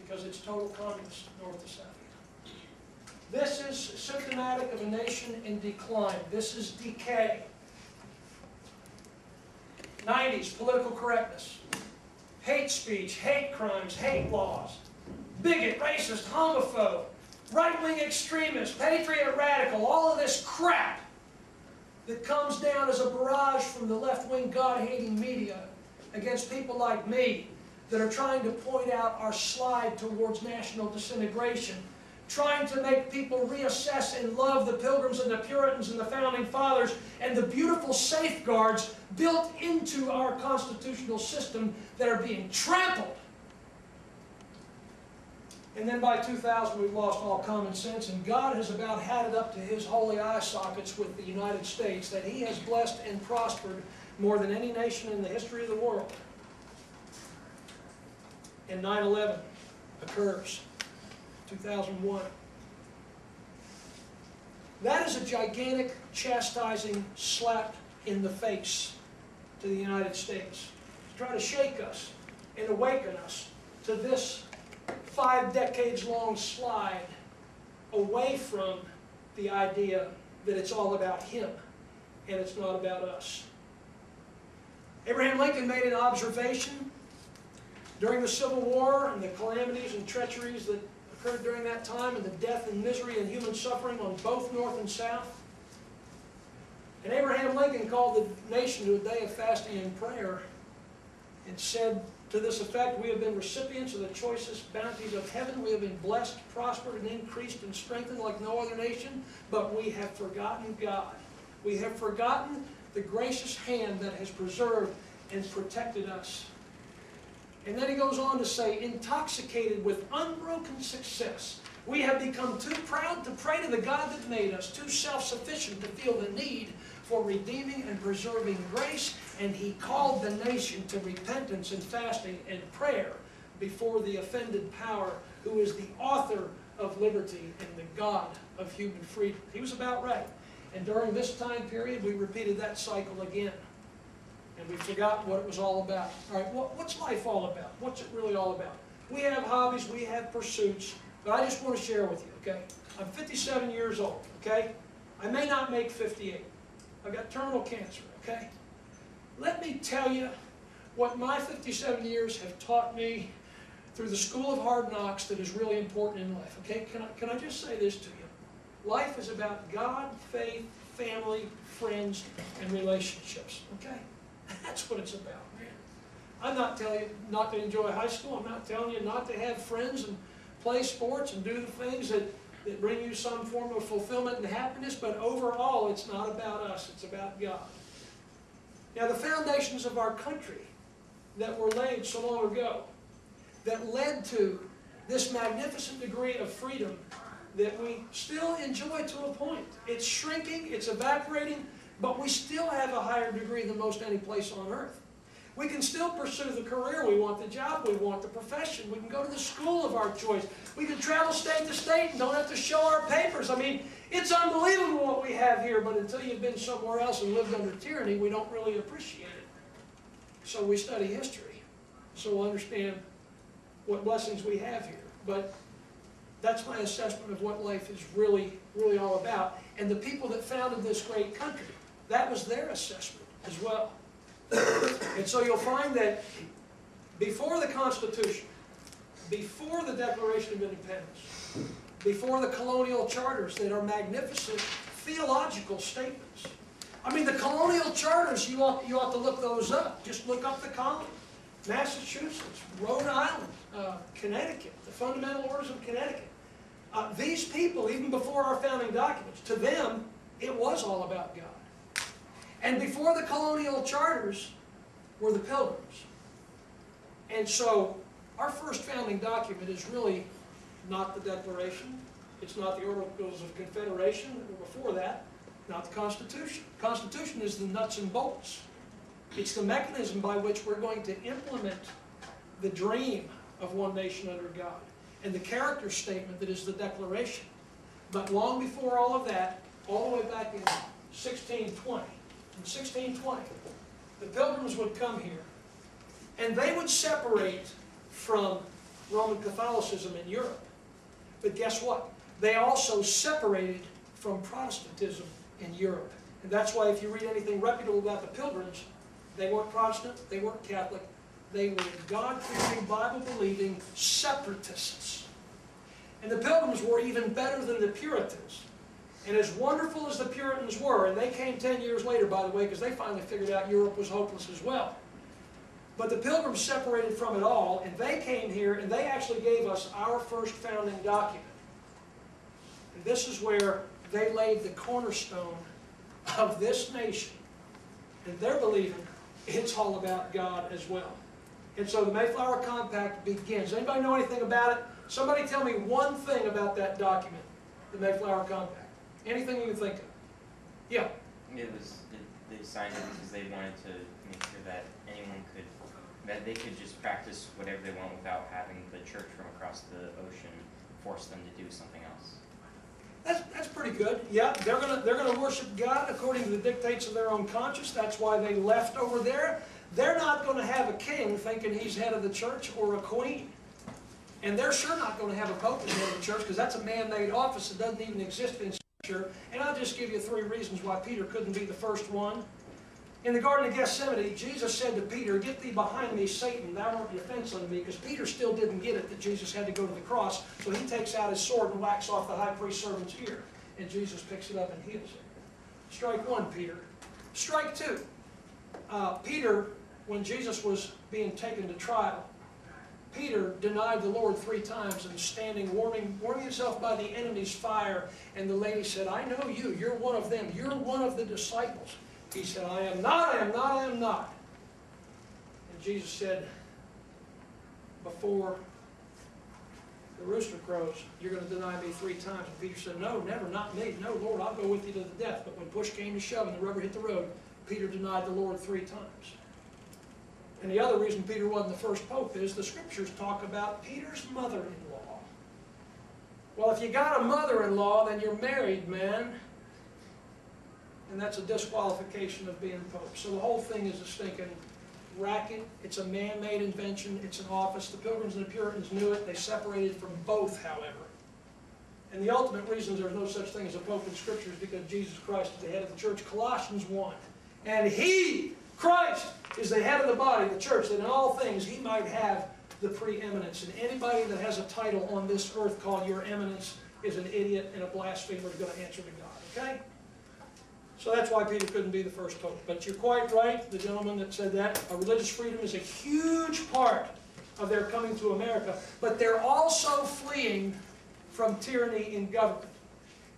Because it's total communist, North to South. This is symptomatic of a nation in decline. This is decay. 90s, political correctness. Hate speech, hate crimes, hate laws. Bigot, racist, homophobe, right-wing extremist, patriot radical, all of this crap that comes down as a barrage from the left-wing God-hating media against people like me that are trying to point out our slide towards national disintegration trying to make people reassess and love the Pilgrims and the Puritans and the Founding Fathers and the beautiful safeguards built into our constitutional system that are being trampled. And then by 2000, we've lost all common sense, and God has about had it up to his holy eye sockets with the United States that he has blessed and prospered more than any nation in the history of the world. And 9 11 occurs. 2001. That is a gigantic chastising slap in the face to the United States. To try to shake us and awaken us to this five decades long slide away from the idea that it's all about him and it's not about us. Abraham Lincoln made an observation during the Civil War and the calamities and treacheries that occurred during that time and the death and misery and human suffering on both North and South. And Abraham Lincoln called the nation to a day of fasting and prayer and said to this effect, we have been recipients of the choicest bounties of heaven. We have been blessed, prospered, and increased and strengthened like no other nation, but we have forgotten God. We have forgotten the gracious hand that has preserved and protected us. And then he goes on to say, intoxicated with unbroken success, we have become too proud to pray to the God that made us, too self-sufficient to feel the need for redeeming and preserving grace, and he called the nation to repentance and fasting and prayer before the offended power who is the author of liberty and the God of human freedom. He was about right. And during this time period, we repeated that cycle again. And we forgot what it was all about. All right, what, what's life all about? What's it really all about? We have hobbies, we have pursuits, but I just want to share with you, okay? I'm 57 years old, okay? I may not make 58. I've got terminal cancer, okay? Let me tell you what my 57 years have taught me through the school of hard knocks that is really important in life, okay? Can I, can I just say this to you? Life is about God, faith, family, friends, and relationships, okay? That's what it's about, man. I'm not telling you not to enjoy high school. I'm not telling you not to have friends and play sports and do the things that, that bring you some form of fulfillment and happiness, but overall, it's not about us, it's about God. Now, the foundations of our country that were laid so long ago, that led to this magnificent degree of freedom that we still enjoy to a point. It's shrinking, it's evaporating, but we still have a higher degree than most any place on earth. We can still pursue the career we want, the job we want, the profession. We can go to the school of our choice. We can travel state to state and don't have to show our papers. I mean, it's unbelievable what we have here, but until you've been somewhere else and lived under tyranny, we don't really appreciate it. So we study history, so we'll understand what blessings we have here. But that's my assessment of what life is really, really all about. And the people that founded this great country, that was their assessment as well. And so you'll find that before the Constitution, before the Declaration of Independence, before the colonial charters that are magnificent theological statements. I mean, the colonial charters, you ought, you ought to look those up. Just look up the colony. Massachusetts, Rhode Island, uh, Connecticut, the Fundamental Orders of Connecticut. Uh, these people, even before our founding documents, to them, it was all about God. And before the colonial charters were the pilgrims. And so, our first founding document is really not the Declaration, it's not the Articles of Confederation before that, not the Constitution. Constitution is the nuts and bolts. It's the mechanism by which we're going to implement the dream of one nation under God and the character statement that is the Declaration. But long before all of that, all the way back in 1620, in 1620, the pilgrims would come here and they would separate from Roman Catholicism in Europe. But guess what? They also separated from Protestantism in Europe. And that's why if you read anything reputable about the pilgrims, they weren't Protestant, they weren't Catholic, they were God-fearing, Bible-believing separatists. And the pilgrims were even better than the Puritans. And as wonderful as the Puritans were, and they came 10 years later, by the way, because they finally figured out Europe was hopeless as well. But the pilgrims separated from it all, and they came here, and they actually gave us our first founding document. And this is where they laid the cornerstone of this nation. And they're believing it's all about God as well. And so the Mayflower Compact begins. Anybody know anything about it? Somebody tell me one thing about that document, the Mayflower Compact. Anything think of. Yeah. It was, they they signed it because they wanted to make sure that anyone could, that they could just practice whatever they want without having the church from across the ocean force them to do something else. That's, that's pretty good. Yeah, they're gonna, they're gonna worship God according to the dictates of their own conscience. That's why they left over there. They're not gonna have a king thinking he's head of the church or a queen. And they're sure not gonna have a pope as head of the church because that's a man-made office that doesn't even exist in. And I'll just give you three reasons why Peter couldn't be the first one. In the Garden of Gethsemane, Jesus said to Peter, Get thee behind me, Satan, thou art the offense unto me, because Peter still didn't get it that Jesus had to go to the cross, so he takes out his sword and whacks off the high priest's servant's ear, and Jesus picks it up and heals it. Strike one, Peter. Strike two. Uh, Peter, when Jesus was being taken to trial, Peter denied the Lord three times and standing, warming, warming himself by the enemy's fire, and the lady said, I know you, you're one of them, you're one of the disciples. He said, I am not, I am not, I am not. And Jesus said, before the rooster crows, you're going to deny me three times. And Peter said, no, never, not me. No, Lord, I'll go with you to the death. But when push came to shove and the rubber hit the road, Peter denied the Lord three times. And the other reason Peter wasn't the first pope is the scriptures talk about Peter's mother-in-law. Well, if you got a mother-in-law, then you're married, man. and that's a disqualification of being pope. So the whole thing is a stinking racket. It's a man-made invention. It's an office. The Pilgrims and the Puritans knew it. They separated from both, however. And the ultimate reason there's no such thing as a pope in Scripture is because Jesus Christ is the head of the church. Colossians 1. And He, Christ, is the head of the body, the church, that in all things He might have the preeminence. And anybody that has a title on this earth called Your Eminence is an idiot and a blasphemer going to answer to God. Okay? So that's why Peter couldn't be the first pope. But you're quite right, the gentleman that said that. Religious freedom is a huge part of their coming to America. But they're also fleeing from tyranny in government.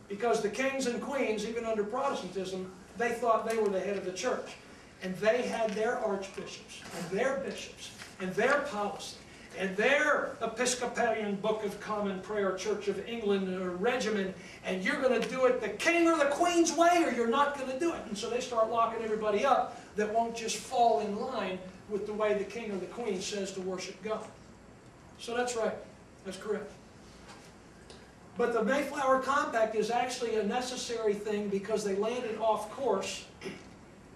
Because the kings and queens, even under Protestantism, they thought they were the head of the church. And they had their archbishops, and their bishops, and their policy, and their Episcopalian Book of Common Prayer, Church of England uh, regimen, and you're going to do it the king or the queen's way, or you're not going to do it. And so they start locking everybody up that won't just fall in line with the way the king or the queen says to worship God. So that's right. That's correct. But the Mayflower Compact is actually a necessary thing because they landed off course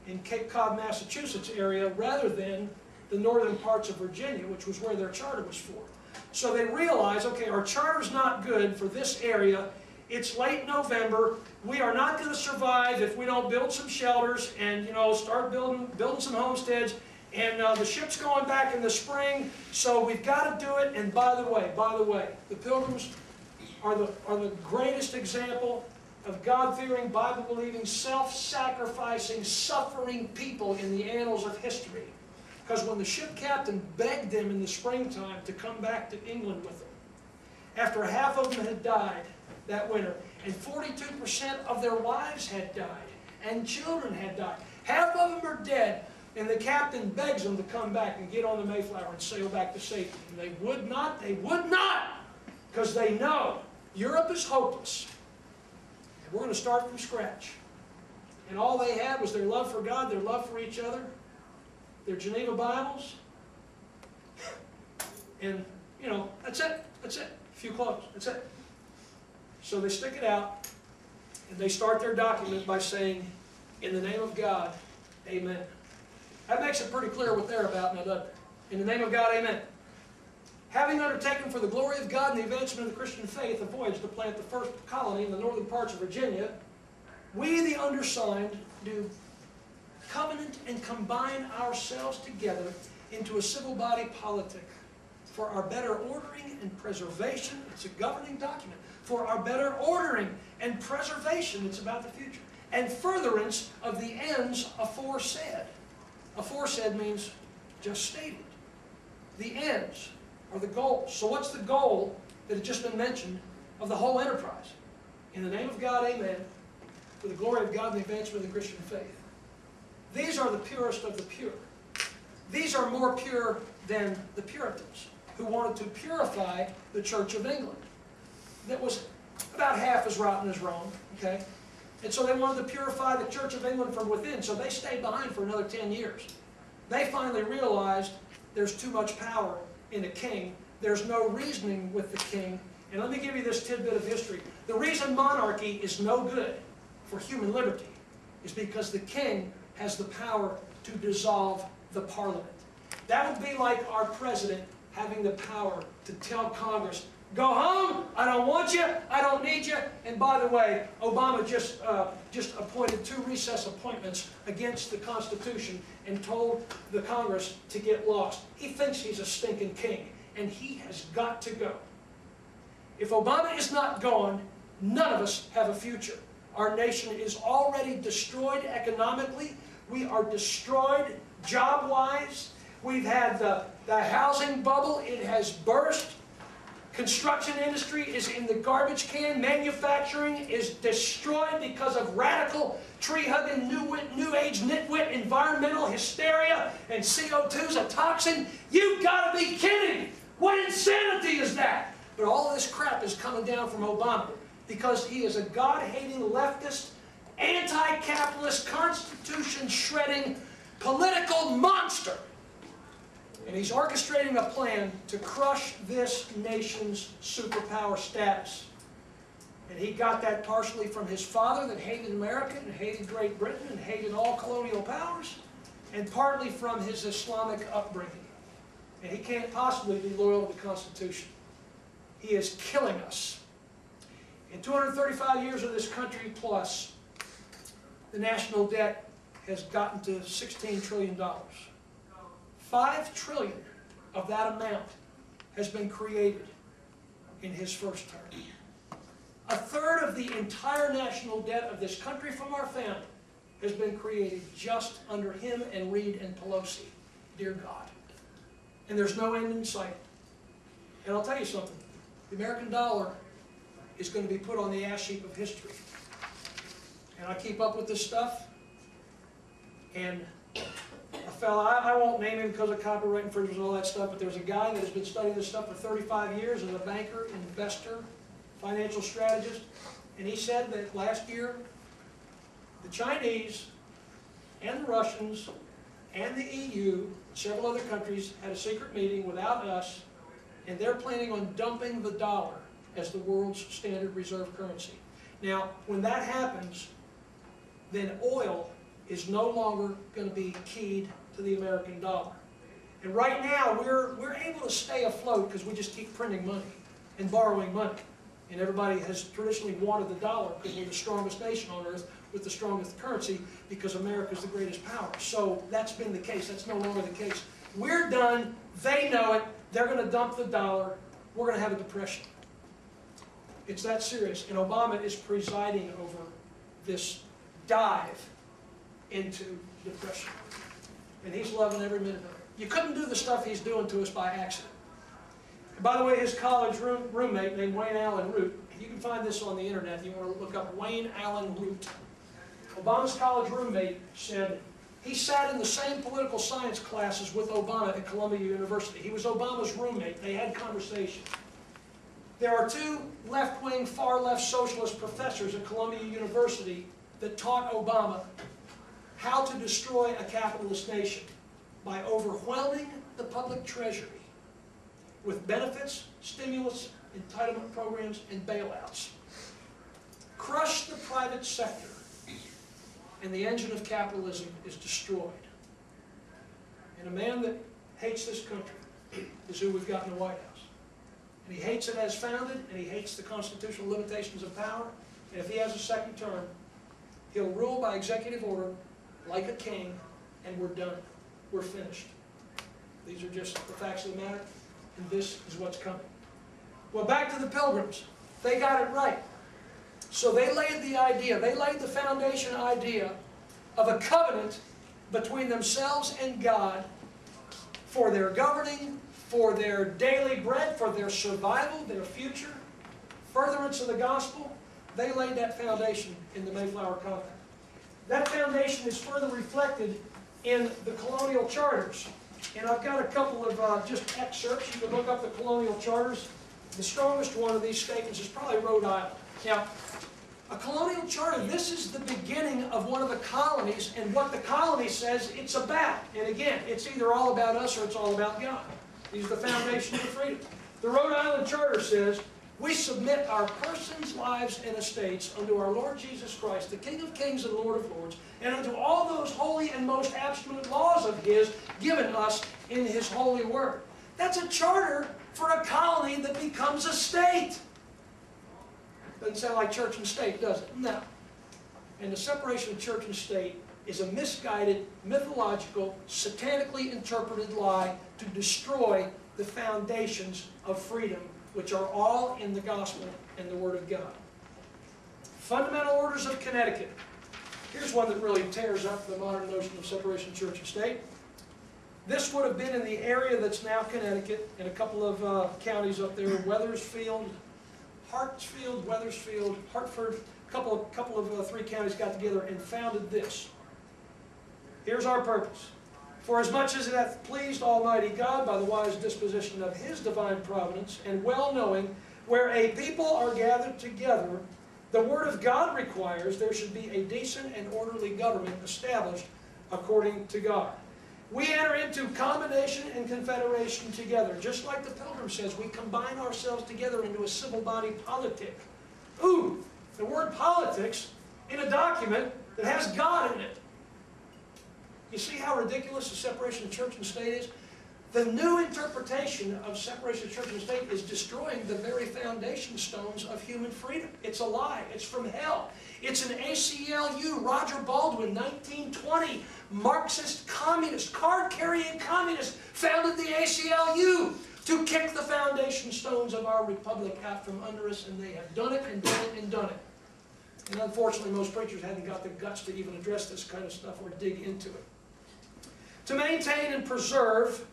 in Cape Cod, Massachusetts area rather than the northern parts of Virginia, which was where their charter was for. So they realized, okay, our charter's not good for this area. It's late November. We are not going to survive if we don't build some shelters and, you know, start building, building some homesteads. And uh, the ship's going back in the spring, so we've got to do it. And by the way, by the way, the Pilgrims are the, are the greatest example of God-fearing, Bible-believing, self-sacrificing, suffering people in the annals of history. Because when the ship captain begged them in the springtime to come back to England with them, after half of them had died that winter, and 42% of their wives had died, and children had died, half of them are dead, and the captain begs them to come back and get on the Mayflower and sail back to safety. And they would not, they would not, because they know Europe is hopeless. We're going to start from scratch. And all they had was their love for God, their love for each other, their Geneva Bibles, and, you know, that's it. That's it. A few clothes. That's it. So they stick it out, and they start their document by saying, in the name of God, amen. That makes it pretty clear what they're about now, doesn't it? In the name of God, amen. Having undertaken for the glory of God and the advancement of the Christian faith a voyage to plant the first colony in the northern parts of Virginia, we, the undersigned, do covenant and combine ourselves together into a civil body politic for our better ordering and preservation. It's a governing document. For our better ordering and preservation, it's about the future. And furtherance of the ends aforesaid. Aforesaid means just stated. The ends are the goals. So what's the goal that had just been mentioned of the whole enterprise? In the name of God, amen, for the glory of God and the advancement of the Christian faith. These are the purest of the pure. These are more pure than the Puritans, who wanted to purify the Church of England. That was about half as rotten as Rome, okay? And so they wanted to purify the Church of England from within, so they stayed behind for another 10 years. They finally realized there's too much power in a king. There's no reasoning with the king. And let me give you this tidbit of history. The reason monarchy is no good for human liberty is because the king has the power to dissolve the parliament. That would be like our president having the power to tell Congress, go home, I don't want you, I don't need you. And by the way, Obama just, uh, just appointed two recess appointments against the Constitution and told the Congress to get lost. He thinks he's a stinking king, and he has got to go. If Obama is not gone, none of us have a future. Our nation is already destroyed economically. We are destroyed job-wise. We've had the, the housing bubble. It has burst. Construction industry is in the garbage can. Manufacturing is destroyed because of radical tree-hugging, new, new age nitwit environmental hysteria and CO2 is a toxin. You've got to be kidding! What insanity is that? But all this crap is coming down from Obama because he is a God-hating leftist, anti-capitalist, constitution-shredding political monster. And he's orchestrating a plan to crush this nation's superpower status. And he got that partially from his father that hated America and hated Great Britain and hated all colonial powers, and partly from his Islamic upbringing. And he can't possibly be loyal to the Constitution. He is killing us. In 235 years of this country plus, the national debt has gotten to $16 trillion. Five trillion of that amount has been created in his first term. A third of the entire national debt of this country from our family has been created just under him and Reid and Pelosi. Dear God. And there's no end in sight. And I'll tell you something. The American dollar is going to be put on the ash heap of history. And I keep up with this stuff. And a fella, I, I won't name him because of copyright infringements and all that stuff, but there's a guy that has been studying this stuff for 35 years as a banker, investor, financial strategist, and he said that last year, the Chinese and the Russians and the EU, several other countries, had a secret meeting without us, and they're planning on dumping the dollar as the world's standard reserve currency. Now, when that happens, then oil is no longer going to be keyed to the American dollar. And right now, we're, we're able to stay afloat because we just keep printing money and borrowing money. And everybody has traditionally wanted the dollar because we're the strongest nation on earth with the strongest currency because America's the greatest power. So that's been the case. That's no longer the case. We're done. They know it. They're going to dump the dollar. We're going to have a depression. It's that serious. And Obama is presiding over this dive into depression. And he's loving every minute of it. You couldn't do the stuff he's doing to us by accident. By the way, his college room, roommate named Wayne Allyn Root, you can find this on the internet. if You want to look up Wayne Allyn Root. Obama's college roommate said he sat in the same political science classes with Obama at Columbia University. He was Obama's roommate. They had conversations. There are two left-wing, far-left socialist professors at Columbia University that taught Obama how to destroy a capitalist nation by overwhelming the public treasury with benefits, stimulus, entitlement programs, and bailouts. Crush the private sector, and the engine of capitalism is destroyed. And a man that hates this country is who we've got in the White House. And he hates it as founded, and he hates the constitutional limitations of power. And if he has a second term, he'll rule by executive order like a king, and we're done. We're finished. These are just the facts of the matter, and this is what's coming. Well, back to the pilgrims. They got it right. So they laid the idea, they laid the foundation idea of a covenant between themselves and God for their governing, for their daily bread, for their survival, their future, furtherance of the gospel. They laid that foundation in the Mayflower Compact. That foundation is further reflected in the colonial charters. And I've got a couple of uh, just excerpts. You can look up the colonial charters. The strongest one of these statements is probably Rhode Island. Now, a colonial charter, this is the beginning of one of the colonies and what the colony says it's about. And again, it's either all about us or it's all about God. These are the foundations of freedom. The Rhode Island Charter says, we submit our persons, lives, and estates unto our Lord Jesus Christ, the King of kings and Lord of lords, and unto all those holy and most absolute laws of His given us in His holy word. That's a charter for a colony that becomes a state. Doesn't sound like church and state, does it? No. And the separation of church and state is a misguided, mythological, satanically interpreted lie to destroy the foundations of freedom, which are all in the gospel and the Word of God. Fundamental Orders of Connecticut. Here's one that really tears up the modern notion of separation of church and state. This would have been in the area that's now Connecticut, and a couple of uh, counties up there, Wethersfield, Hartsfield, Wethersfield, Hartford, a couple of, couple of uh, three counties got together and founded this. Here's our purpose. For as much as it hath pleased Almighty God by the wise disposition of His divine providence, and well knowing where a people are gathered together, the Word of God requires there should be a decent and orderly government established according to God. We enter into combination and confederation together. Just like the Pilgrim says, we combine ourselves together into a civil body politic. Ooh, the word politics in a document that has God in it. You see how ridiculous the separation of church and state is? The new interpretation of separation of church and state is destroying the very foundation stones of human freedom. It's a lie. It's from hell. It's an ACLU, Roger Baldwin, 1920, Marxist communist, card-carrying communist, founded the ACLU to kick the foundation stones of our republic out from under us, and they have done it and done it and done it. And unfortunately, most preachers haven't got the guts to even address this kind of stuff or dig into it. To maintain and preserve,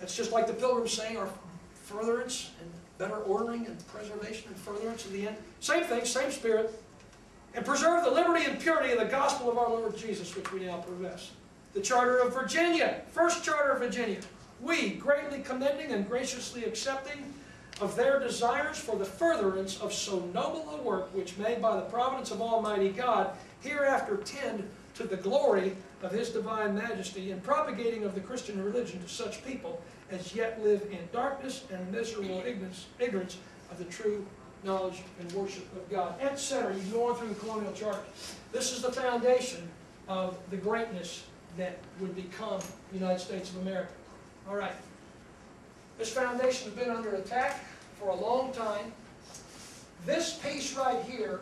that's just like the pilgrims saying, our furtherance and better ordering and preservation and furtherance of the end. Same thing, same spirit. And preserve the liberty and purity of the gospel of our Lord Jesus, which we now profess. The Charter of Virginia, first Charter of Virginia. We, greatly commending and graciously accepting of their desires for the furtherance of so noble a work which may by the providence of Almighty God hereafter tend to the glory of His divine majesty and propagating of the Christian religion to such people as yet live in darkness and miserable ignorance, of the true knowledge and worship of God, etc. You go on through the colonial chart. This is the foundation of the greatness that would become the United States of America. All right. This foundation has been under attack for a long time. This piece right here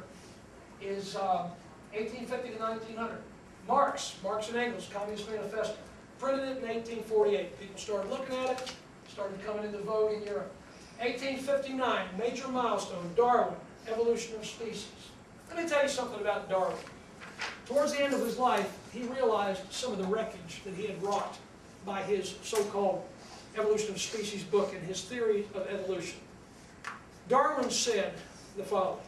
is uh, 1850 to 1900. Marx, Marx and Engels, Communist Manifesto, printed it in 1848. People started looking at it, started coming into vogue in Europe. 1859, major milestone, Darwin, evolution of species. Let me tell you something about Darwin. Towards the end of his life, he realized some of the wreckage that he had wrought by his so-called evolution of species book and his theory of evolution. Darwin said the following,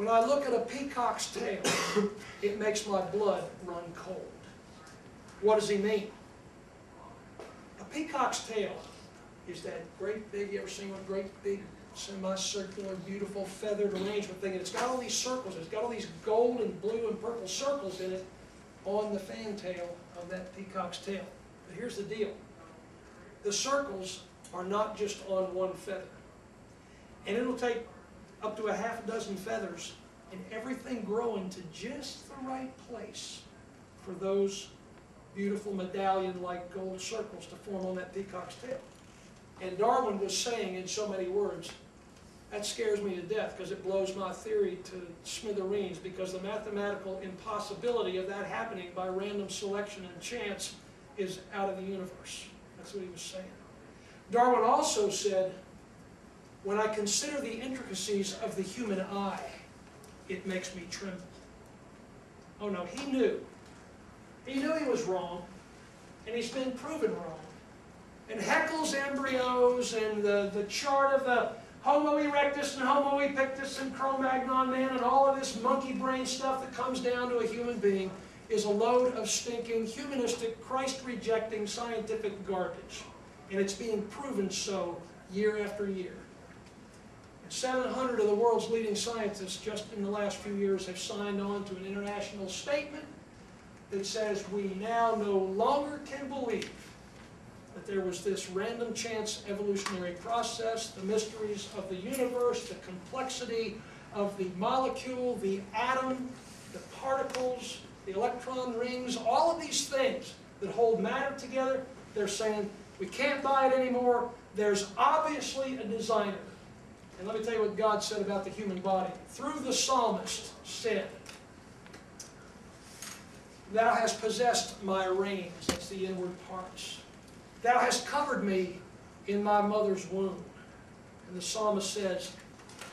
when I look at a peacock's tail, it makes my blood run cold. What does he mean? A peacock's tail is that great big, you ever seen one great big semicircular, beautiful feathered arrangement thing? And it's got all these circles, it's got all these gold and blue and purple circles in it on the fantail of that peacock's tail. But here's the deal. The circles are not just on one feather. And it'll take up to a half a dozen feathers and everything growing to just the right place for those beautiful medallion-like gold circles to form on that peacock's tail. And Darwin was saying in so many words, that scares me to death because it blows my theory to smithereens because the mathematical impossibility of that happening by random selection and chance is out of the universe. That's what he was saying. Darwin also said, when I consider the intricacies of the human eye, it makes me tremble. Oh no, he knew. He knew he was wrong, and he's been proven wrong. And Haeckel's embryos and the, the chart of the Homo erectus and Homo erectus and Cro-Magnon man and all of this monkey brain stuff that comes down to a human being is a load of stinking, humanistic, Christ-rejecting scientific garbage. And it's being proven so year after year. 700 of the world's leading scientists just in the last few years have signed on to an international statement that says we now no longer can believe that there was this random chance evolutionary process, the mysteries of the universe, the complexity of the molecule, the atom, the particles, the electron rings, all of these things that hold matter together, they're saying we can't buy it anymore. There's obviously a designer. And let me tell you what God said about the human body. Through the psalmist said, Thou hast possessed my reins, that's the inward parts. Thou hast covered me in my mother's womb. And the psalmist says,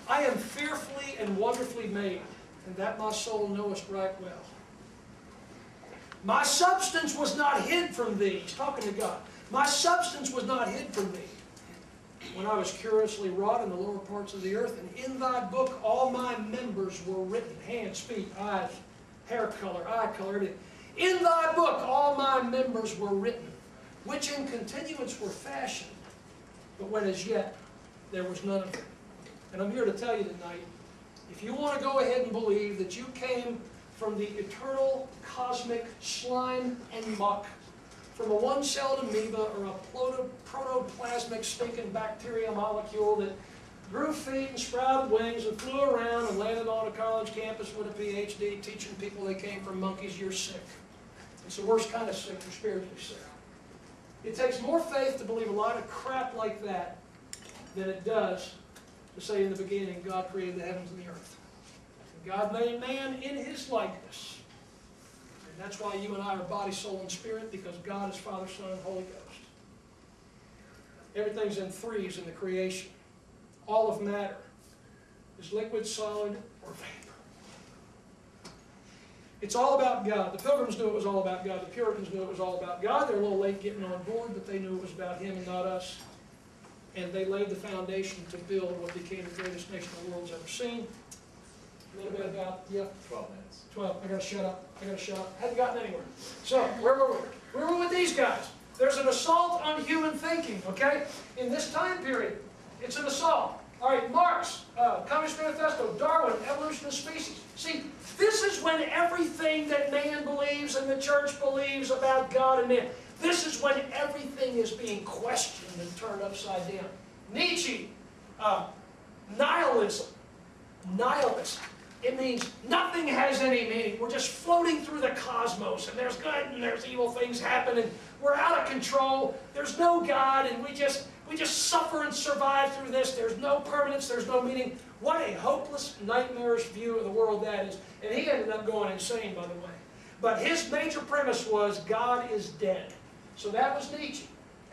I am fearfully and wonderfully made, and that my soul knowest right well. My substance was not hid from thee. He's talking to God. My substance was not hid from thee when I was curiously wrought in the lower parts of the earth, and in thy book all my members were written, hands, feet, eyes, hair color, eye color, everything. In thy book all my members were written, which in continuance were fashioned, but when as yet there was none of them. And I'm here to tell you tonight, if you want to go ahead and believe that you came from the eternal cosmic slime and muck from a one-celled amoeba or a protoplasmic stinking bacteria molecule that grew feet and sprouted wings and flew around and landed on a college campus with a PhD teaching people they came from monkeys, you're sick. It's the worst kind of sick, you're spiritually sick. It takes more faith to believe a lot of crap like that than it does to say in the beginning, God created the heavens and the earth. And God made man in his likeness. That's why you and I are body, soul, and spirit, because God is Father, Son, and Holy Ghost. Everything's in threes in the creation. All of matter is liquid, solid, or vapor. It's all about God. The Pilgrims knew it was all about God. The Puritans knew it was all about God. They're a little late getting on board, but they knew it was about Him and not us. And they laid the foundation to build what became the greatest nation the world's ever seen. A little bit about, yeah, Twelve minutes. 12. I gotta shut up. I gotta shut up. Hadn't gotten anywhere. So, where were we? We were with these guys. There's an assault on human thinking, okay? In this time period, it's an assault. All right, Marx, uh, Communist Manifesto, Darwin, Evolution of Species. See, this is when everything that man believes and the church believes about God and man, this is when everything is being questioned and turned upside down. Nietzsche, uh, nihilism, nihilism. It means nothing has any meaning. We're just floating through the cosmos, and there's good and there's evil things happening. We're out of control. There's no God, and we just we just suffer and survive through this. There's no permanence. There's no meaning. What a hopeless, nightmarish view of the world that is. And he ended up going insane, by the way. But his major premise was God is dead. So that was Nietzsche.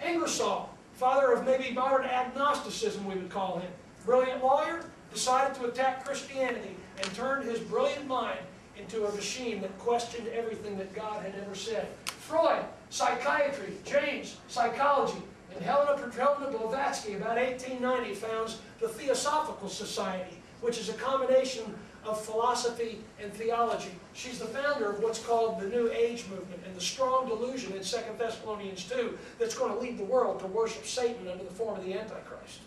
Ingersoll, father of maybe modern agnosticism, we would call him. Brilliant lawyer, decided to attack Christianity and turned his brilliant mind into a machine that questioned everything that God had ever said. Freud, psychiatry, James, psychology, and Helena, Helena Blavatsky, about 1890, founds the Theosophical Society, which is a combination of philosophy and theology. She's the founder of what's called the New Age movement and the strong delusion in 2 Thessalonians 2 that's going to lead the world to worship Satan under the form of the Antichrist.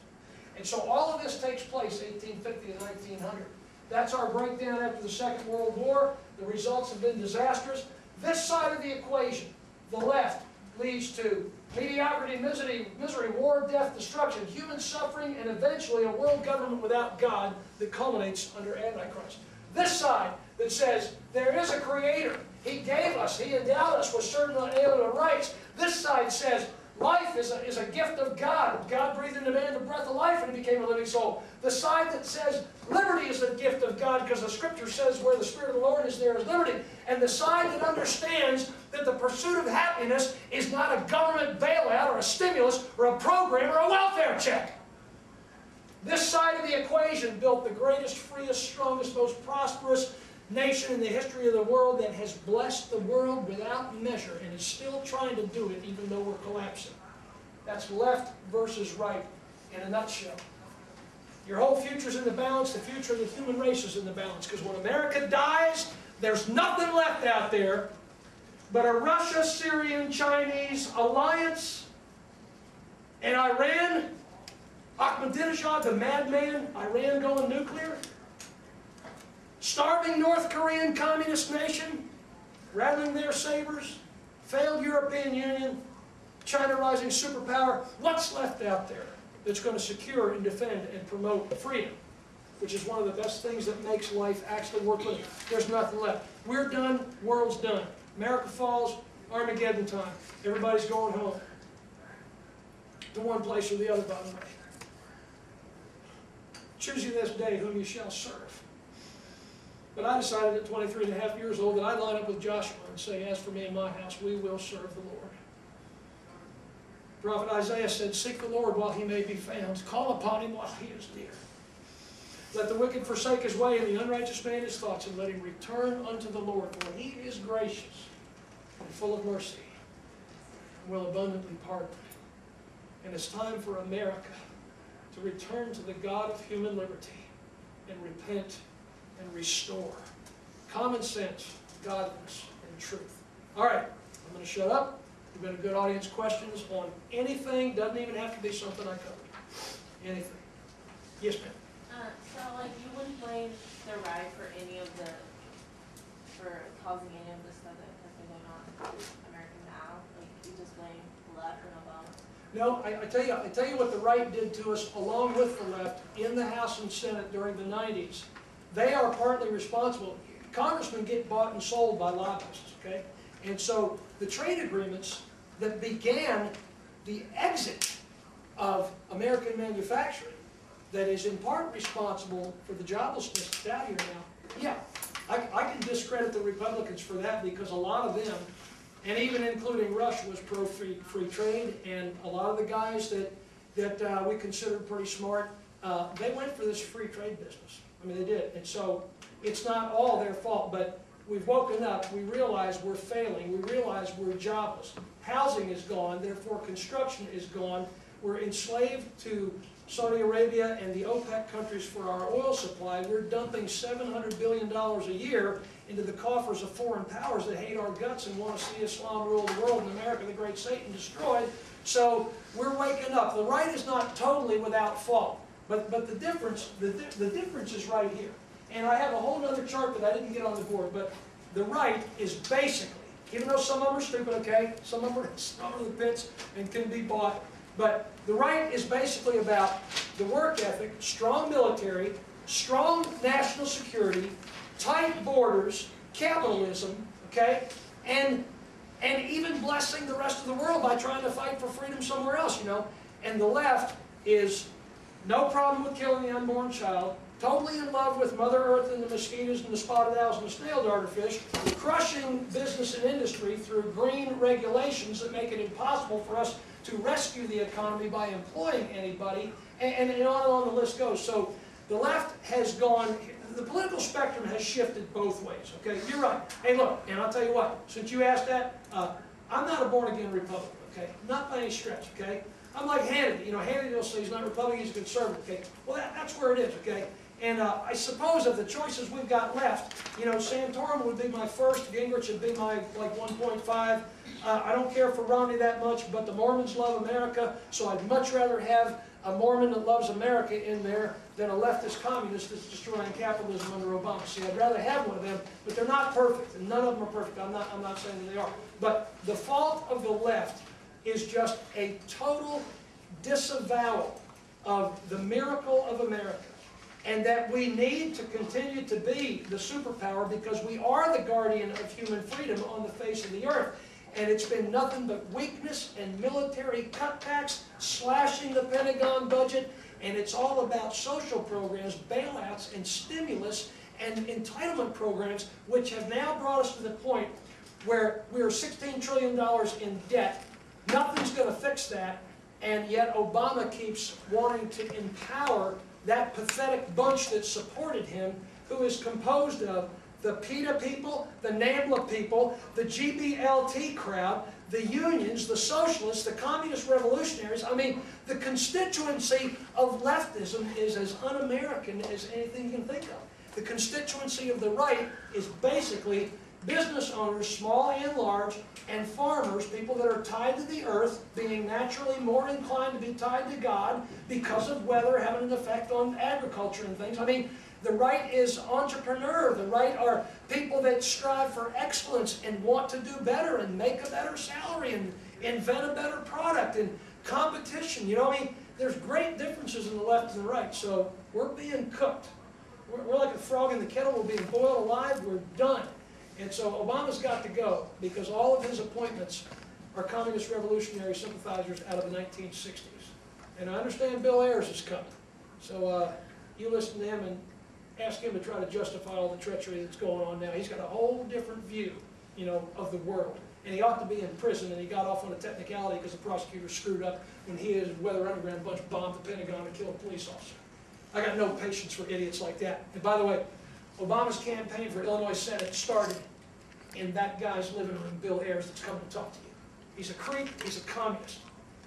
And so all of this takes place 1850 to 1900. That's our breakdown after the Second World War. The results have been disastrous. This side of the equation, the left, leads to mediocrity, misery, misery, war, death, destruction, human suffering, and eventually a world government without God that culminates under Antichrist. This side that says there is a creator. He gave us, he endowed us with certain unalienable rights. This side says life is a, is a gift of God. God breathed into man the breath of life and he became a living soul. The side that says liberty is a gift of God because the scripture says where the Spirit of the Lord is, there is liberty. And the side that understands that the pursuit of happiness is not a government bailout or a stimulus or a program or a welfare check. This side of the equation built the greatest, freest, strongest, most prosperous nation in the history of the world that has blessed the world without measure and is still trying to do it even though we're collapsing. That's left versus right in a nutshell. Your whole future's in the balance, the future of the human race is in the balance. Because when America dies, there's nothing left out there but a Russia, Syrian, Chinese alliance and Iran, Ahmadinejad, the madman, Iran going nuclear, starving North Korean communist nation, rattling their sabers, failed European Union, China rising superpower. What's left out there that's going to secure and defend and promote freedom? Which is one of the best things that makes life actually worth living. There's nothing left. We're done, world's done. America falls, Armageddon time. Everybody's going home. To one place or the other, by the way. Choose you this day whom you shall serve. But I decided at 23 and a half years old that I'd line up with Joshua and say, as for me and my house, we will serve the Lord. Prophet Isaiah said, Seek the Lord while he may be found. Call upon him while he is near. Let the wicked forsake his way, and the unrighteous man his thoughts, and let him return unto the Lord. For he is gracious and full of mercy, and will abundantly pardon. And it's time for America to return to the God of human liberty and repent and restore. Common sense, godliness, and truth. All right, I'm going to shut up. You've been a good audience. Questions on anything, doesn't even have to be something I covered. Anything. Yes, ma'am. Uh, so like you wouldn't blame the right for any of the, for causing any of the stuff that has been going on in America now? Like you just blame left and Obama? No, I, I tell you, I tell you what the right did to us along with the left in the House and Senate during the nineties. They are partly responsible. Congressmen get bought and sold by lobbyists, okay? And so the trade agreements that began the exit of American manufacturing that is in part responsible for the joblessness that's out here now, yeah, I, I can discredit the Republicans for that because a lot of them, and even including Rush, was pro-free free trade, and a lot of the guys that, that uh, we considered pretty smart, uh, they went for this free trade business. I mean, they did, and so it's not all their fault, but we've woken up, we realize we're failing, we realize we're jobless. Housing is gone, therefore construction is gone. We're enslaved to Saudi Arabia and the OPEC countries for our oil supply. We're dumping $700 billion a year into the coffers of foreign powers that hate our guts and want to see Islam rule the world and America, the great Satan, destroyed. So we're waking up. The right is not totally without fault, but, but the difference, the, the difference is right here. And I have a whole other chart that I didn't get on the board, but the right is basically, even though some of them are stupid, okay, some of them are, some of the pits and can be bought, but the right is basically about the work ethic, strong military, strong national security, tight borders, capitalism, okay, and and even blessing the rest of the world by trying to fight for freedom somewhere else, you know. And the left is no problem with killing the unborn child, totally in love with Mother Earth and the mosquitoes and the spotted owls and the snail darter fish, crushing business and industry through green regulations that make it impossible for us to rescue the economy by employing anybody, and, and, on and on the list goes. So the left has gone, the political spectrum has shifted both ways, okay? You're right. Hey, look, and I'll tell you what, since you asked that, uh, I'm not a born-again Republican, okay? Not by any stretch, okay? I'm like Hannity, you know, Hannity will say he's not Republican, he's a conservative, okay? Well, that, that's where it is, okay? And uh, I suppose of the choices we've got left, you know, Santorum would be my first, Gingrich would be my, like, 1.5. Uh, I don't care for Romney that much, but the Mormons love America, so I'd much rather have a Mormon that loves America in there than a leftist communist that's destroying capitalism under Obama. See, I'd rather have one of them, but they're not perfect, and none of them are perfect. I'm not, I'm not saying that they are. But the fault of the left is just a total disavowal of the miracle of America and that we need to continue to be the superpower because we are the guardian of human freedom on the face of the earth. And it's been nothing but weakness and military cutbacks, slashing the Pentagon budget, and it's all about social programs, bailouts, and stimulus and entitlement programs, which have now brought us to the point where we are $16 trillion in debt. Nothing's going to fix that, and yet Obama keeps wanting to empower that pathetic bunch that supported him, who is composed of the PETA people, the NAMBLA people, the GBLT crowd, the unions, the socialists, the communist revolutionaries. I mean, the constituency of leftism is as un-American as anything you can think of. The constituency of the right is basically business owners, small and large, and farmers, people that are tied to the earth, being naturally more inclined to be tied to God because of weather having an effect on agriculture and things. I mean, the right is entrepreneur. The right are people that strive for excellence and want to do better and make a better salary and invent a better product and competition. You know, I mean, there's great differences in the left and the right. So we're being cooked. We're, we're like a frog in the kettle. We're being boiled alive. We're done. And so Obama's got to go because all of his appointments are communist revolutionary sympathizers out of the 1960s. And I understand Bill Ayers is coming. So uh, you listen to him and ask him to try to justify all the treachery that's going on now. He's got a whole different view, you know, of the world. And he ought to be in prison, and he got off on a technicality because the prosecutor screwed up when he and his Weather Underground bunch bombed the Pentagon and killed a police officer. I got no patience for idiots like that. And by the way, Obama's campaign for Illinois Senate started in that guy's living room, Bill Ayers, that's coming to talk to you. He's a creep, he's a communist.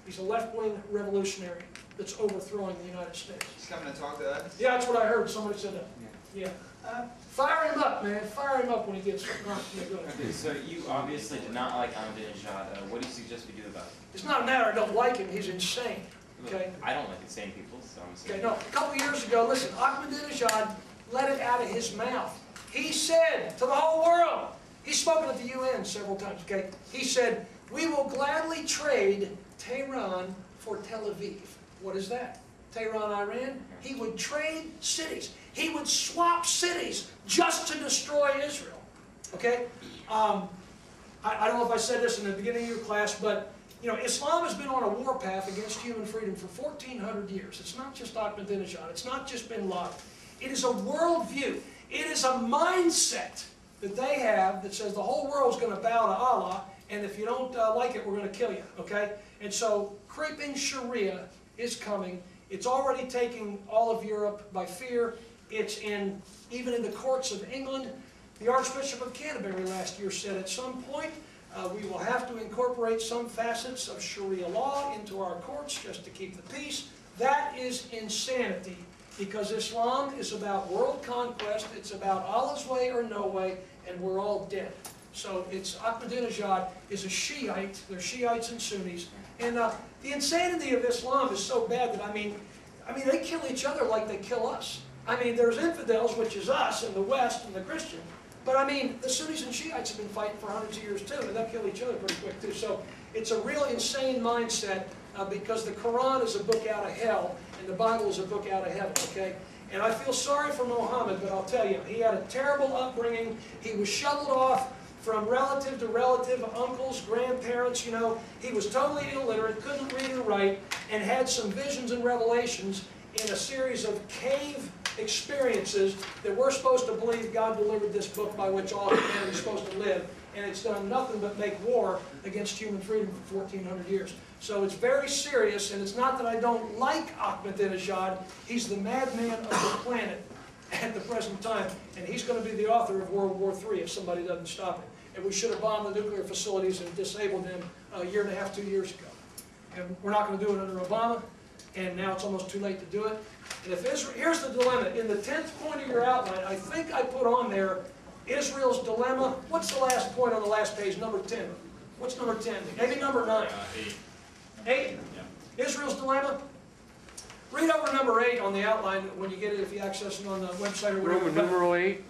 He's a left-wing revolutionary that's overthrowing the United States. He's coming to talk to us. Yeah, that's what I heard, somebody said that. Yeah. Uh, Fire him up, man, fire him up when he gets, not, yeah, go ahead. Okay, so you obviously did not like Ahmadinejad. Uh, what do you suggest we do about it? It's not a matter I don't like him, he's insane, okay? I don't like insane people, so I'm saying. Okay, no, a couple years ago, listen, Ahmadinejad let it out of his mouth. He said to the whole world, he's spoken at the UN several times, okay? He said, we will gladly trade Tehran for Tel Aviv. What is that? Tehran, Iran. He would trade cities. He would swap cities just to destroy Israel. Okay? Um, I, I don't know if I said this in the beginning of your class, but you know, Islam has been on a warpath against human freedom for 1,400 years. It's not just Ahmadinejad. It's not just bin Laden. It is a worldview. It is a mindset that they have that says the whole world is going to bow to Allah, and if you don't uh, like it, we're going to kill you. Okay? And so, creeping Sharia is coming. It's already taking all of Europe by fear. It's in even in the courts of England. The Archbishop of Canterbury last year said at some point uh, we will have to incorporate some facets of Sharia law into our courts just to keep the peace. That is insanity because Islam is about world conquest. It's about Allah's way or no way, and we're all dead. So it's Ahmadinejad is a Shiite. They're Shiites and Sunnis, and uh, the insanity of Islam is so bad that I mean, I mean they kill each other like they kill us. I mean, there's infidels, which is us in the West and the Christian, but I mean, the Sunnis and Shiites have been fighting for hundreds of years too, and they'll kill each other pretty quick too. So it's a real insane mindset uh, because the Quran is a book out of hell, and the Bible is a book out of heaven. Okay. And I feel sorry for Muhammad, but I'll tell you, he had a terrible upbringing. He was shoveled off from relative to relative, uncles, grandparents, you know. He was totally illiterate, couldn't read or write, and had some visions and revelations in a series of cave experiences that we're supposed to believe God delivered this book by which all humanity is supposed to live. And it's done nothing but make war against human freedom for 1,400 years. So it's very serious, and it's not that I don't like Ahmadinejad. He's the madman of the planet at the present time, and he's going to be the author of World War III if somebody doesn't stop him. And we should have bombed the nuclear facilities and disabled them a year and a half, two years ago. And we're not going to do it under Obama, and now it's almost too late to do it. And if Israel, here's the dilemma. In the 10th point of your outline, I think I put on there Israel's dilemma. What's the last point on the last page, number 10? What's number 10? Maybe number 9. Uh, eight. 8? Israel's dilemma? Read over number 8 on the outline when you get it, if you access it on the website or whatever. Roman numeral eight,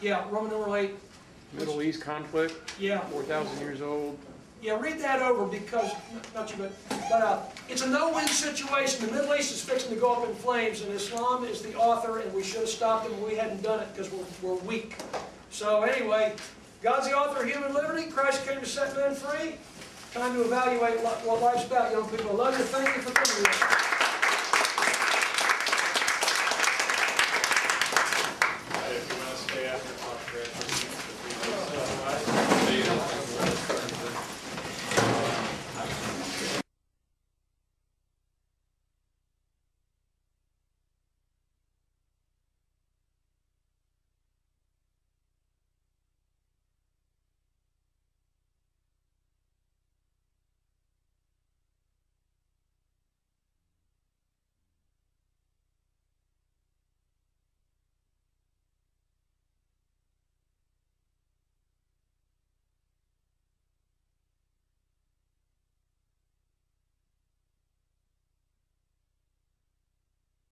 Yeah, Roman numeral 8. Middle East conflict, Yeah. four thousand years old. Yeah, read that over because, not you, but, but uh, it's a no-win situation. The Middle East is fixing to go up in flames, and Islam is the author, and we should have stopped and we hadn't done it because we're, we're weak. So anyway, God's the author of human liberty. Christ came to set men free. Time to evaluate li- what life's about, young people. I love you. Thank you for coming.